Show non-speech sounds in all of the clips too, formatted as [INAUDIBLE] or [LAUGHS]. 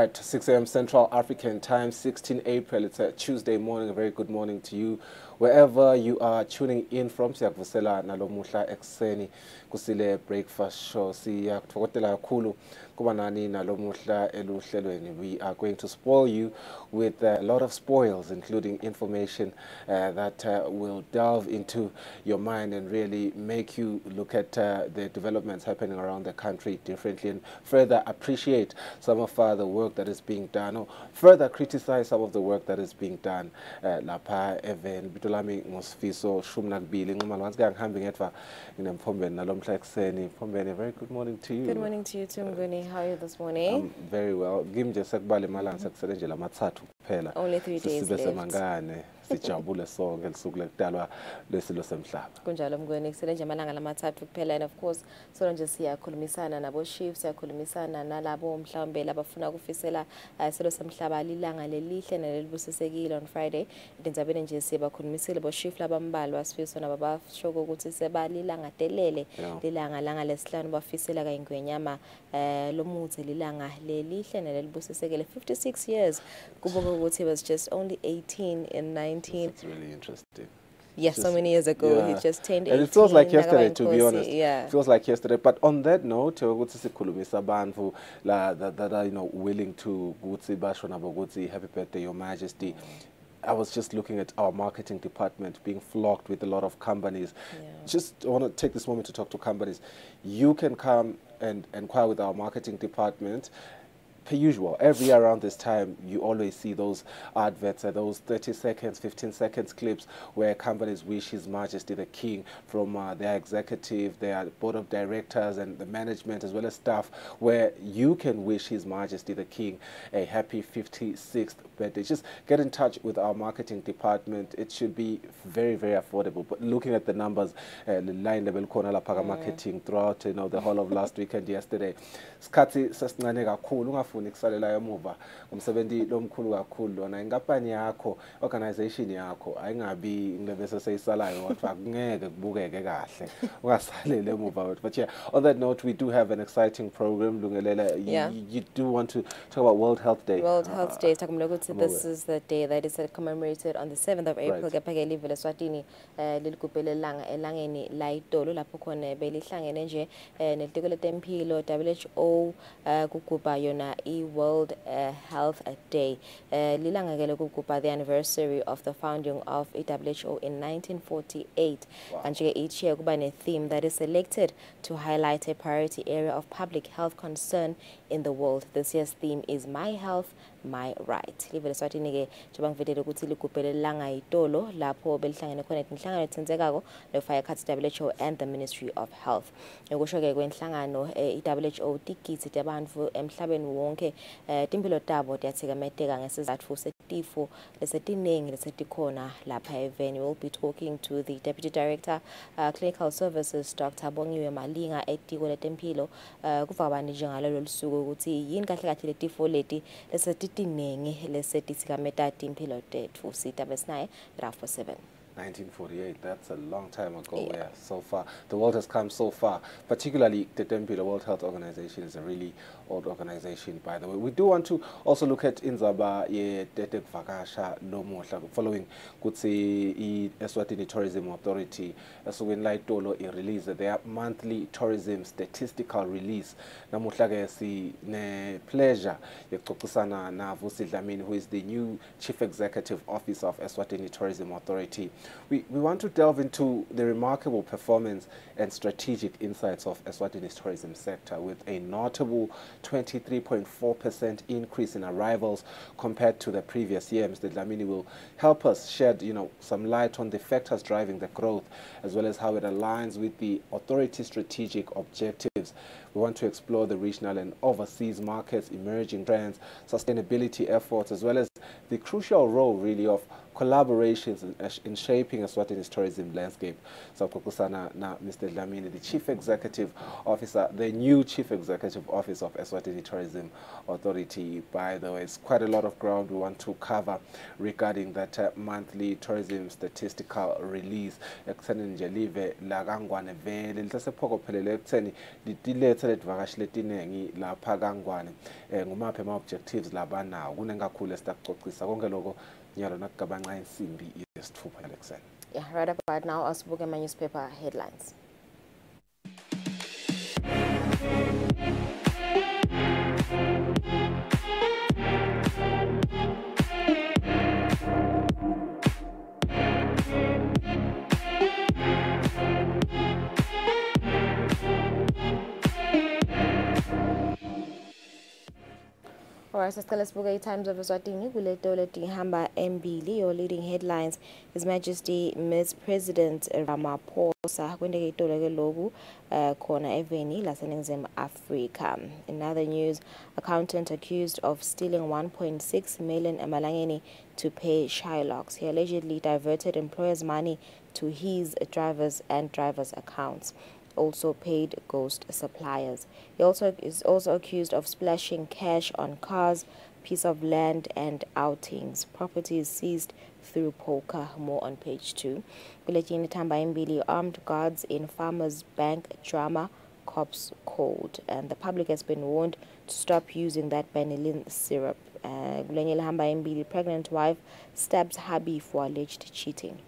Right, 6 a.m. Central African Time, 16 April. It's a Tuesday morning. A very good morning to you. Wherever you are tuning in from, siyakuvusela nalomuhla ekseni kusile breakfast show. Siyakuthokozela kakhulu kuba nani nalomuhla eluhlelweni. We are going to spoil you with a lot of spoils, including information uh, that uh, will delve into your mind and really make you look at uh, the developments happening around the country differently and further appreciate some of uh, the work that is being done or further criticize some of the work that is being done uh, lapha even ibito lami ngosifiso shumi nakubili nxumalo once ke ngihambe ngedwa nginemfombeni nalomhla ekuseni mfombeni very good morning to you Good morning to you too, Mguni. How are you this morning? I'm very well kimi nje sekubala imalanga sekusele nje lamathatu kuphela Only three days sibe left. semangane sijabule sonke lisuku lekudalwa lesilo semhlaba. Kunjalo mngweni kusele nje amalanga lamathathu kuphela and of course solo nje siyakhulumisana nabo-chief siyakhulumisana nalabo mhlawumbe labafuna ukufisela uh, selo semhlaba lilanga lelihle nalelibusisekile on friday. Endzabeni nje sibakhulumisile bo-chief labambalwa sifiso nabo bashoko ukuthi sebalilanga telele Yeah. lilanga langa lesihlanu bafisela kayingwenyama um lomuthi lilanga lelihle nelelibusisekile 56 years kubuka ukuthi was just only 18 and 19 it's really interesting Yes, so many years ago yeah. he just turned 18. And it feels like yesterday, to be honest. Yeah. It feels like yesterday. But on that note, uh, ukuthi sikhulumisa abantu that are you know willing to ukuthi basho nabo ukuthi happy birthday your majesty. I was just looking at our marketing department being flocked with a lot of companies. Yeah. Just want to take this moment to talk to companies. You can come and inquire with our marketing department per usual, every year around this time, you always see those adverts, uh, those 30 seconds, 15 seconds clips where companies wish His Majesty the King from uh, their executive, their board of directors, and the management, as well as staff, where you can wish His Majesty the King a happy 56th birthday. Just get in touch with our marketing department. It should be very, very affordable. But looking at the numbers, uh, the line level corner marketing throughout you know the whole of last week and yesterday. Sikhathi sesincane kakhulu ungafuni kusalela emuva lomkhulu kakhulu lona inkampani yakho organization yakho ayingabi ngilebese seyisalayo kodwa kungeke kubukeke kahle. Ungasalele emuva wethu. But yeah on that note we do have an exciting program lungelela. You, Yeah. you do want to talk about World Health Day. World Uh, Health Day takumla ukuthi this is the day that is commemorated on the 7th of April. Kepha ke live leSwatini eh liligubhele langa elangeni la itolo lapho khona belihlangene nje eh netiko letempilo WHO eh kugubha yona World eh, Health Day. Eh lilanga ke lokugubha the anniversary of the founding of WHO in 1948 kanje ke each year kuba ne theme that is selected to highlight a priority area of public health concern in the world. This year's theme is my health my right. Live leswatini ke njengoba ngivetele ukuthi ligubhele langa itolo lapho belihlangene khona inhlangano ethenzekako lofaya cuts WHO and the Ministry of Health. Ngokusho ke kwenhlangano eh, i-WHO tigidzi tabantu emhlabeni wonke eh, timphilo tabo tiyathikameteka ngesizatfu setifo lesetiningi lesetikhona lapha eveni we'll be talking to the deputy director uh, clinical services dr bongiwe malinga etiko letemphilo uh, kuvakabani njengalolo lusuku ukuthi yini kahle kahle letifo leti lesetiningi lesetithikameta timphilo tetfu sitabe sinaye rafo 7 1948, that's a long time ago. Yeah. Yeah. so far. The world has come so far. Particularly, the TEMPI, the World Health Organization, is a really old organization, by the way. We do want to also look at Inzaba ye Tetek Vakasha Lomuhla, following Kutsi i Eswatini Tourism Authority, so when Laitolo i release their monthly tourism statistical release. Namuhla ke si ne pleasure yokuxoxisana na Vusi Dlamini, who is the new Chief Executive Officer of Eswatini Tourism Authority. We, we want to delve into the remarkable performance and strategic insights of Eswatini's tourism sector with a notable 23.4% increase in arrivals compared to the previous year. Mr. Dlamini will help us shed you know, some light on the factors driving the growth as well as how it aligns with the authority's strategic objectives. We want to explore the regional and overseas markets, emerging trends, sustainability efforts, as well as the crucial role really of collaborations in, in shaping Eswatini's tourism landscape. So Kokusana na Mr. Dlamini, the Chief Executive Officer, the new Chief Executive Officer of Eswatini Tourism Authority. By the way, it's quite a lot of ground we want to cover regarding that uh, monthly tourism statistical release. Vele eh, ama-objectives yalekuseni Yeah, right about now, asibuke ama-newspaper headlines. Alright, sasicela sibuke i-Times of Eswatini kule tolo letihamba embili. Your leading headlines His Majesty Miss President Ramaphosa kwendeke itolo ke loku uh, khona eveni laseningizimu Afrika. In other news, accountant accused of stealing 1.6 million emalangeni to pay Shylocks. He allegedly diverted employers' money to his drivers and drivers' accounts also paid ghost suppliers. He also is also accused of splashing cash on cars, piece of land, and outings. Property is seized through poker. More on page two. Kuletini Tamba Mbili, armed guards in Farmers Bank drama, cops cold. And the public has been warned to stop using that benylin syrup. Uh, Kulenyele Hamba Mbili, pregnant wife stabs hubby for alleged cheating.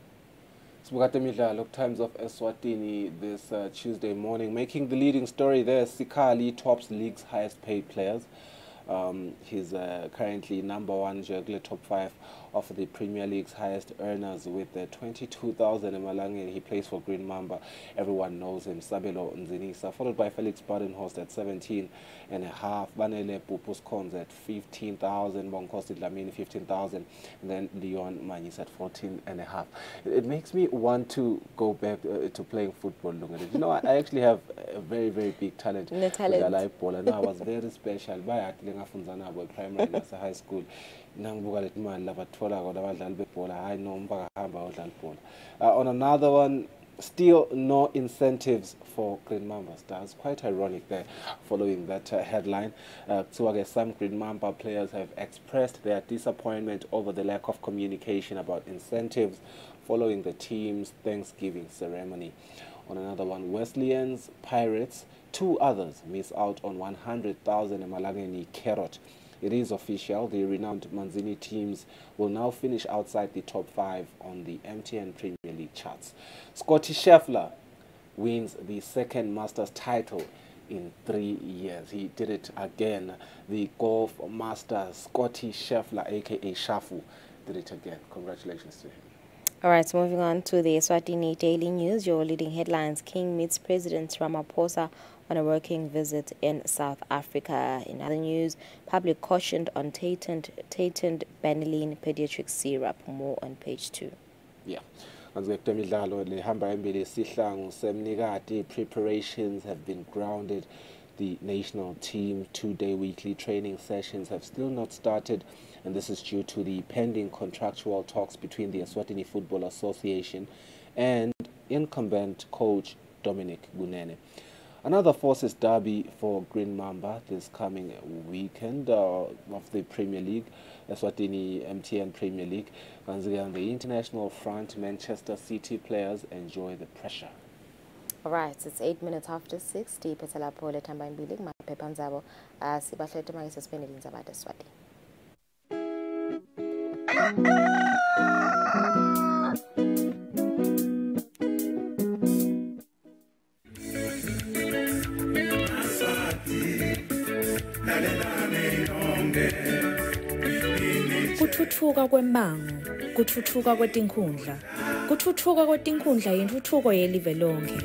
Sibukate Midlalo, Times of Eswatini this uh, Tuesday morning. Making the leading story there, Sikali tops league's highest paid players. Um, he's uh, currently number one juggler, top five of the Premier League's highest earners with uh, 22,000 Emalangeni. He plays for Green Mamba. Everyone knows him. Sabelo Nzinisa, followed by Felix Badenhorst at 17 and a half. Banele Pupus at 15,000. Bonkosi Dlamini 15,000. And then Leon Manis at 14 and a half. It, makes me want to go back uh, to playing football. You know, I, I actually have a very, very big talent. No talent. the live ball. And I was very special. By Bayati lengafunza nabo primary nase high school. Nangibuka leti mali labatfolako labadlali bebhola uh, on another one still no incentives for green mamba stars. Quite ironic there following that uh, headline. Uh, kuthiwa-ke some green mamba players have expressed their disappointment over the lack of communication about incentives following the team's thanksgiving ceremony. On another one wesleyans pirates two others miss out on 100000 emalangeni carrot it is official. The renowned Manzini teams will now finish outside the top five on the MTN Premier League charts. Scottie Scheffler wins the second Masters title in three years. He did it again. The Golf Master Scottie Scheffler, aka Shafu, did it again. Congratulations to him. All right, moving on to the Swatini Daily News. Your leading headlines King meets President Ramaphosa on a working visit in South Africa. In other news, public cautioned on tainted, tainted benylin pediatric syrup. More on page two. Yeah. Preparations have been grounded the national team two-day weekly training sessions have still not started and this is due to the pending contractual talks between the Eswatini Football Association and incumbent coach Dominic Kunene. Another forces derby for Green Mamba this coming weekend uh, of the Premier League, Eswatini MTN Premier League. Once again, on the international front, Manchester City players enjoy the pressure. All right, it's eight minutes after six. Tiphethe lapho lethamba imbili kumaphepha nzabo uh, sibahlete manje sesiphendile indzaba yaSwati. kuthuthuka kwembango kuthuthuka kwetinkundla kuthuthuka kwetinkundla yintuthuko yelive lonke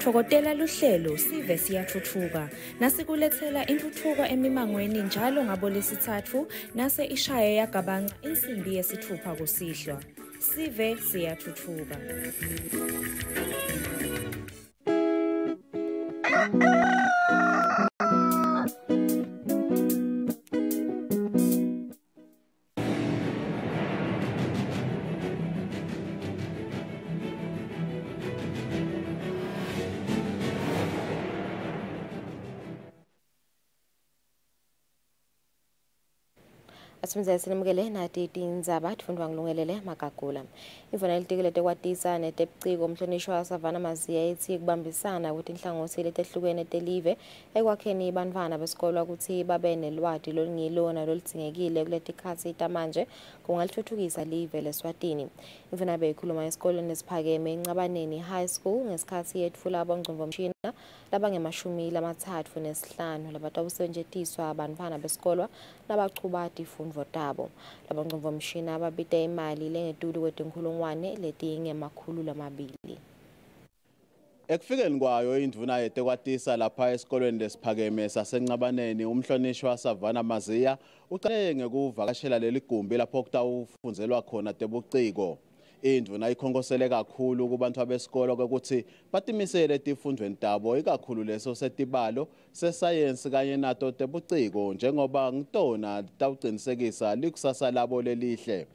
thokotela luhlelo sive siyatfutfuka nasikuletsela intfutfuko emimangweni njalo ngabo lesitsatfu nase ishaye yagabanca insimbi yesitfupha kusihlwa. Sive siyathuthuka. Asimzele sinamukele nati tindzaba tifundwa ngilungelele magagula. Imvuna litiko letekwatisa netebuciko umhlonishwa wasavana maziya ethi kubambisana kwetinhlangothi letehlukene telive ekwakheni bantfwana besikolwa ukuthi babe nelwati lolungilona loludzingekile kuletikhatsi tamanje kungalitfutfukisa live leswatini. Imvuna beyikhuluma esikolweni esiphakeme encabaneni high school ngesikhatsi yetfula abongcondvomshina labangemashumi lamatsatfu nesihlanu labatawusetjentiswa bantfwana besikolwa labachuba tifundvo tabo labongcondvomshina babite imali lengetulu kwetinkhulungwane letiyingemakhulu lamabili Ekufikeni kwayo indvuna yetekwatisa lapha esikolweni lesiphakeme sasencabaneni umhlonishwa Savana Maziya ucale ngekuvakashela leli gumbi lapho kutawufunzelwa khona tebuciko. Indvuna ikhonkosele kakhulu kubantu abesikolo ukuthi batimisele tifundweni tabo ikakhulu leso setibalo sesayensi kanye nato tebuciko njengoba ngitona tawucinisekisa likusasa labo lelihle.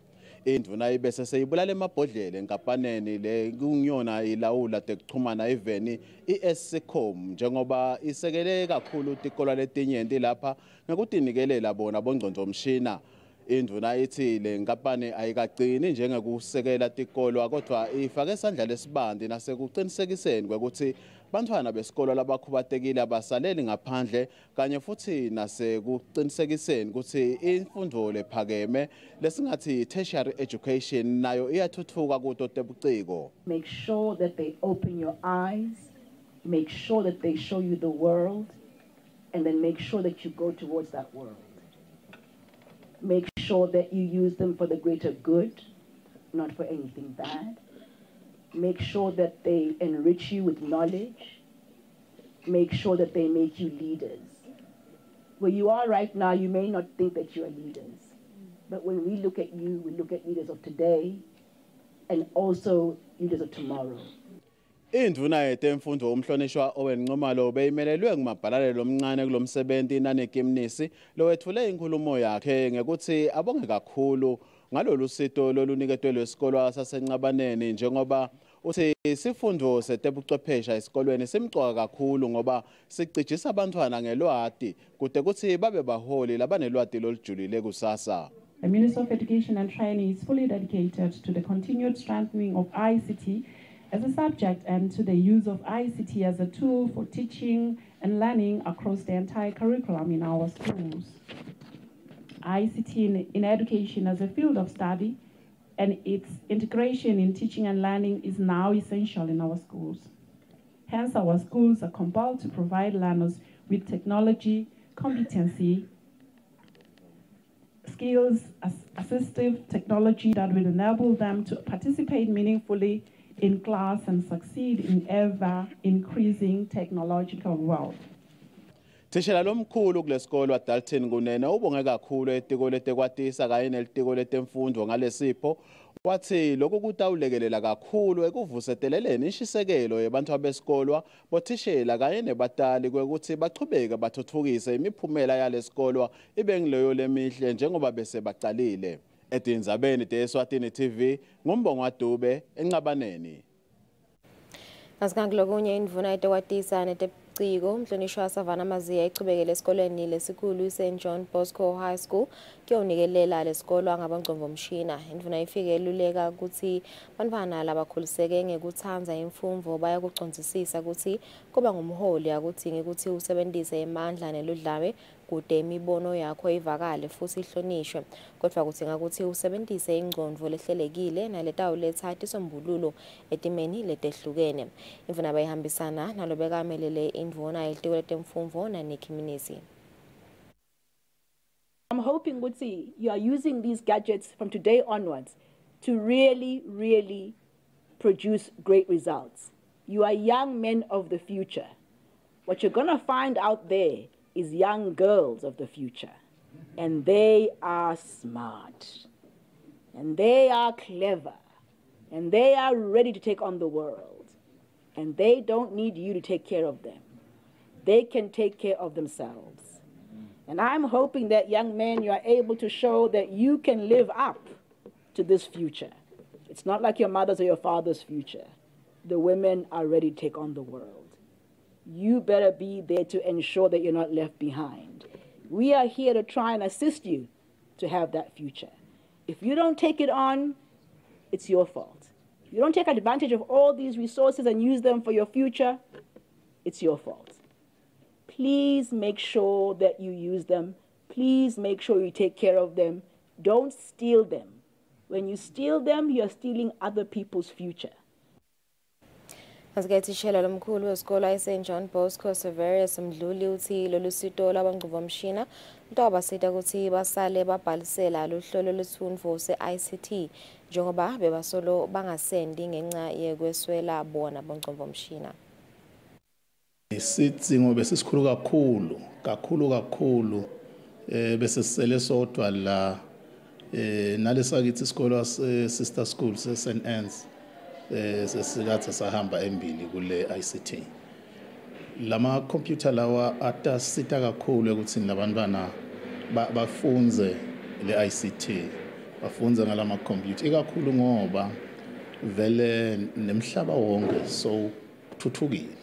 indvuna ibese seyibulala emabhodlela enkampaneni le kungiyona ilawula tekuchumana iveni i-SCOM njengoba isekele kakhulu tikolwa letinyenti lapha ngekutinikelela bona bongcondvomshina indvuna ithi le nkampani ayikagcini njengekusekela tikolwa kodwa ifake isandla lesibandi nasekuqinisekiseni kwekuthi bantfwana besikolo labakhubatekile abasaleli ngaphandle kanye futhi nasekuqinisekiseni ukuthi imfundo lephakeme lesingathi tertiary education nayo iyathuthuka kuto tebuciko Make sure that they open your eyes, make sure that they show you the world, and then make sure that you go towards that world. Make sure that you use them for the greater good, not for anything bad. Make sure that they enrich you with knowledge. Make sure that they make you leaders. Where you are right now, you may not think that you are leaders. But when we look at you, we look at leaders of today and also leaders of tomorrow. Indvuna yetemfundo umhlonishwa Owen Nxumalo beyimelelwe ngumabhalalelo omncane kulomsebenzi nanekimnisi lowethule inkulumo yakhe ngekuthi abonge kakhulu ngalolu sito loluniketwe lwesikolo sasencabaneni njengoba uthi isifundo setebuchwephesha esikolweni simcoka kakhulu ngoba sicijisa abantwana ngelwati kude kuthi babe baholi labanelwati lolujulile kusasa. The Ministry of Education and Training is fully dedicated to the continued strengthening of ICT as a subject and to the use of ICT as a tool for teaching and learning across the entire curriculum in our schools. ICT in, in education as a field of study and its integration in teaching and learning is now essential in our schools. Hence, our schools are compelled to provide learners with technology, competency, skills, assistive technology that will enable them to participate meaningfully in class and succeed in ever increasing technological world. Thishela lomkhulu kulesikolo waDalton kunene ubonge kakhulu etiko letekwatisa kanye nelitiko letemfundo ngalesipho wathi lokhu kutawulekelela kakhulu ekuvuseteleleni ishisekelo yabantu abesikolwa bothishela kanye nebatali kwekuthi bachubeke bathuthukise imiphumela yalesikolwa ibe ngileyo lemihle njengoba bese baqalile etindzabeni teSwatini TV ngumbongo wadube encabaneni. Asikangilokunye indvuna yetekwatisa netebuciko umhlonishwa wasavana maziya ichubekele esikolweni lesikhulu i-st john bosco high school kuyonikelela lesikolo angabangcomvomshina indvuna ifike iluleka ukuthi bantfwana labakhuliseke ngekutsanza imfundvo bayakucondzisisa ukuthi kuba ngumholi akudzingi ukuthi usebentise imandla neludlame kude imibono yakho ivakale futhi ihlonishwe kodwa ingcondvo lehlelekile etimeni letehlukene imvuna bayihambisana nalobekamelele indvuna I'm hoping, Wutsi, you are using these gadgets from today onwards to really, really produce great results. You are young men of the future. What you're going to find out there is young girls of the future. And they are smart. And they are clever. And they are ready to take on the world. And they don't need you to take care of them. They can take care of themselves. And I'm hoping that young men, you are able to show that you can live up to this future. It's not like your mother's or your father's future. The women are ready to take on the world. You better be there to ensure that you're not left behind. We are here to try and assist you to have that future. If you don't take it on, it's your fault. If you don't take advantage of all these resources and use them for your future, it's your fault. Please make sure that you use them. Please make sure you take care of them. Don't steal them. When you steal them, you're stealing other people's future. Asike thishela lomkhulu wesikole eSt John Bosco Severius Mdluli uthi lolu sito labangquvamshina into abasita ukuthi basale babhalisela luhlolo lwesifundvo se-ICT njengoba bebasolo bangasendi ngenxa yekweswela bona bangquvamshina isidzingo besisikhulu kakhulu kakhulu kakhulu eh bese sisele sodwa la eh nalesakithi isikolo sister school se St Anne's. Eh sesikathe sahamba embili kule ICT lama computer lawa atasita kakhulu ukuthi labantwana bafunze le ICT bafunze ngalama computer ikakhulu ngoba vele nemhlaba wonke so thuthukile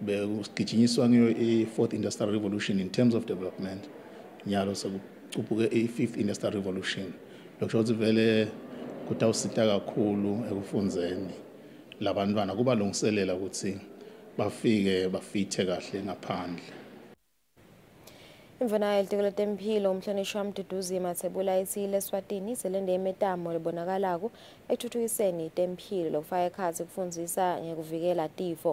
bekugijinyiswa ngiyo i-fourth industrial revolution in terms of development nyalo sekucuphuke i-fifth industrial revolution. Lokusho ukuthi vele kutawusita kakhulu ekufundzeni labantwana kubalungiselela ukuthi bafike bafithe kahle ngaphandle. Imvana yelitiko letemphilo umhlonishwa mduduzi mathebula ithi leswatini selende imetamo lebonakalako ekuthuthukiseni temphilo lokufaka ekhatsi kufundzisa ngekuvikela tifo.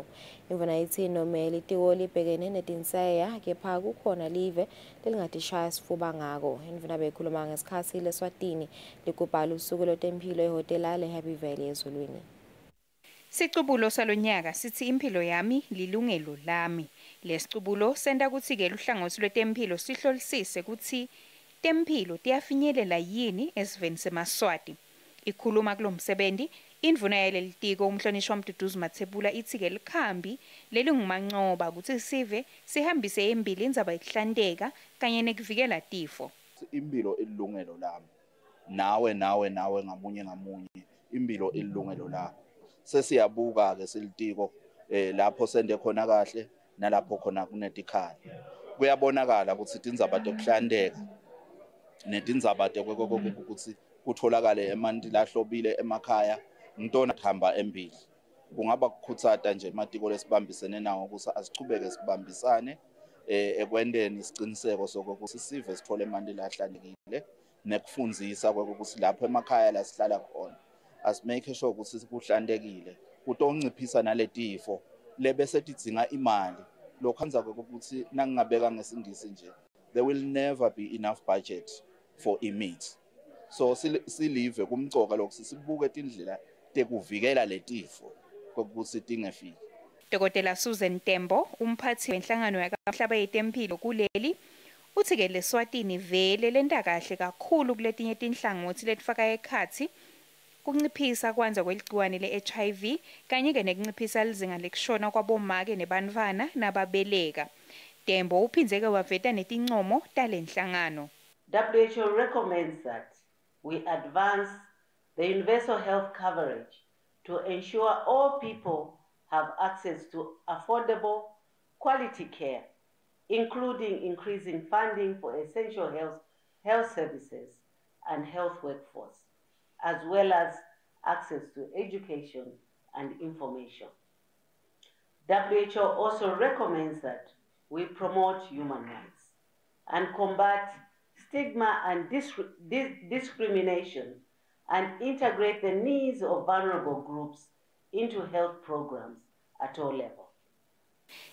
Imvana ithi nome litiko libhekene netinseya kepha kukhona live lelingatishaya sifuba ngako. Imvana beyikhuluma ngesikhatsi leswatini ligubhala usuku lwetemphilo ehhotela le-happy valley ezulwini. Sicubulo salonyaka sithi impilo yami lilungelo lami. Lesicubulo senta kutsi ke luhlangothi lwetempilo sihlolisise kutsi tempilo tiyafinyelela yini esiveni semaswati. Ikhuluma kulomsebenzi indvuna yalelitiko umhlonishwa Mduduzi Mathebula ithi ke likhambi lelingumancoba kutsi sive sihambise embili indzaba yokuhlanteka kanye nekuvikela tifo. Impilo ilungelo lami. Nawe nawe nawe ngamunye ngamunye impilo ilungelo lami. sesiyabuka ke silitiko eh lapho sende khona kahle nalapho khona kunetikhaya kuyabonakala ukuthi tindzaba tekuhlandeka netindzaba ukuthi kutholakale emanti lahlobile emakhaya ngitona kuhamba embili. Kungaba kukhutsata nje ematiko lesibambisene nawo ukuthi asichubeke sibambisane eh ekwendeni isiciniseko sokuthi sive sithole emanti lahlanekile nekufundzisa kwekuthi lapho emakhaya la sihlala khona asimake sure ukuthi kuhlantekile kutonciphisa naletifo lebese tidzinga imali lokho anza ukuthi nangingabeka ngesingisi nje there will never be enough budget for imeat so silive kumcoka lokuthi sibuke tindlela tekuvikela letifo kokuthi tingefiki Dr Susan Tembo umphathi wenhlangano yakamhlaba yetempilo kuleli uthi ke leswatini vele lenta kahle kakhulu kuletinye tinhlangothi letifaka ekhathi kunciphisa kwanza kweligciwane le-HIV kanye ke nekunciphisa lizinga lekushona kwabomake nababeleka. Waveta netincomo talenhlangano. WHO recommends that we advance the universal health coverage to ensure all people have access to affordable quality care including increasing funding for essential health health services and health workforce as well as access to education and information. WHO also recommends that we promote human rights and combat stigma and dis dis discrimination and integrate the needs of vulnerable groups into health programs at all levels.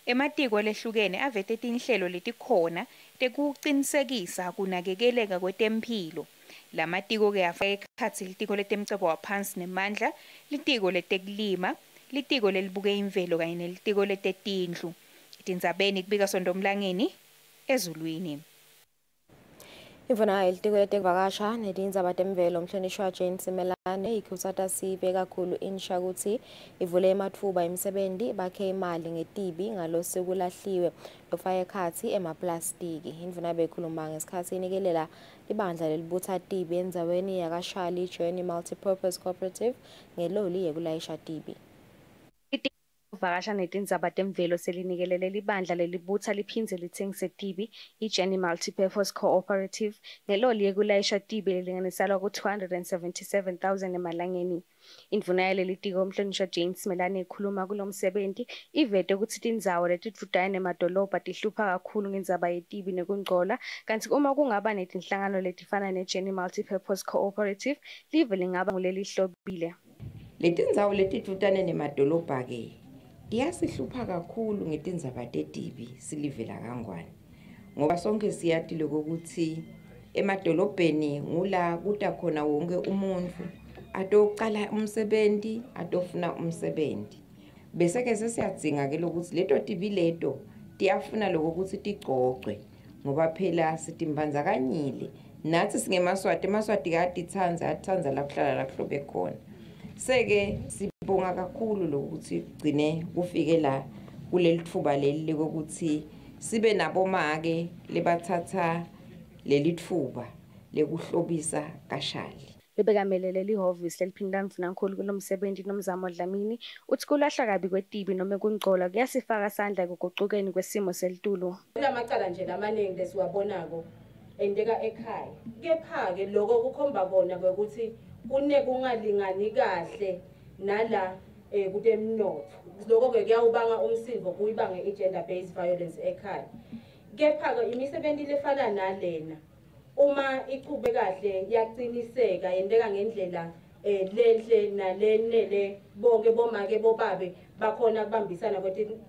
ematiko lehlukene avete tinhlelo letikhona tekucinisekisa kunakekeleka kwetemphilo lamatiko ke afaka ekhatsi litiko letemcebo waphansi nemandla litiko letekulima litiko lelibuke imvelo kanye nelitiko letetindlu tindzabeni kubika sondomlangeni ezulwini. Imvuna ilitiko letekuvakasha netindzaba temvelo umhlonishwa Jane Simelane. Ikhusata sibe kakhulu insha kutsi ivule ematfuba emisebenti bakhe imali ngetibi ngalosekulahliwe lofaka ekhatsi emaplastiki. Indvuna bekhuluma ngesikhatsi inikelela libandla lelibutsa tibi endzaweni yakashali journey multipurpose cooperative ngeloli yekulayisha tibi. Vakasha netindzaba temvelo selinikelele libandla lelibutsa liphindze litsengise tibi i-Jenny Multipurpose Cooperative. Ngeloli yekulayisha tibi lelinganiselwa ku-277 000 emalangeni. Indvuna yaleli tiko umhlonishwa Jane Simelane ikhuluma kulo msebenti ivete kutsi tindzawo letidvutane nemadolobha tihlupha kakhulu ngendzaba yetibi nekungcola. Kanti uma kungaba netinhlangano letifana ne-Jenny Multipurpose Cooperative live lingaba ngulelihlobile letindzawo letidvutane nemadolobha-ke tiyasihlupha kakhulu ngetindzaba tetibi silivela kangwane. Ngoba sonke siyatile kokuthi emadolobheni ngula kuta khona wonke umuntfu atocala umsebenti atofuna umsebenti bese-ke sesiyadzinga-ke lokuthi leto tibi leto tiyafuna lokokuthi tigcogcwe ngoba phela sitimbandzakanyile natsi singemaswati emaswati kayatitsandza atitsandza lakuhlala lakuhlobe khona. Seke sibonga kakhulu lokuthi kugcine kufike la kuleli thuba leli lekokuthi sibe nabomake lebatsatsa leli thuba lekuhlobisa kashali. Bebekamelele lihhovisi leliphinda mvunankulu kulo msebenzi nomzamo dlamini uthi kulahla kabi kwetibi noma kungcola kuyasifaka sandla ekugucukeni kwesimo selitulo. Kulamacala nje lamaningi lesiwabonako enteka ekhaya. Kepha-ke loko kukhomba kona kwekuthi kune kungalingani kahle nala um kutemnotfo loko-ke kuyawubanga umsindvo kuyibange i-gender based violence ekhaya. Kepha-ke imisebenti lefana nalena uma ichube kahle yaciniseka yenteka ngendlela um lenhle nalenele bonke bomake bobabe bakhona kubambisana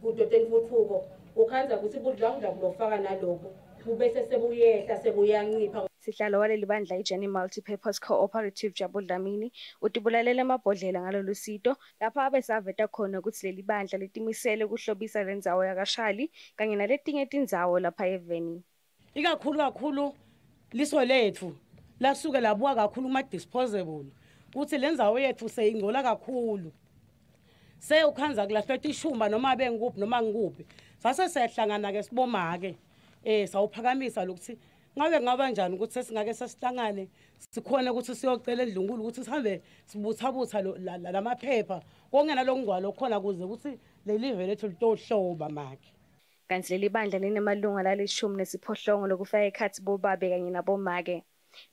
kuto tentfutfuko ukhanza kutsi budlwangudla kulofaka naloko bube sebuyehla sebuyancipha. Sihlalo waleli bandla i-Jenny Multipurpose Cooperative Jabu Dlamini utibulalela amabhodlela ngalolu sito lapho abe saveta khona ukuthi leli bandla letimisele ukuhlobisa lendzawo yakashali kanye naletinye tindzawo lapha eveni ikakhulu kakhulu liso lethu lasuke labuka kakhulu kuma-disposable kuthi le ndzawo yethu seyingcola kakhulu. Seyukhanza kulahlwa tishumba noma bengikuphi noma ngikuphi. Sase siyahlangana-ke sibomake um sawuphakamisa lokuthi ngabe ngaba njani ukuthi sesingake sesihlangane sikhone ukuthi siyocela edlunkulu ukuthi sihambe sibuthabutha lamaphepha? Kongena lokungwalo khona kuze ukuthi lelive lethu litohloba makhe kanti leli bandla linemalunga lalishumi nesiphohlongo lokufaka ekhathi bobabe kanye nabomake.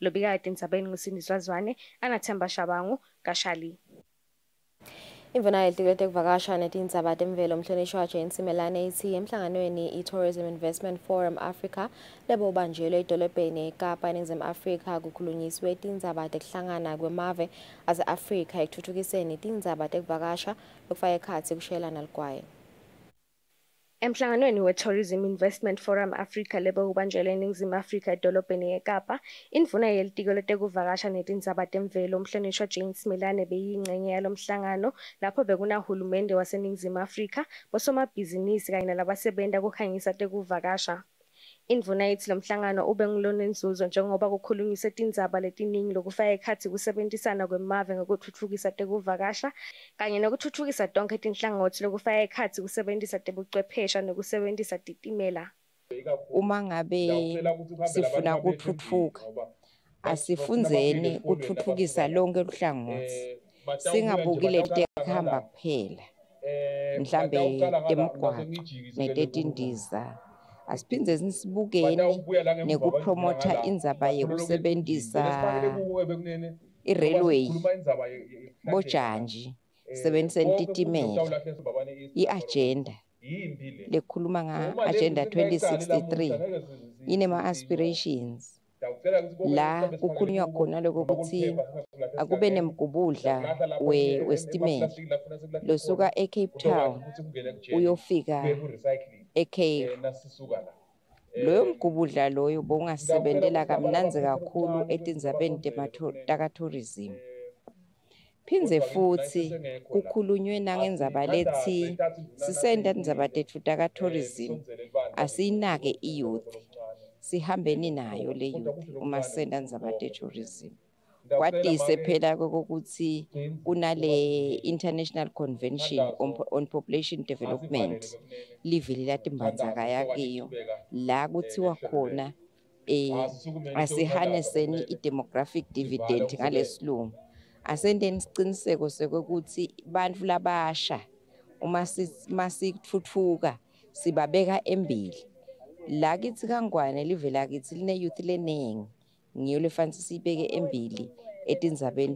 Lobikade endzabeni ngusindiswa zwane anathemba shabangu kashali. Imvuna yelitiko letekuvakasha netindzaba temvelo umhlonishwa Jane Simelane ithi emhlanganweni i-Tourism Investment Forum Africa lebo ubanjelwe edolobheni eKapa eNingizimu Afrika kukhulunyiswe tindzaba tekuhlangana kwemave ase-Afrika ekutfutfukiseni tindzaba tekuvakasha lokufaka ekhatsi kushayelana ligwayi emhlanganweni we-tourism investment forum africa lebe ubanjelwe eningizimu afrika edolobheni ekapa indvuna yelitiko letekuvakasha netindzaba temvelo umhlonishwa jane smilane beyiyingcenye yalo mhlangano lapho bekunahulumende waseningizimu afrika bosomabhizinisi kanye nalabasebenta kukhangisa tekuvakasha. Indvuna ithi lo mhlangano ube ngulonenzuzo njengoba kukhulunyiswe tindzaba letiningi lokufaka ekhatsi kusebentisana kwemave ngekutfutfukisa tekuvakasha kanye nekutfutfukisa tonkhe tinhlangothi lokufaka ekhatsi kusebentisa tebucwephesha nekusebentisa titimela. Uma ngabe sifuna kutfutfuka asifundzeni kutfutfukisa lonke luhlangothi singabukile tekuhamba kuphela. Mhlambe temgwaqo netetindiza. Asiphindze sibukeni nekupromotha indzaba yekusebentisa i-railway bojanji sebenziseni titimela i-agenda lekhuluma nga-agenda 2063 inema-aspirations la kukhulunywa khona lokuthi akube nemgubudla wesitimela losuka e-cape town uyofika ecape loyo mgubudla loyo bongasebentela kamnanzi kakhulu etindzabeni takatourism phindze futhi kukhulunywe nangendzaba lethi sisenta tindzaba tetfu takatourism asiyinake iyouth sihambeni nayo le youth uma senda ndzabate tourism kwatise phela kokuthi kunale international convention on, on population development. Livili latimbandzakaya kiyo. la kuthiwa khona eh asihaneseni i-demographic dividend ngalesilungu. asenteni isiciniseko sokuthi bantfu labasha uma masithuthuka sibabeka embili. La kithi kangwane live lakithi line-youth leningi ngiyo lefanele siyibeke embili etindzabeni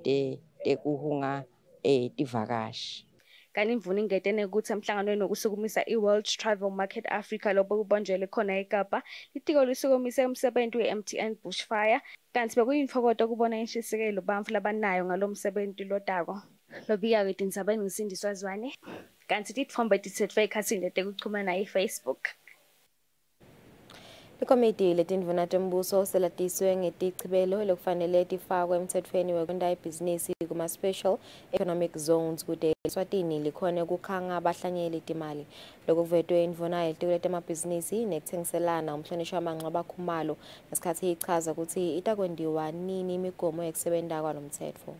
tekuhunga eh tivakashi. Kanti imvuno ingetene ukuthi emhlanganweni wokusukumisa i-world travel market africa lobo kubonjelwe khona ekapa litiko lisukumise umsebenzi we-mtn bushfire. Kanti bekuyimfokoto kubona inshisekelo bantfu labanayo ngalo msebenzi lodako. Lobika kwetindzabeni ngisindiswa zwane kanti titfombe titsetfwe ekhasini letekuchumana i-facebook. Likomiti letindvuna tembuso selatiswe ngetichibelo lokufanele tifakwe emtsetfweni wekwenta ibhizinisi kuma-special economic zones kude eswatini likhone kukhanga abahlanyeli timali. Lokuvetwe indvuna yelitiko letemabhizinisi nekutsengiselana umhlonishwa manxaba khumalo ngesikhathi ichaza ukuthi itakwendiwa nini imigomo yekusebenta kwalo mtsetfo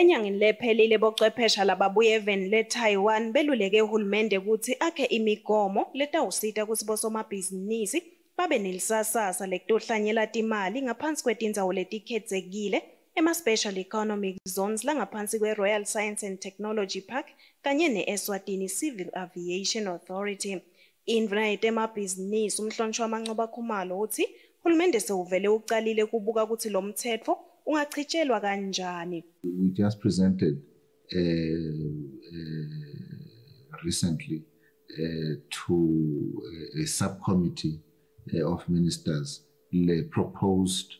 enyangeni lephelile bocwephesha lababuye eveni le-taiwan beluleke uhulumende ukuthi akhe imigomo letawusita kutsi bosomabhizinisi babe nelisasasa lekutohlanyela timali ngaphansi kwetindzawo letikhetsekile ema-special economic zones langaphansi kwe-royal science and technology park kanye ne-eswatini civil aviation authority. Indvuna yetemabhizinisi umhlonishwa mancoba khumalo uthi hulumende sewuvele ucalile kubuka ukuthi lo mthetfo ungachitshelwa kanjani. We just presented uh, uh, recently uh, to a, subcommittee of ministers proposed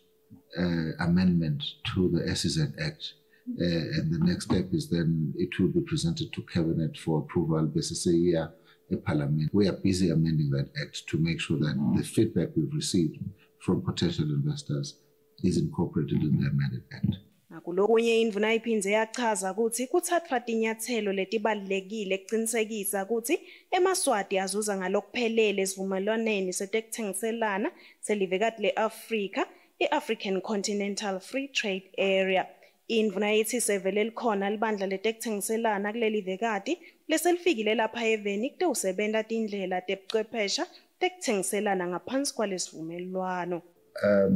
uh, amendment to the SEZ Act. Uh, and the next step is then it will be presented to cabinet for approval. This year, a parliament. We are busy amending that act to make sure that the feedback we've received from potential investors is incorporated in the amended act. Nakulokunye indvuna iphindze yachaza ukuthi kuthathwa tinyathelo letibalulekile kucinisekisa ukuthi emaswati azuza ngalokuphelele esivumelwaneni setekuthengiselana selivekati le-afrika i-african continental free trade area. Indvuna yethi sevele likhona libandla letekuthengiselana kuleli vekati leselifikile lapha eveni kutewusebenta tindlela tebuchwephesha tekuthengiselana ngaphansi kwalesivumelwano. Um,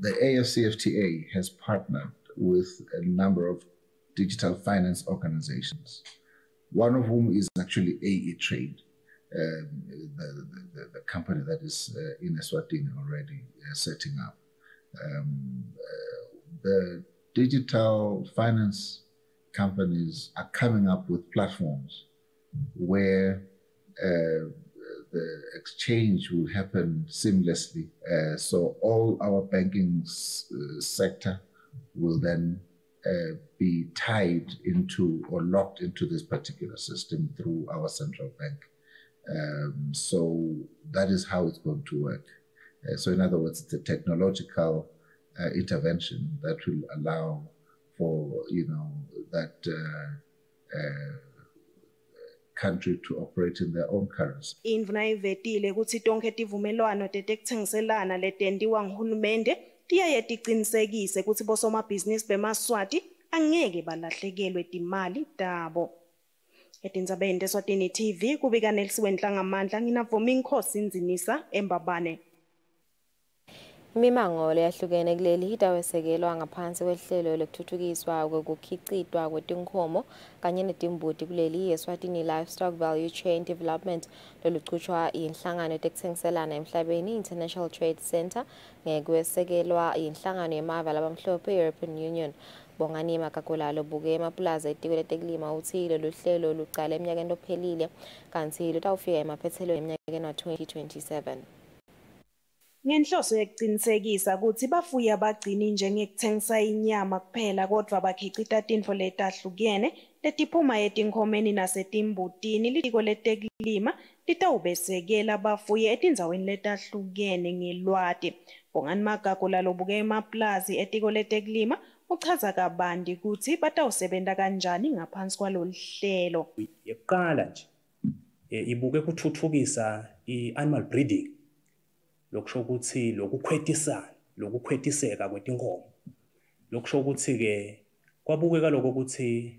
the AFCFTA has partnered with a number of digital finance organizations, one of whom is actually AE Trade, um, the, the, the, company that is uh, in Eswatini already uh, setting up. Um, uh, the digital finance companies are coming up with platforms where uh, the exchange will happen seamlessly. Uh, so all our banking sector will then uh, be tied into or locked into this particular system through our central bank. Um, so that is how it's going to work. Uh, so in other words, it's a technological uh, intervention that will allow for you know that uh, uh, country to operate in their own currency. Tiyaye ticinisekise kutsi bosomabhizinisi bemaswati angeke balahlekelwe timali tabo. Etindzabeni teswatini tv kubika nelisiwe nhlangamandla nginavuma inkhosi nzinisa embabane. Imimango leyahlukene kuleli itawesekelwa ngaphansi kwehlelo lekutfutfukiswa kwekukhicitwa kwetinkomo kanye netimbuti kuleli yeswatini livestock value chain development loluchutshwa yinhlangano yetekutsengiselana emhlabeni international trade center ngekwesekelwa yinhlangano yemave labamhlophe european union. Bongani magakulalo buke emapulazi etiko letekulima uthi lolu hlelo lucala eminyakeni lophelile kanti lutawufika emaphethelweni eminyakeni wa-2027 ngenhloso yekucinisekisa kutsi bafuyi abagcini njengekutsengisa inyama kuphela kodvwa bakhicita tintfo letahlukene letiphuma etinkhomeni nasetimbutini litiko letekulima litawubesekela bafuyi etindzaweni letahlukene ngelwati. Bongani magagula lobuke emaplazi etiko letekulima uchaza kabanti kutsi batawusebenta kanjani ngaphansi kwalolu hlelo. Yekuqala nje eh, ibuke kuthuthukisa i-animal breeding. Lokusho ukuthi lokukhwetisana lokukhwetiseka kwetinkomo. Lokusho ukuthi-ke kwabukeka lokho ukuthi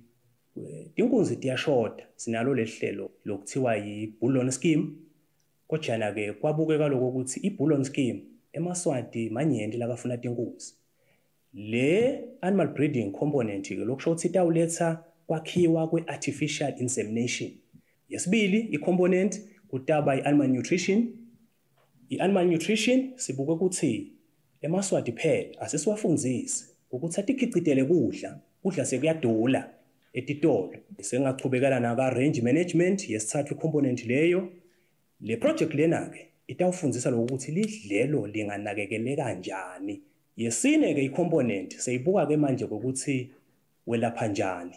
tinkunzi tiyashoda sinalo lehlelo lokuthiwa yi-bullon scheme. Kojana-ke kwabukeka lokho ukuthi i-bullon scheme emaswati manyenti lakafuna tinkunzi. Le animal breeding component-ke lokusho ukuthi itawuletha kwakhiwa kwe-artificial insemination. Yesibili i-component kutaba i-animal nutrition. I-animal nutrition sibuke ukuthi emaswati phela asesiwafundzise ukuthi atikhicitele kudla kudla sekuyadula etitolo. Sengachubekela naka-range management yesithathu i-component leyo. Le project lena-ke itawufundzisa lokuthi lidlelo linganakekele kanjani yesine-ke i-component seyibuka-ke manje kokuthi welapha njani.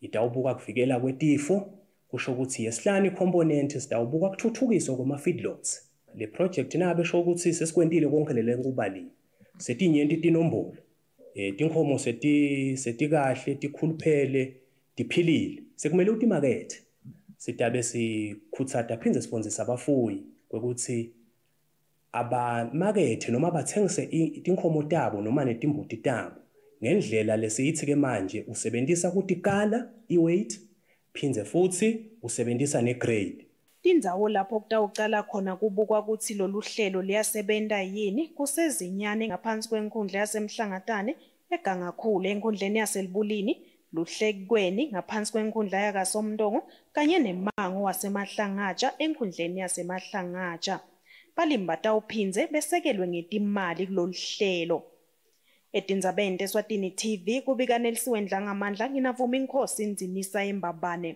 Itawubuka kuvikela kwetifo kusho ukuthi yesihlanu i-component sitawubuka kuthuthukiswa kwama-feedlots. Le project nabe sho ukuthi sesikwentile konke lele nkubali setinyenti tinombolo eh tinkhomo seti setikahle tikhuluphele tiphilile. Sekumele utimakethe sitabe sikhutsata phindze sibonzisa abafuyi kwekuthi abamakethe noma bathengise tinkhomo tabo noma netimbuti tabo ngendlela lesiyithi-ke manje usebenzisa kutikala i-weight phindze futhi usebenzisa ne-grade. Tindzawo lapho kutawucala khona kubukwa kutsi lolu hlelo liyasebenta yini kusezinyane ngaphansi kwenkundla yasemhlangatane egangakhulu enkundleni yaselibulini luhlekweni ngaphansi kwenkundla yakasomntongo kanye nemango wasemahlangatsha enkundleni yasemahlangatsha. Balimi batawuphindze besekelwe ngetimali kulolu hlelo. Etindzabeni teswatini tv kubika nelisiwe ndlangamandla nginavuma inkhosi nzinisa embabane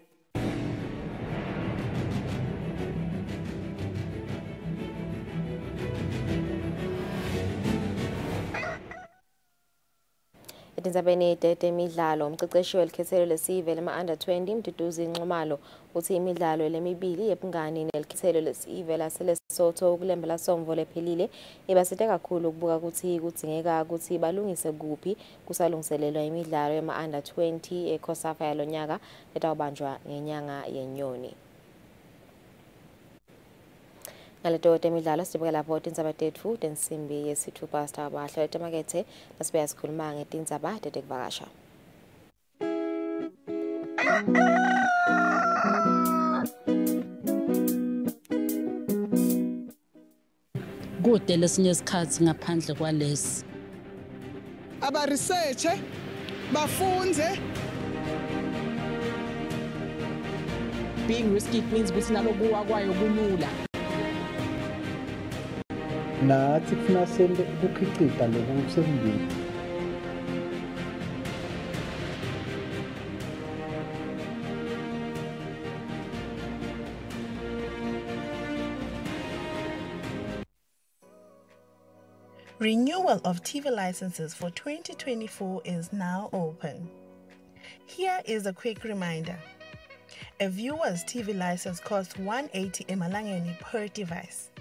etindzabeni tetemidlalo umceceshi welikhethelo lesive lema-under 20 mduduzi nxumalo uthi imidlalo lemibili yebungani nelikhethelo lesive laselesotho ukulembe lasomvo lephelile ibasite kakhulu ukubuka ukuthi kudzingeka ukuthi balungise kuphi kusalungiselelwa imidlalo yema-under 20 ekhosafa yalo nyaka letawubanjwa ngenyanga yenyoni. Ngaleto temidlalo sibuke lapho tindzaba tetfu tensimbi yesithupha sitawabahla temakethe nasibuya sikhuluma ngetindzaba tetekuvakasha kude lesinye isikhathi ngaphandle kwalesi. Abaresearche bafunze being risky means ukuthi nalokuwa kwayo kulula. Nathi kufuna sente lokusembili Renewal of TV licenses for 2024 is now open. Here is a quick reminder. A viewer's TV license costs 180 emalangeni per device.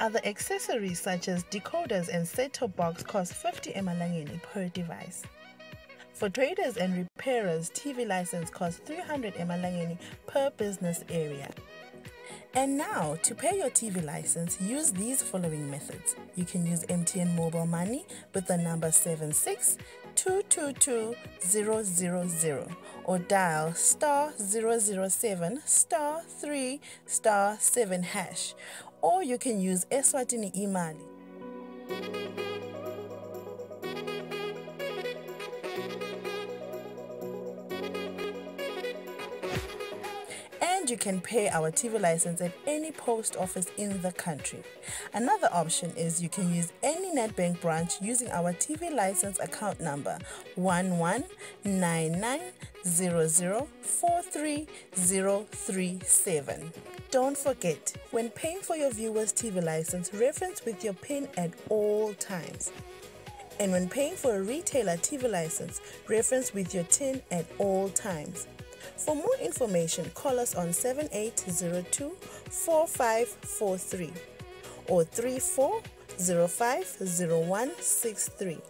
Other accessories such as decoders and set-top box cost 50 emalangeni per device. For traders and repairers, TV license costs 300 emalangeni per business area. And now, to pay your TV license, use these following methods. You can use MTN Mobile Money with the number 762222000 or dial star 007 star 3 star 7 hash. Or you can use Eswatini Imali. You can pay our TV license at any post office in the country. Another option is you can use any Nedbank branch using our TV license account number 1199004337. Don't forget, when paying for your viewer's TV license, reference with your PIN at all times. And when paying for a retailer TV license, reference with your TIN at all times. For more information, call us on 7802 4543 or 34050163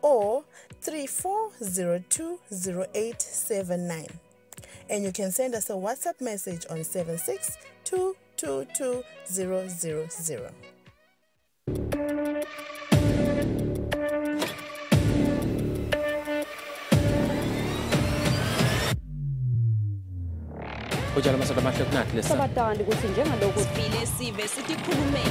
or 34020879. And you can send us a WhatsApp message on 762222000. Hocalarıma sana başlatın atlesin. Sabah dağındı gosince ama dogu. File sive siti kulumeyi.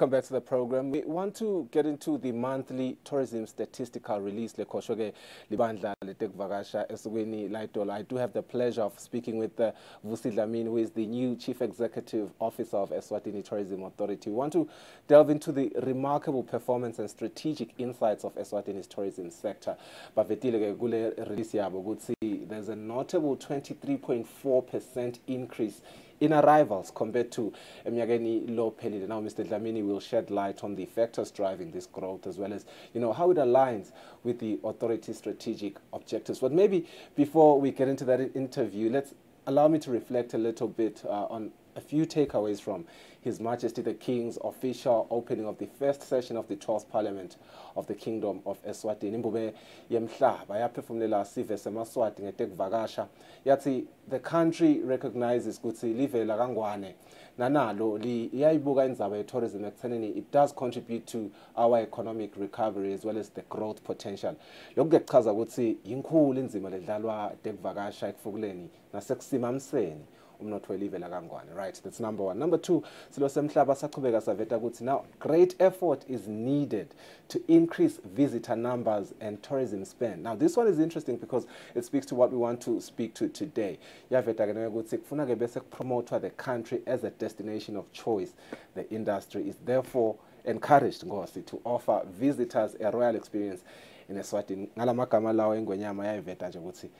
Welcome back to the program. We want to get into the monthly tourism statistical release lekhosho ke libandla letekuvakasha esukweni laitola. I do have the pleasure of speaking with uh, Vusi Dlamini, who is the new Chief Executive Officer of Eswatini Tourism Authority. We want to delve into the remarkable performance and strategic insights of Eswatini's tourism sector. Bavetile ke kule release yabo ukuthi there's a notable 23.4% increase in arrivals compared to eminyakeni lophelile. Now, Mr. Dlamini will shed light on the factors driving this growth as well as, you know, how it aligns with the authority's strategic objectives. But maybe before we get into that interview, let's allow me to reflect a little bit uh, on a few takeaways from His Majesty the King's official opening of the first session of the 12th Parliament of the Kingdom of Eswatini. Imbube yemhlaba yaphefumulela sive semaswati ngetekuvakasha. Yathi the country recognizes ukuthi live la kangwane nanalo liyayibuka indzaba ye-tourism ekuthenini it does contribute to our economic recovery as well as the growth potential. Lokhu kuyachaza ukuthi yinkulu inzima ledlalwa tekuvakasha ekufukuleni nasekusimamiseni umnotho welive lakangwane right? That's number one. Number two silo semhlaba sachubeka saveta ukuthi now great effort is needed to increase visitor numbers and tourism spend. Now this one is interesting because it speaks to what we want to speak to today. Yaveta ke ukuthi kufuna ke bese kupromotwa the country as a destination of choice the industry is therefore encouraged ngosi to offer visitors a royal experience in Eswatini. Ngalamagama lawo engwenyama yayiveta nje ukuthi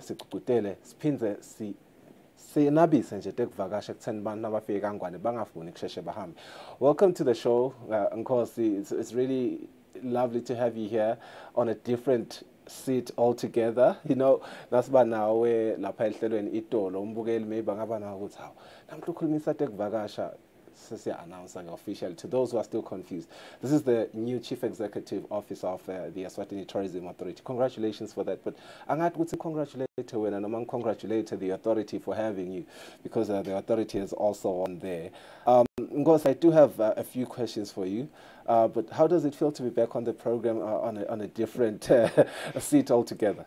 sigcugcutele siphindze si sinabise nje tekuvakasha ekutheni abantu nabafike kangwane bangafuni kusheshe bahambe. Welcome to the show uh, nkosi. It's, it's really lovely to have you here on a different seat altogether. [LAUGHS] You know nasiba nawe lapha ehlelweni itolo umbukeli maybe angaba nawo ukuthi hawu namhla ukhulumisa tekuvakasha announce officially to those who are still confused. This is the new Chief Executive Officer of uh, the Eswatini Tourism Authority. Congratulations for that. But Angat would congratulate when and among congratulate the authority for having you because uh, the authority is also on there. Um, Ngos, I do have uh, a few questions for you. Uh, but how does it feel to be back on the program uh, on, a, on a different [LAUGHS] uh, seat altogether?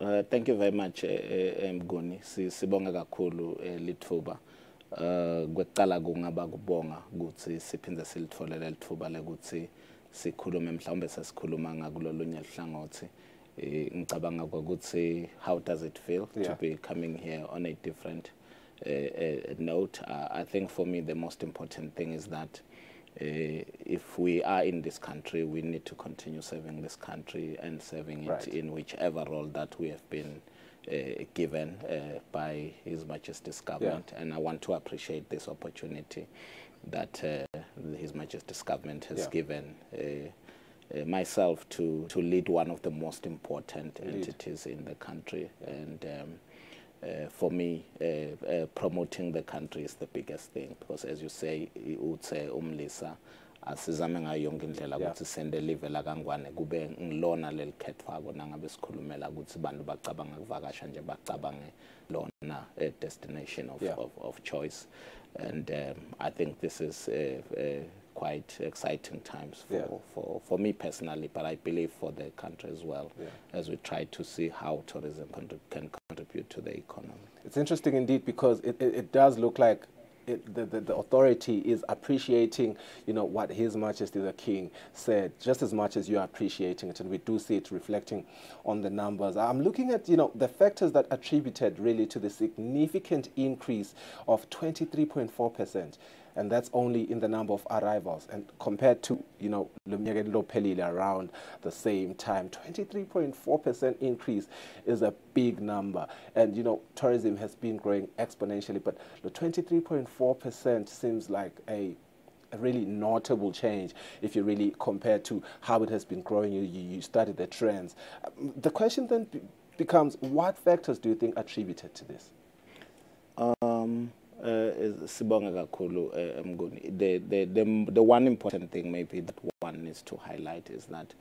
Uh, thank you very much, Mnguni. Sibonga kakhulu lithuba. Uh kwekuqala kungaba kubonga ukuthi siphinde silitholele lithuba lekuthi sikhulume mhlawumbe sesikhuluma ngakulolunye lihlangothi ngicabanga ukuthi how does it feel yeah. to be coming here on a different uh, uh, note uh, i think for me the most important thing is that uh, if we are in this country we need to continue serving this country and serving it right. in whichever role that we have been given uh, by His Majesty's government, yeah. and I want to appreciate this opportunity that uh, His Majesty's government has yeah. given myself to, to lead one of the most important Indeed. entities in the country. And um, uh, for me, uh, uh, promoting the country is the biggest thing because, as you say, utse umlisa asizame ngayo yonke indlela ukuthi sende live la kangwane kube ngilona lelikhethwako nangabe sikhulumela ukuthi bantu bacabanga kuvakasha nje bacabange lona a destination of, yeah. of, of choice and um, I think this is uh, uh, quite exciting times for, yeah. for, for me personally, but I believe for the country as well, yeah. as we try to see how tourism can contribute to the economy. It's interesting indeed because it, it, it does look like the, the, the, authority is appreciating, you know, what His Majesty the King said, just as much as you are appreciating it, and we do see it reflecting on the numbers. I'm looking at, you know, the factors that attributed really to the significant increase of 23.4 percent and that's only in the number of arrivals. And compared to, you know, around the same time, 23.4% increase is a big number. And, you know, tourism has been growing exponentially, but the 23.4% seems like a a really notable change if you really compare to how it has been growing. You, you studied the trends. The question then becomes, what factors do you think attributed to this? Um, sibonga kakhulu Mnguni. The, the, the, the one important thing maybe that one needs to highlight is that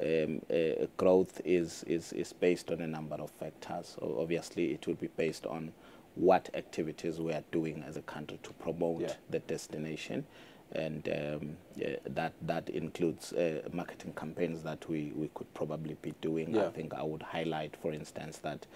um, uh, growth is, is, is based on a number of factors. So obviously, it will be based on what activities we are doing as a country to promote yeah. the destination and um, yeah, that that includes uh, marketing campaigns that we, we could probably be doing. Yeah. I think I would highlight, for instance, that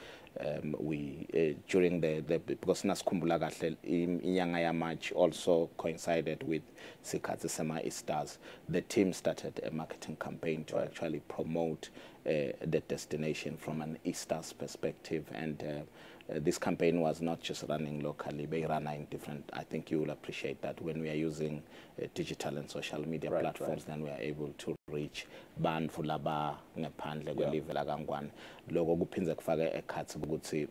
um, we uh, during the, the because inyanga ya March also coincided with sikhathi sema Easters. The team started a marketing campaign to right. actually promote uh, the destination from an Easters perspective and. Uh, this campaign was not just running locally, they ran in different, I think you will appreciate that when we are using uh, digital and social media right, platforms, right. then we are able to reach bantfu laba ngaphandle kwelive lakangwane loko kuphindze kufake ekhatsi ukuthi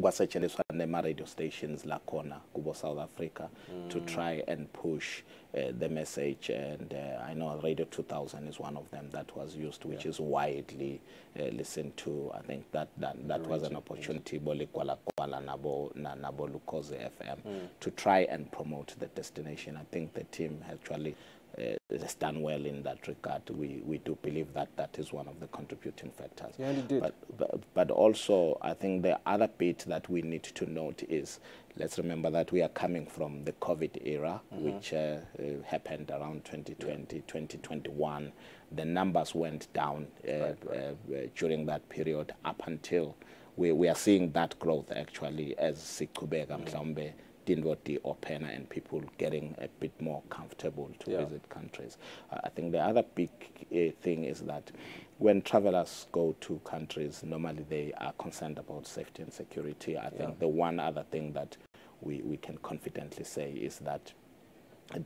kwasetshenziswa nema-radio stations lakhona kubo south africa mm. to try and push uh, the message and uh, i know radio 2000 is one of them that was used which yeah. is widely uh, listened to i think that that, that was an opportunity boLigwalagwala nabo nabo lukoze fm mm. to try and promote the destination i think the team actually uh, has done well in that regard. We, we do believe that that is one of the contributing factors. Yeah, it did. But, but, but also, I think the other bit that we need to note is let's remember that we are coming from the COVID era, mm -hmm. which uh, uh, happened around 2020, yeah. 2021. The numbers went down uh, right, right. Uh, during that period up until we, we are seeing that growth actually as Sikubega mm -hmm the opener and people getting a bit more comfortable to yeah. visit countries. Uh, I think the other big uh, thing is that when travelers go to countries, normally they are concerned about safety and security. I yeah. think the one other thing that we, we can confidently say is that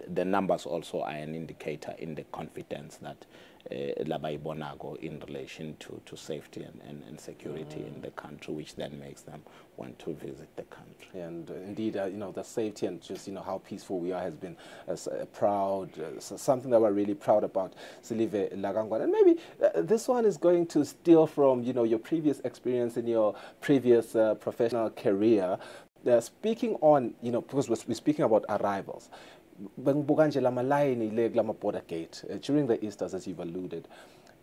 the numbers also are an indicator in the confidence that uh, labayibonago in relation to, to safety and, and, and security mm. in the country, which then makes them want to visit the country. And uh, indeed, uh, you know, the safety and just, you know, how peaceful we are has been uh, proud, uh, something that we're really proud about, Silive Lagangwan. And maybe uh, this one is going to steal from, you know, your previous experience in your previous professional career. speaking on, you know, because we're, we're speaking about arrivals, bengibuka nje lamalayini le kulama border gate uh, during the Easters as you've alluded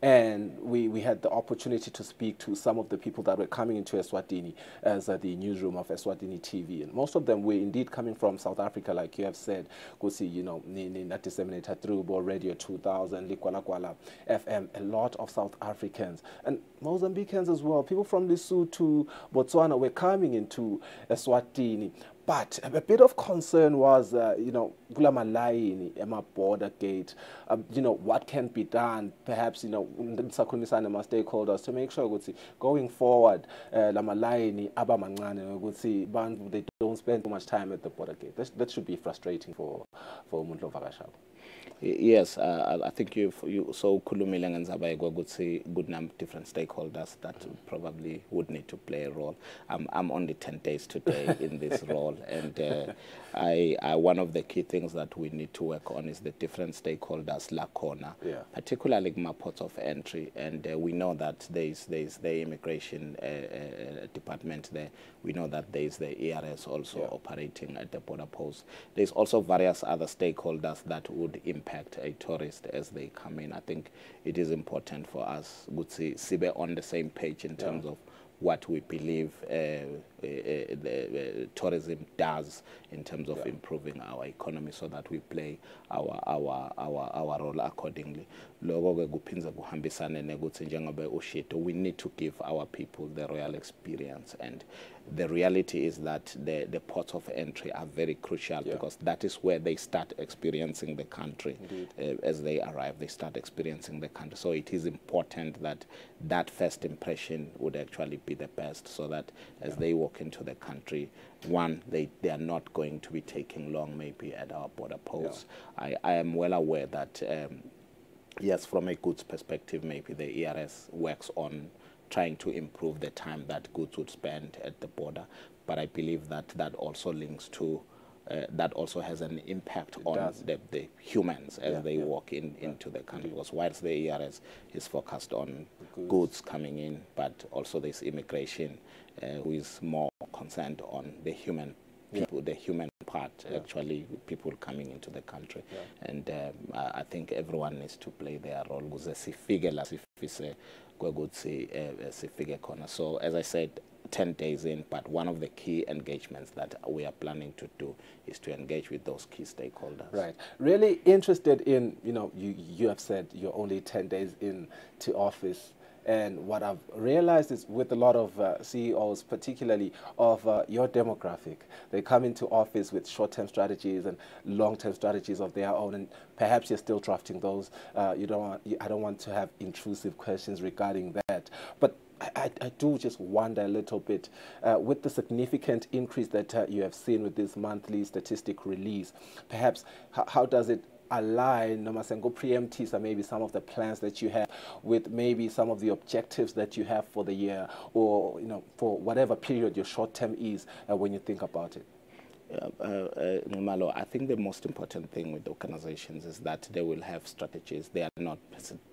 and we, we had the opportunity to speak to some of the people that were coming into Eswatini as uh, the newsroom of Eswatini TV. And most of them were indeed coming from South Africa, like you have said. See, you know, not disseminated through Bo Radio 2000, Ligwalagwala FM, a lot of South Africans and Mozambicans as well. People from Lesotho, to Botswana were coming into Eswatini. But a bit of concern was, uh, you know, kula malayini ema-border gate, um, you know, what can be done, perhaps, you know, nisakhulumisana nama-stakeholders to make sure ukuthi going forward uh, la malayini aba mancane ukuthi bantu they don't spend too much time at the border gate. That, that should be frustrating for, for umuntu lovakashako. Yes, uh, I think you've, you so ukhulumile ngendzaba yokuthi good number different stakeholders that probably would need to play a role. I'm, I'm only 10 days today in this [LAUGHS] role and uh, I, I, one of the key things that we need to work on is the different stakeholders lakhona, yeah. particularly my ports of entry and uh, we know that there's, there's the immigration uh, uh, department there. We know that there's the ERS also yeah. operating at the border post. There's also various other stakeholders that would impact impact a tourist as they come in. I think it is important for us, Gutsi, Sibe, on the same page in terms yeah. of what we believe uh, uh, the, uh, tourism does in terms of yeah. improving our economy so that we play our, our, our, our role accordingly. Loko kuphinza kuhambisane nekuthi njengoba ushito we need to give our people the royal experience and the reality is that the, the ports of entry are very crucial yeah. because that is where they start experiencing the country. Uh, as they arrive, they start experiencing the country. So it is important that that first impression would actually be the best so that as yeah. they walk into the country, one, they, they are not going to be taking long maybe at our border posts. Yeah. I, I am well aware that, um, yes, from a goods perspective, maybe the ERS works on trying to improve the time that goods would spend at the border. But I believe that that also links to uh, that also has an impact on the, the humans as Yeah, they yeah. walk in into the country. Because whilst the ERS is focused on Goods. goods. coming in, but also this immigration, uh, who is more concerned on the human Yeah. People, the human part, actually people coming into the country. And um, I I think everyone needs to play their role ukuze sifike la sifise kwekuthi eh, sifike. So as I said, 10 days in, but one of the key engagements that we are planning to do is to engage with those key stakeholders. Right. Really interested in, you know, you, you have said you're only 10 days in to office. And what I've realized is with a lot of uh, CEOs, particularly of uh, your demographic, they come into office with short-term strategies and long-term strategies of their own, and perhaps you're still drafting those. Uh, you don't want, I don't want to have intrusive questions regarding that. But I, I, do just wonder a little bit uh, with the significant increase that uh, you have seen with this monthly statistic release. Perhaps how does it align, noma sengo preemptisa maybe some of the plans that you have with maybe some of the objectives that you have for the year or you know for whatever period your short term is uh, when you think about it. Uh, uh, uh, Ngumalo, I think the most important thing with organizations is that they will have strategies. They are not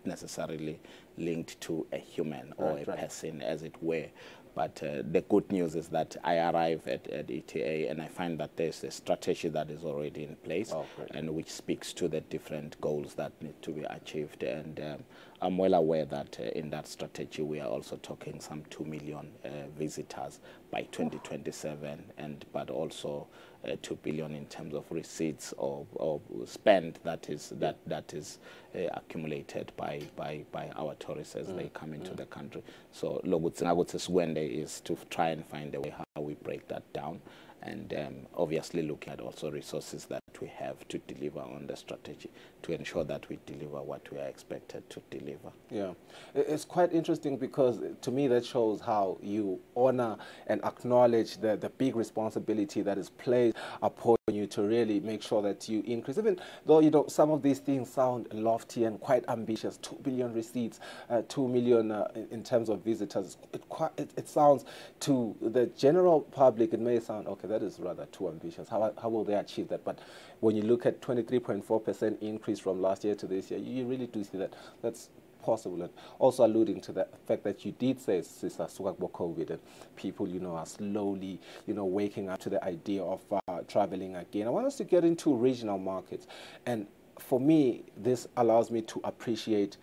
necessarily linked to a human or Right, a right. person, as it were. But uh, the good news is that I arrive at, at ETA and I find that there's a strategy that is already in place Oh, and which speaks to the different goals that need to be achieved. And um, I'm well aware that uh, in that strategy we are also talking some 2 million uh, visitors by 2027, and but also uh, 2 billion in terms of receipts or, or spend that is that that is uh, accumulated by, by by our tourists as they come into the country. So lokuthi ngakuthi sikwende is to try and find a way how we break that down. And um, obviously looking at also resources that we have to deliver on the strategy to ensure that we deliver what we are expected to deliver. Yeah, it's quite interesting because uh, to me that shows how you honor and acknowledge the, the big responsibility that is placed upon you to really make sure that you increase. Even though you know some of these things sound lofty and quite ambitious, two billion receipts, uh, two million uh, in, in terms of visitors. It, quite, it it sounds to the general public it may sound okay. That is rather too ambitious. How how will they achieve that? But when you look at 23.4 percent increase from last year to this year, you really do see that that's possible. And also alluding to the fact that you did say sister sukakbo covid and people you know are slowly you know waking up to the idea of uh, traveling again. I want us to get into regional markets. And for me this allows me to appreciate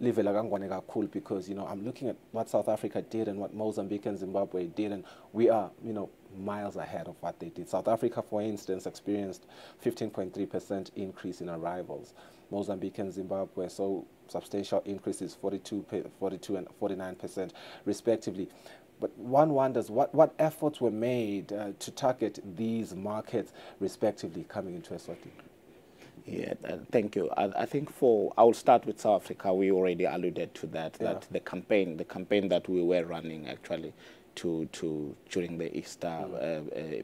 live la kangwane kakhulu because you know i'm looking at what south africa did and what mozambique and zimbabwe did. And we are you know miles ahead of what they did south africa for instance experienced 15.3% increase in arrivals Mozambique and Zimbabwe saw substantial increases 42, pe- 42 and 49 percent respectively. But one wonders what, what efforts were made uh, to target these markets respectively coming into Eswatini. Yeah, uh, thank you. I, I think for I will start with South Africa. We already alluded to that. Yeah. That the campaign, the campaign that we were running actually, to to during the Easter uh, uh,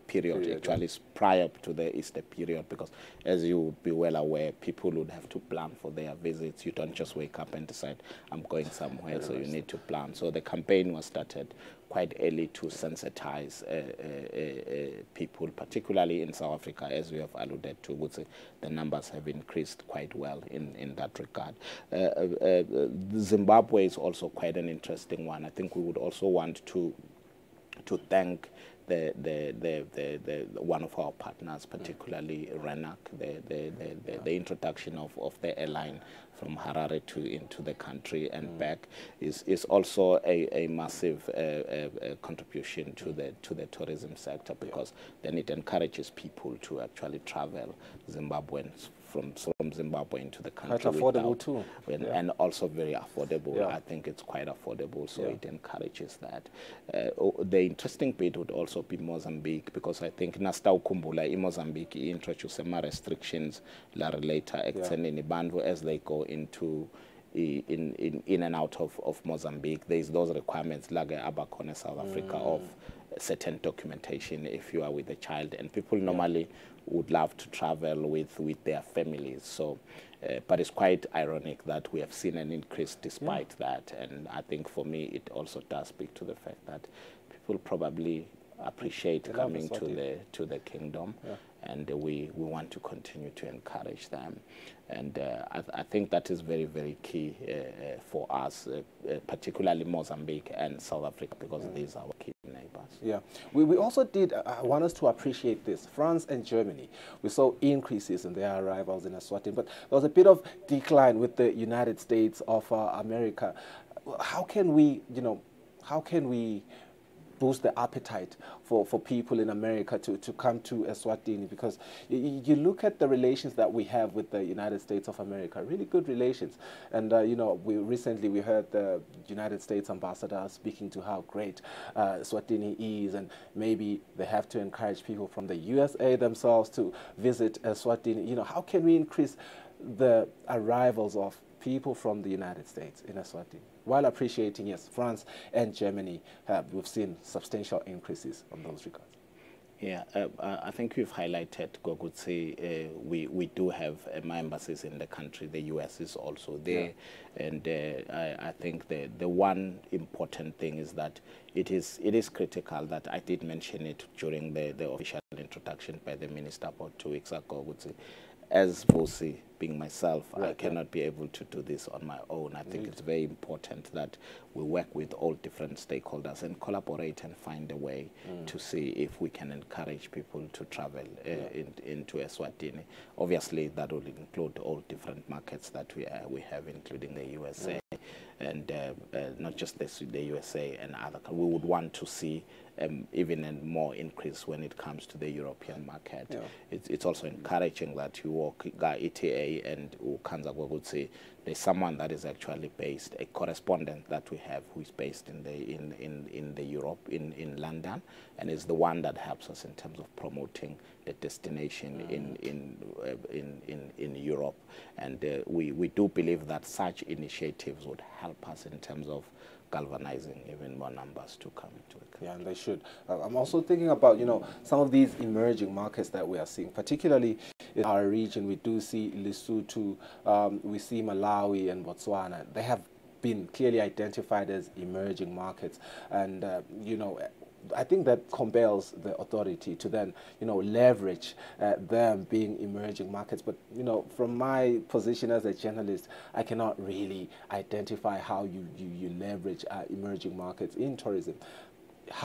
period, Period, actually prior to the Easter period, because as you would be well aware, people would have to plan for their visits. You don't just wake up and decide I'm going somewhere, so you need to plan. So the campaign was started quite early to sensitize uh, uh, uh, uh, people, particularly in South Africa, as we have alluded to. Would say the numbers have increased quite well in, in that regard. Uh, uh, uh, Zimbabwe is also quite an interesting one. I think we would also want to to thank the, the, the, the, the one of our partners, particularly Renac, the, the, the, the, the introduction of, of the airline from Harare to into the country and back is, is also a, a massive uh, uh, uh, contribution to the to the tourism sector because then it encourages people to actually travel Zimbabweans from from Zimbabwe into the country. Quite affordable without- too. and, Yeah. and also very affordable. Yeah. I think it's quite affordable, so it encourages that. Uh, the interesting bit would also be Mozambique because I think nasta ukumbula in Mozambique introduce more restrictions la later ekuthenini bantu as they go into in, in, in and out of, of Mozambique, there's those requirements like abakhona South Africa Mm. of certain documentation if you are with a child and people normally would love to travel with with their families. So uh, but it's quite ironic that we have seen an increase despite that. And i think for me it also does speak to the fact that people probably appreciate coming to the to the kingdom, Yeah. And we we want to continue to encourage them, and uh, I, th- I think that is very very key uh, uh, for us, uh, uh, particularly Mozambique and South Africa, because these are our key neighbors. Yeah, we, we also did, uh, I want us to appreciate this. France and Germany, we saw increases in their arrivals in Eswatini, but there was a bit of decline with the United States of uh, America. How can we, you know, how can we boost the appetite for, for people in America to, to come to Eswatini because you, you look at the relations that we have with the United States of America, really good relations. And, uh, you know, we recently we heard the United States ambassador speaking to how great uh, Eswatini is and maybe they have to encourage people from the USA themselves to visit Eswatini. You know, how can we increase the arrivals of people from the United States in Eswatini? While appreciating, yes, France and Germany, have, we've seen substantial increases on those regards. Yeah, uh, I think you've highlighted, Gogutsi, uh, we, we do have uh, my embassies in the country. The US is also there. And uh, I, I think the, the one important thing is that it is, it is critical that I did mention it during the, the official introduction by the minister about two weeks ago. Gogutsi. As Bosi, being myself, I Right, yeah. cannot be able to do this on my own. I think it's very important that we work with all different stakeholders and collaborate and find a way Mm. to see if we can encourage people to travel uh, in, into Eswatini. Obviously, that will include all different markets that we, uh, we have, including the USA. And uh, uh, not just the, the USA and other. We would want to see um, even a more increase when it comes to the European market. Yeah. It's, it's also encouraging that you work ga ETA and ukanza kwekutsi there's someone that is actually based, a correspondent that we have who is based in the in, in, in the Europe in, in London and is the one that helps us in terms of promoting the destination in in, uh, in in in Europe and uh, we, we do believe that such initiatives would help us in terms of galvanizing even more numbers to come into the Yeah, and they should. Uh, I'm also thinking about, you know, some of these emerging markets that we are seeing, particularly in our region. We do see Lesotho, um, we see Malawi and Botswana. They have been clearly identified as emerging markets. And, uh, you know, I think that compels the authority to then, you know, leverage uh, them being emerging markets. But, you know, from my position as a journalist, I cannot really identify how you, you, you leverage uh, emerging markets in tourism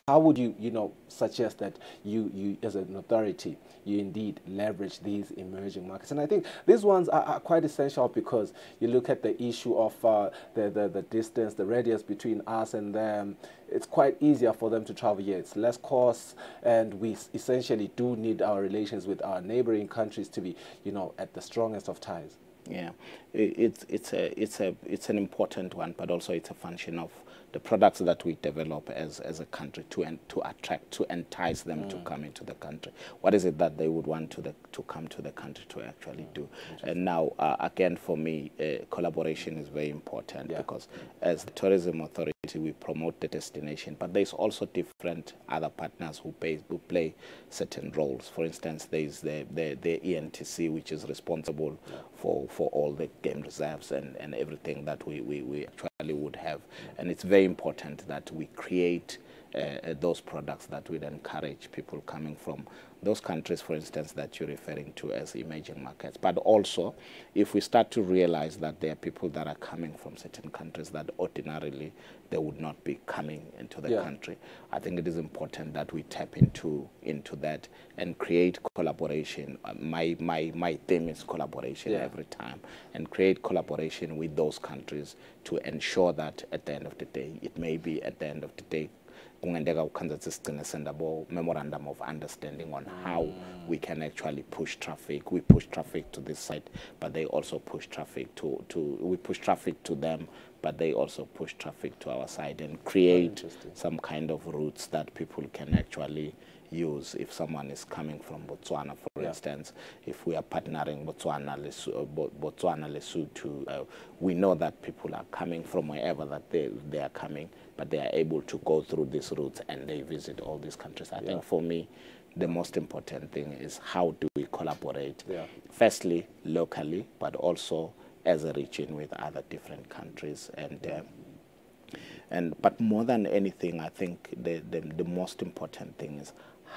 how would you, you know, suggest that you, you as an authority, you indeed leverage these emerging markets? And I think these ones are, are quite essential because you look at the issue of uh, the, the, the distance, the radius between us and them. It's quite easier for them to travel here. It's less cost, and we essentially do need our relations with our neighboring countries to be, you know, at the strongest of ties. Yeah, it's it's a it's a it's an important one, but also it's a function of the products that we develop as as a country to en- to attract to entice them to come into the country. What is it that they would want to the to come to the country to actually do? And now uh, again, for me, uh, collaboration is very important because as the tourism authority, we promote the destination, but there's also different other partners who pay who play certain roles. For instance, there's the the, the ENTC, which is responsible for for all the game reserves and, and everything that we, we, we actually would have. And it's very important that we create uh, uh, those products that would encourage people coming from those countries, for instance, that you're referring to as emerging markets. But also, if we start to realize that there are people that are coming from certain countries that ordinarily they would not be coming into the Yeah. country, I think it is important that we tap into into that and create collaboration. Uh, My my my theme is collaboration Yeah. every time, and create collaboration with those countries to ensure that at the end of the day, it may be at the end of the day kungenzeka ukhanza sigcine sendabo memorandum of understanding on how we can actually push traffic we push traffic to this site but they also push traffic to to we push traffic to them but they also push traffic to our side and create some kind of routes that people can actually use if someone is coming from Botswana, for Yeah. instance, if we are partnering Botswana, Lesotho, Botswana, Lesotho, uh, we know that people are coming from wherever that they, they are coming, but they are able to go through these routes and they visit all these countries. I Yeah. think for me, the most important thing is how do we collaborate, Yeah. firstly, locally, but also as a region with other different countries. And um, And but more than anything, I think the, the, the most important thing is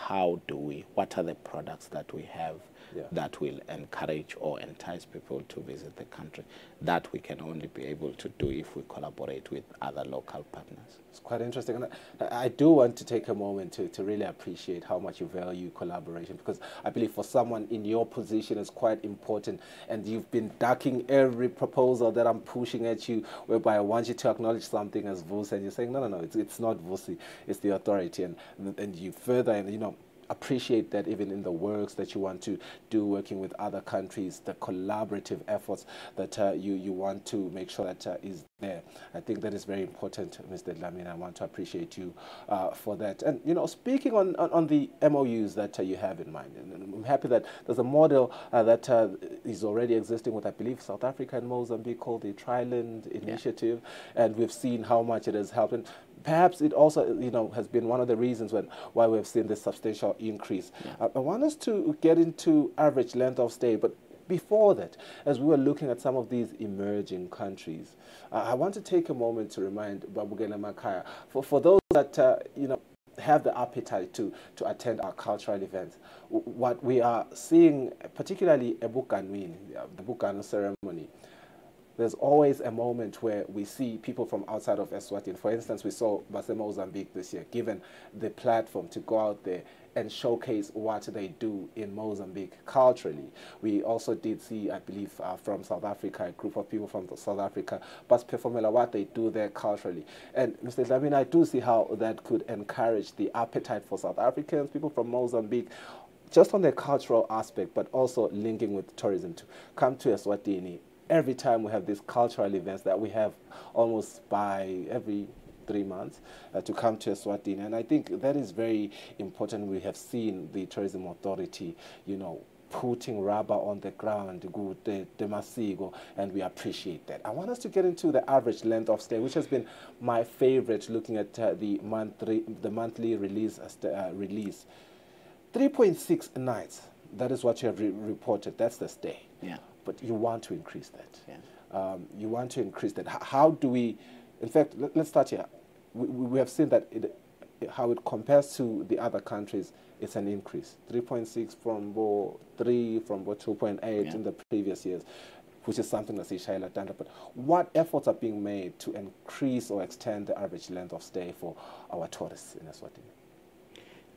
how do we, what are the products that we have Yeah. that will encourage or entice people to visit the country? That we can only be able to do if we collaborate with other local partners. It's quite interesting. And I, I do want to take a moment to, to really appreciate how much you value collaboration because I believe for someone in your position it's quite important. And you've been ducking every proposal that I'm pushing at you, whereby I want you to acknowledge something as VUSI, and you're saying, no, no, no, it's, it's not VUSI, it's the authority. And, and you further, and you know, appreciate that even in the works that you want to do working with other countries, the collaborative efforts that uh, you, you want to make sure that uh, is there. I think that is very important, Mr. Dlamini. I want to appreciate you uh, for that. And, you know, speaking on, on, on the MOUs that uh, you have in mind, and I'm happy that there's a model uh, that uh, is already existing with, I believe, South Africa and Mozambique called the Triland Initiative, and we've seen how much it has helped. And perhaps it also, you know, has been one of the reasons when why we've seen this substantial increase. I, I want us to get into average length of stay, but before that, as we were looking at some of these emerging countries, uh, I want to take a moment to remind Babugela Makaya, for, for those that, uh, you know, have the appetite to, to attend our cultural events. What we are seeing, particularly a Bukanwini, the Buganu ceremony, there's always a moment where we see people from outside of Eswatini. For instance, we saw Base Mozambique this year, given the platform to go out there and showcase what they do in Mozambique culturally. We also did see, I believe, uh, from South Africa, a group of people from South Africa, Bas Performela, what they do there culturally. And Mr. Dlamini, I do see how that could encourage the appetite for South Africans, people from Mozambique, just on the cultural aspect, but also linking with tourism to come to Eswatini. Every time we have these cultural events that we have almost by every three months uh, to come to Eswatini. And I think that is very important. We have seen the tourism authority, you know, putting rubber on the ground, good, the, the Masigo, and we appreciate that. I want us to get into the average length of stay, which has been my favorite, looking at uh, the monthly, the monthly release, uh, uh, release. 3.6 nights. That is what you have re- reported. That's the stay. Yeah. But you want to increase that. Yeah. Um, you want to increase that. H- how do we? In fact, let, us start here. We, we have seen that it, how it compares to the other countries. It's an increase. 3.6 from Bo 3 from Bo 2.8 Yeah. in the previous years, which is something that Ishaila done. But what efforts are being made to increase or extend the average length of stay for our tourists in Eswatini?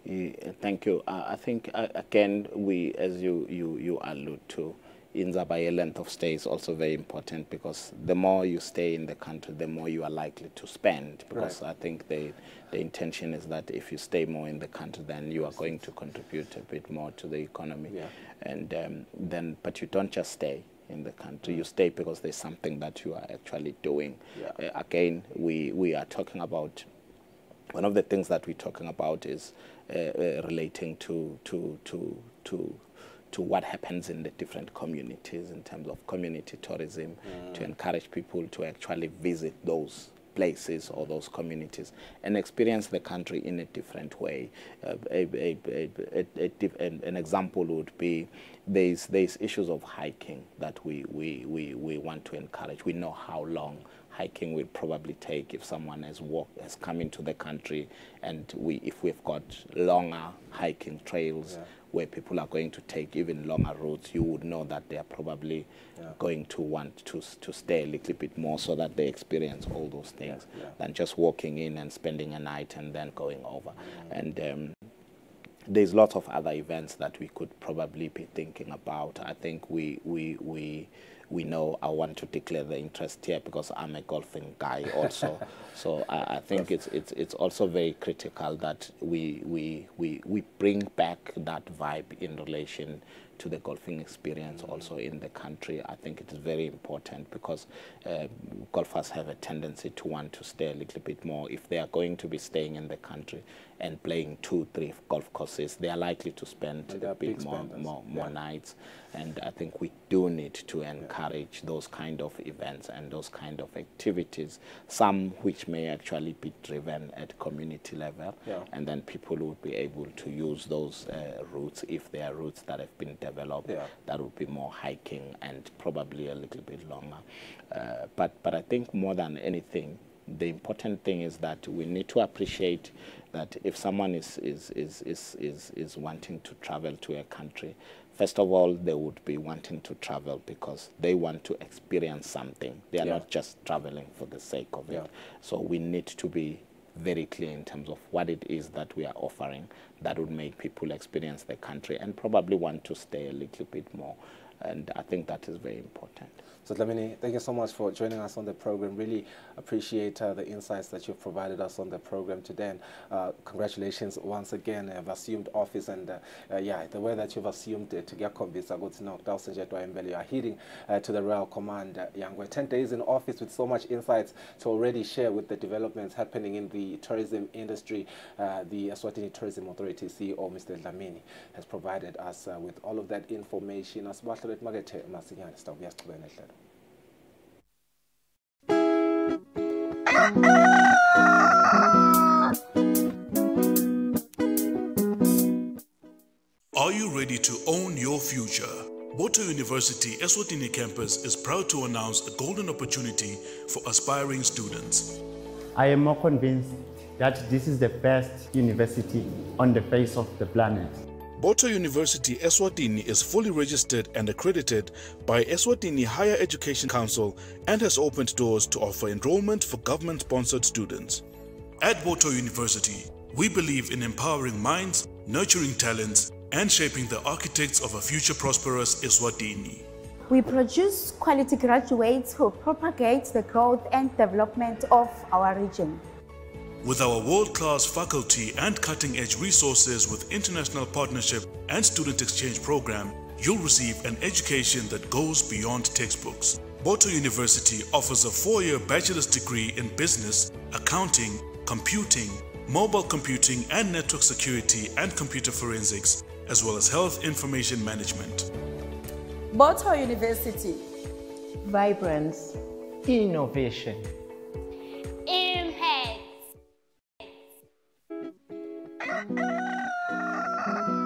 Yeah, thank you. Uh, I think uh, again, we, as you, you, you allude to, in Zabaye, length of stay is also very important because the more you stay in the country, the more you are likely to spend. Because Right. I think the, the intention is that if you stay more in the country, then you are going to contribute a bit more to the economy. Yeah. And um, then, but you don't just stay in the country. You stay because there's something that you are actually doing. Yeah. Uh, again, we, we are talking about one of the things that we're talking about is uh, uh, relating to to to to to what happens in the different communities in terms of community tourism to encourage people to actually visit those places or those communities and experience the country in a different way. Uh, a, a, a, a, a, diff- an, an example would be there's, there's issues of hiking that we, we, we, we want to encourage. We know how long hiking will probably take if someone has walked, has come into the country and we, if we've got longer hiking trails Yeah. Where people are going to take even longer routes, you would know that they are probably going to want to, to stay a little bit more so that they experience all those things yeah. than just walking in and spending a night and then going over. And um, there's lots of other events that we could probably be thinking about. I think we we we we know I want to declare the interest here because I'm a golfing guy also. [LAUGHS] so I, I think it's it's it's also very critical that we we we we bring back that vibe in relation to the golfing experience also in the country. I think it is very important because uh, golfers have a tendency to want to stay a little bit more. If they are going to be staying in the country and playing two, three golf courses, they are likely to spend a bit more, more, more Yeah. nights. And I think we do need to encourage those kind of events and those kind of activities, some which may actually be driven at community level Yeah. and then people would be able to use those uh, routes if they are routes that have been developed Yeah. that would be more hiking and probably a little bit longer uh, but but i think more than anything the important thing is that we need to appreciate that if someone is, is, is, is, is, is wanting to travel to a country, first of all, they would be wanting to travel because they want to experience something. They are Yeah. not just traveling for the sake of Yeah. it. So we need to be very clear in terms of what it is that we are offering that would make people experience the country and probably want to stay a little bit more. And I think that is very important. So Dlamini, thank you so much for joining us on the program. Really appreciate uh, the insights that you've provided us on the program today. And uh, congratulations once again. You've assumed office and uh, uh, yeah, the way that you've assumed it, ngiyakhombisa ukuthi no kutawusetshenziswa impela you are heading uh, to the Royal Command. Uh, Yangwe, 10 days in office with so much insights to already share with the developments happening in the tourism industry. The Eswatini Tourism Authority CEO, Mr. Dlamini, has provided us with all of that information. Asibahlelo emakethe masinyane sitawubuya sichubeke nehlelo. Are you ready to own your future? Botho University Eswatini campus is proud to announce a golden opportunity for aspiring students. I am more convinced that this is the best university on the face of the planet. Botho University Eswatini is fully registered and accredited by Eswatini Higher Education Council and has opened doors to offer enrollment for government-sponsored students. At Botho University, we believe in empowering minds, nurturing talents, and shaping the architects of a future prosperous Eswatini. We produce quality graduates who propagate the growth and development of our region. With our world-class faculty and cutting-edge resources with international partnership and student exchange program, you'll receive an education that goes beyond textbooks. Botho University offers a four-year bachelor's degree in business, accounting, computing, mobile computing and network security and computer forensics, as well as health information management. Botho University. Vibrance, innovation. Impact. Ah! [LAUGHS]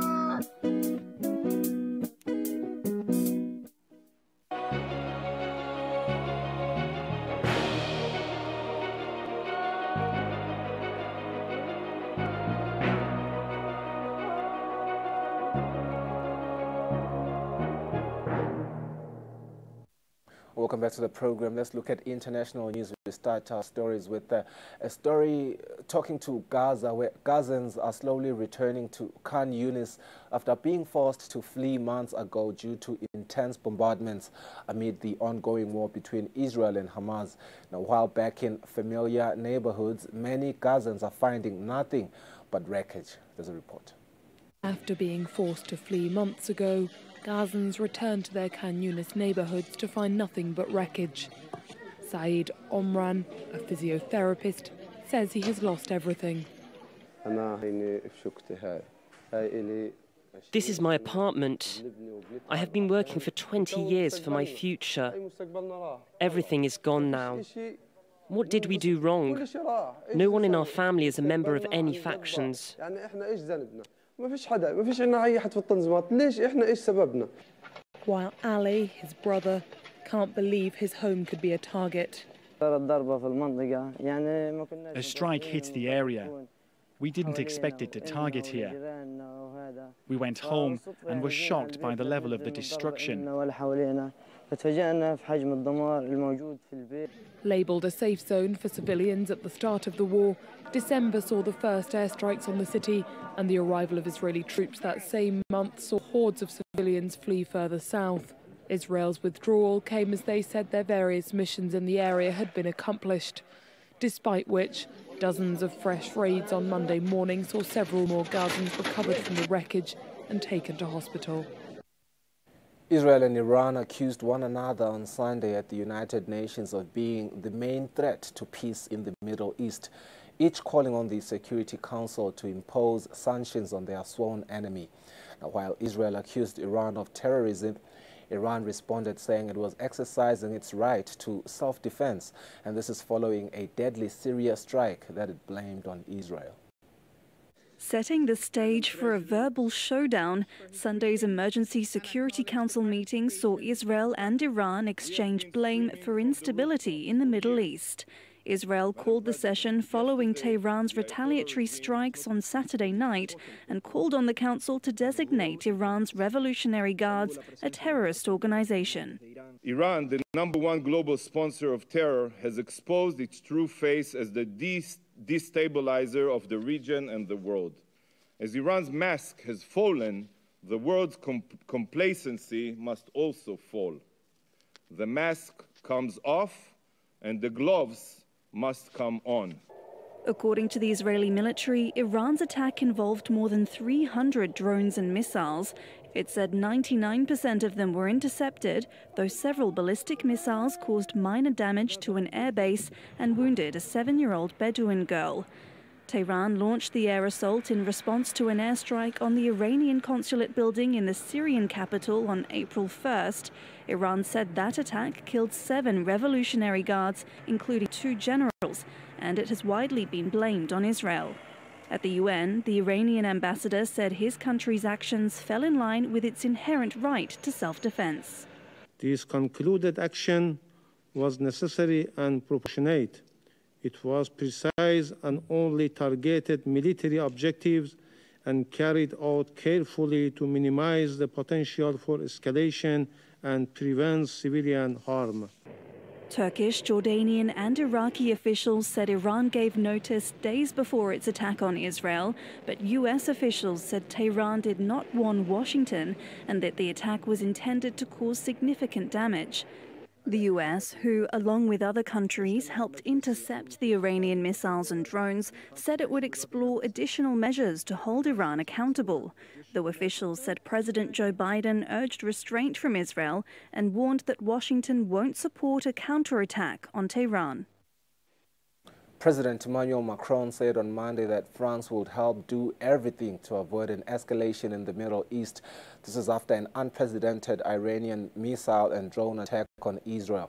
Welcome back to the program. Let's look at international news. We start our stories with uh, a story talking to Gaza, where Gazans are slowly returning to Khan Yunis after being forced to flee months ago due to intense bombardments amid the ongoing war between Israel and Hamas. Now, while back in familiar neighborhoods, many Gazans are finding nothing but wreckage. There's a report. After being forced to flee months ago, Gazans returned to their Khan Yunis neighbourhoods to find nothing but wreckage. Saeed Omran, a physiotherapist, says he has lost everything. This is my apartment. I have been working for 20 years for my future. Everything is gone now. What did we do wrong? No one in our family is a member of any factions. ما فيش حدا ما فيش عنا اي حد في التنظيمات ليش احنا ايش سببنا While Ali, his brother, can't believe his home could be a target. الضربة في المنطقة يعني ما كنا A strike hit the area. We didn't expect it to target here. We went home and were shocked by the level of the destruction. Labelled a safe zone for civilians at the start of the war, December saw the first airstrikes on the city and the arrival of Israeli troops that same month saw hordes of civilians flee further south. Israel's withdrawal came as they said their various missions in the area had been accomplished, despite which dozens of fresh raids on Monday morning saw several more Gazans recovered from the wreckage and taken to hospital. Israel and Iran accused one another on Sunday at the United Nations of being the main threat to peace in the Middle East, each calling on the Security Council to impose sanctions on their sworn enemy. Now, while Israel accused Iran of terrorism, Iran responded saying it was exercising its right to self-defense, and this is following a deadly Syria strike that it blamed on Israel. Setting the stage for a verbal showdown, Sunday's Emergency Security Council meeting saw Israel and Iran exchange blame for instability in the Middle East. Israel called the session following Tehran's retaliatory strikes on Saturday night and called on the council to designate Iran's Revolutionary Guards a terrorist organization. Iran, the number one global sponsor of terror, has exposed its true face as the destabilizer of the region and the world. As Iran's mask has fallen, the world's complacency must also fall. The mask comes off and the gloves must come on. According to the Israeli military, Iran's attack involved more than 300 drones and missiles. It said 99% of them were intercepted, though several ballistic missiles caused minor damage to an airbase and wounded a seven year old Bedouin girl. Tehran launched the air assault in response to an airstrike on the Iranian consulate building in the Syrian capital on April 1st. Iran said that attack killed seven Revolutionary Guards, including two generals, and it has widely been blamed on Israel. At the UN, the Iranian ambassador said his country's actions fell in line with its inherent right to self defense. This concluded action was necessary and proportionate it was precise and only targeted military objectives and carried out carefully to minimize the potential for escalation and prevent civilian harm. Turkish, Jordanian, and Iraqi officials said Iran gave notice days before its attack on Israel, but U.S. officials said Tehran did not warn Washington and that the attack was intended to cause significant damage. The US, who, along with other countries, helped intercept the Iranian missiles and drones, said it would explore additional measures to hold Iran accountable. Though officials said President Joe Biden urged restraint from Israel and warned that Washington won't support a counterattack on Tehran. President Emmanuel Macron said on Monday that France would help do everything to avoid an escalation in the Middle East. This is after an unprecedented Iranian missile and drone attack on Israel.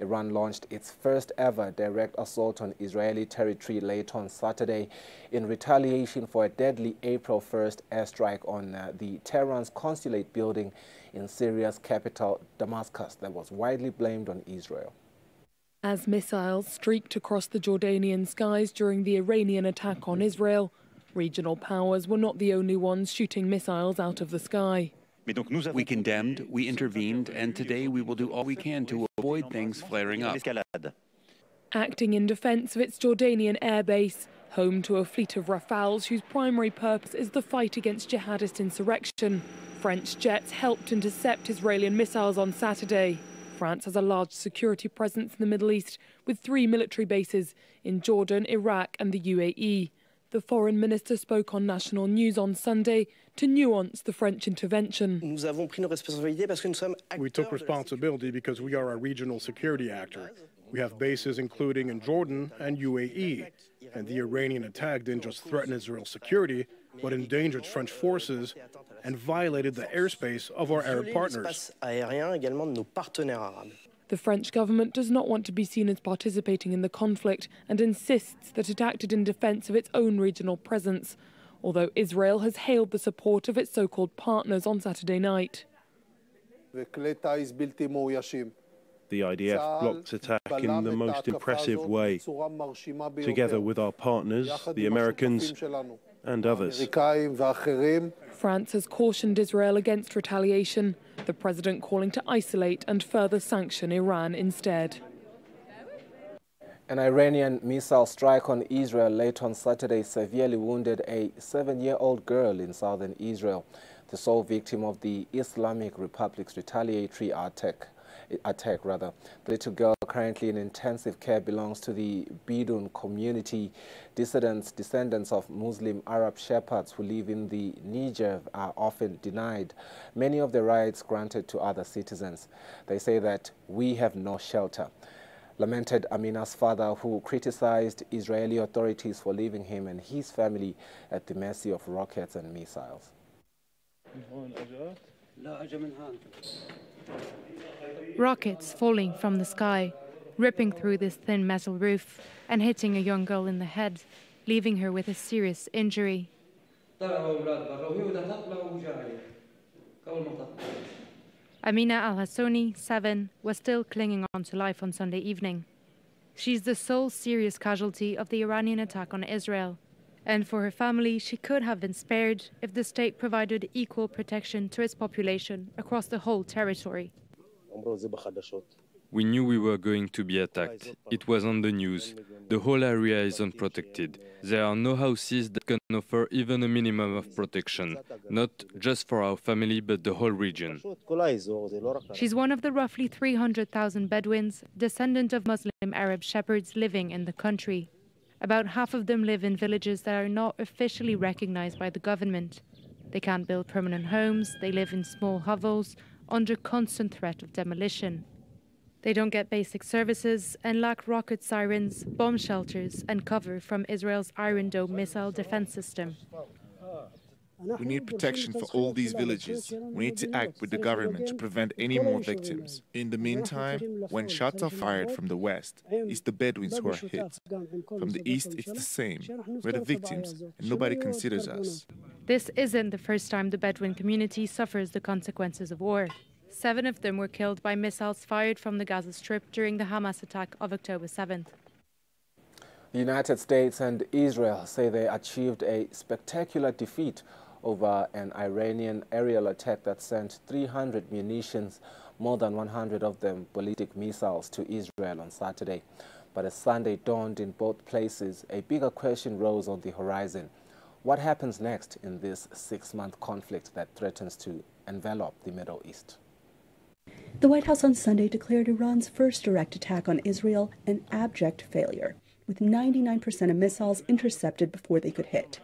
Iran launched its first ever direct assault on Israeli territory late on Saturday in retaliation for a deadly April 1st airstrike on uh, the Tehran's consulate building in Syria's capital, Damascus, that was widely blamed on Israel. As missiles streaked across the Jordanian skies during the Iranian attack on Israel, regional powers were not the only ones shooting missiles out of the sky. We condemned, we intervened, and today we will do all we can to avoid things flaring up. Acting in defense of its Jordanian airbase, home to a fleet of Rafales whose primary purpose is the fight against jihadist insurrection, French jets helped intercept Israeli missiles on Saturday. France has a large security presence in the Middle East with three military bases in Jordan, Iraq and the UAE. The foreign minister spoke on national news on Sunday to nuance the French intervention. We took responsibility because we are a regional security actor. We have bases including in Jordan and UAE. And the Iranian attack didn't just threaten Israel's security, but endangered French forces and violated the airspace of our Arab partners. The French government does not want to be seen as participating in the conflict and insists that it acted in defense of its own regional presence, although Israel has hailed the support of its so-called partners on Saturday night. The IDF blocked attack in the most impressive way, together with our partners, the Americans, and others. France has cautioned Israel against retaliation, the president calling to isolate and further sanction Iran instead. An Iranian missile strike on Israel late on Saturday severely wounded a seven-year-old girl in southern Israel, the sole victim of the Islamic Republic's retaliatory attack attack rather. The little girl currently in intensive care belongs to the Bedouin community. Dissidents, descendants of Muslim Arab shepherds who live in the Negev are often denied many of the rights granted to other citizens. They say that we have no shelter lamented Amina's father who criticized Israeli authorities for leaving him and his family at the mercy of rockets and missiles. Rockets falling from the sky, ripping through this thin metal roof and hitting a young girl in the head, leaving her with a serious injury. Amina Al Hassoni, seven, was still clinging on to life on Sunday evening. She's the sole serious casualty of the Iranian attack on Israel. And for her family, she could have been spared if the state provided equal protection to its population across the whole territory. We knew we were going to be attacked. It was on the news. The whole area is unprotected. There are no houses that can offer even a minimum of protection, not just for our family, but the whole region. She's one of the roughly 300,000 Bedouins, descendant of Muslim Arab shepherds living in the country. About half of them live in villages that are not officially recognized by the government. They can't build permanent homes, they live in small hovels under constant threat of demolition. They don't get basic services and lack rocket sirens, bomb shelters, and cover from Israel's Iron Dome missile defense system. We need protection for all these villages. We need to act with the government to prevent any more victims. In the meantime, when shots are fired from the west, it's the Bedouins who are hit. From the east, it's the same. We're the victims, and nobody considers us. This isn't the first time the Bedouin community suffers the consequences of war. Seven of them were killed by missiles fired from the Gaza Strip during the Hamas attack of October 7th. The United States and Israel say they achieved a spectacular defeat over an Iranian aerial attack that sent 300 munitions, more than 100 of them ballistic missiles, to Israel on Saturday. But as Sunday dawned in both places, a bigger question rose on the horizon. What happens next in this six-month conflict that threatens to envelop the Middle East? The White House on Sunday declared Iran's first direct attack on Israel an abject failure, with 99% of missiles intercepted before they could hit.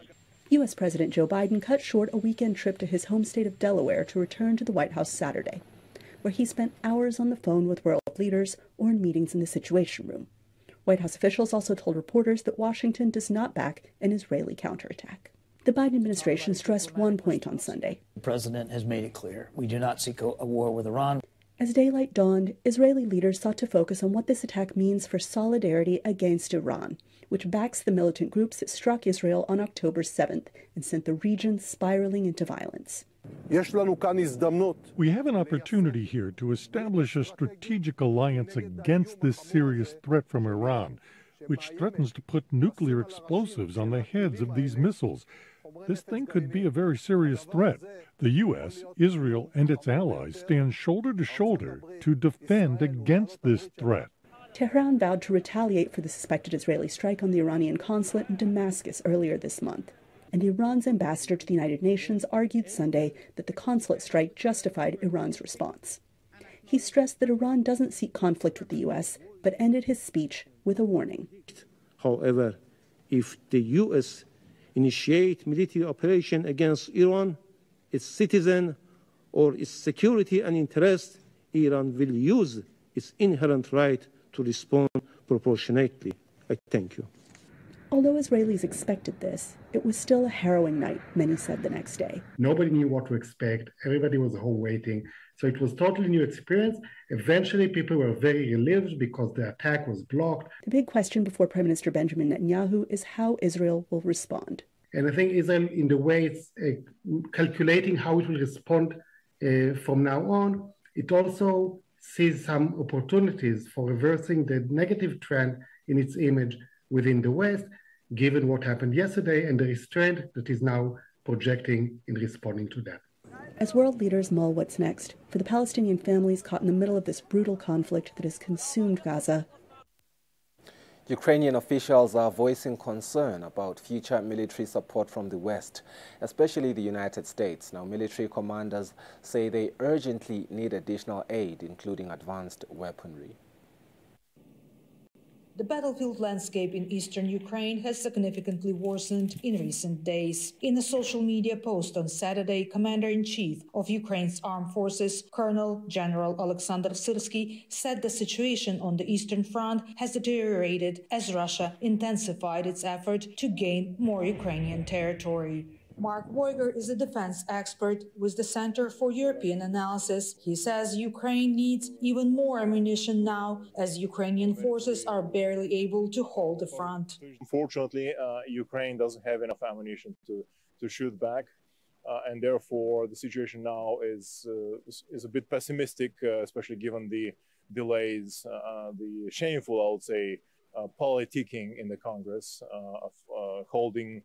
U.S. President Joe Biden cut short a weekend trip to his home state of Delaware to return to the White House Saturday, where he spent hours on the phone with world leaders or in meetings in the Situation Room. White House officials also told reporters that Washington does not back an Israeli counterattack. The Biden administration stressed one point on Sunday. The president has made it clear we do not seek a war with Iran. As daylight dawned, Israeli leaders sought to focus on what this attack means for solidarity against Iran, which backs the militant groups that struck Israel on October 7th and sent the region spiraling into violence. We have an opportunity here to establish a strategic alliance against this serious threat from Iran, which threatens to put nuclear explosives on the heads of these missiles. This thing could be a very serious threat. The U.S., Israel, and its allies stand shoulder to shoulder to defend against this threat. Tehran vowed to retaliate for the suspected Israeli strike on the Iranian consulate in Damascus earlier this month. And Iran's ambassador to the United Nations argued Sunday that the consulate strike justified Iran's response. He stressed that Iran doesn't seek conflict with the U.S., but ended his speech with a warning. However, if the U.S. initiate military operation against Iran, its citizen, or its security and interest, Iran will use its inherent right to respond proportionately. I thank you. Although Israelis expected this, it was still a harrowing night, many said the next day. Nobody knew what to expect. Everybody was home waiting. So it was totally new experience. Eventually, people were very relieved because the attack was blocked. The big question before Prime Minister Benjamin Netanyahu is how Israel will respond. And I think Israel, in the way it's uh, calculating how it will respond uh, from now on, it also sees some opportunities for reversing the negative trend in its image within the West, given what happened yesterday and the restraint that is now projecting in responding to that. As world leaders mull what's next for the Palestinian families caught in the middle of this brutal conflict that has consumed Gaza, Ukrainian officials are voicing concern about future military support from the West, especially the United States. Now, military commanders say they urgently need additional aid, including advanced weaponry. The battlefield landscape in eastern Ukraine has significantly worsened in recent days. In a social media post on Saturday, Commander in Chief of Ukraine's armed forces, Colonel General Alexander Syrsky, said the situation on the Eastern Front has deteriorated as Russia intensified its effort to gain more Ukrainian territory. Mark Voyger is a defense expert with the Center for European Analysis. He says Ukraine needs even more ammunition now as Ukrainian forces are barely able to hold the front. Unfortunately, uh, Ukraine doesn't have enough ammunition to, to shoot back. Uh, and therefore, the situation now is, uh, is a bit pessimistic, uh, especially given the delays, uh, the shameful, I would say, uh, politicking in the Congress, of holding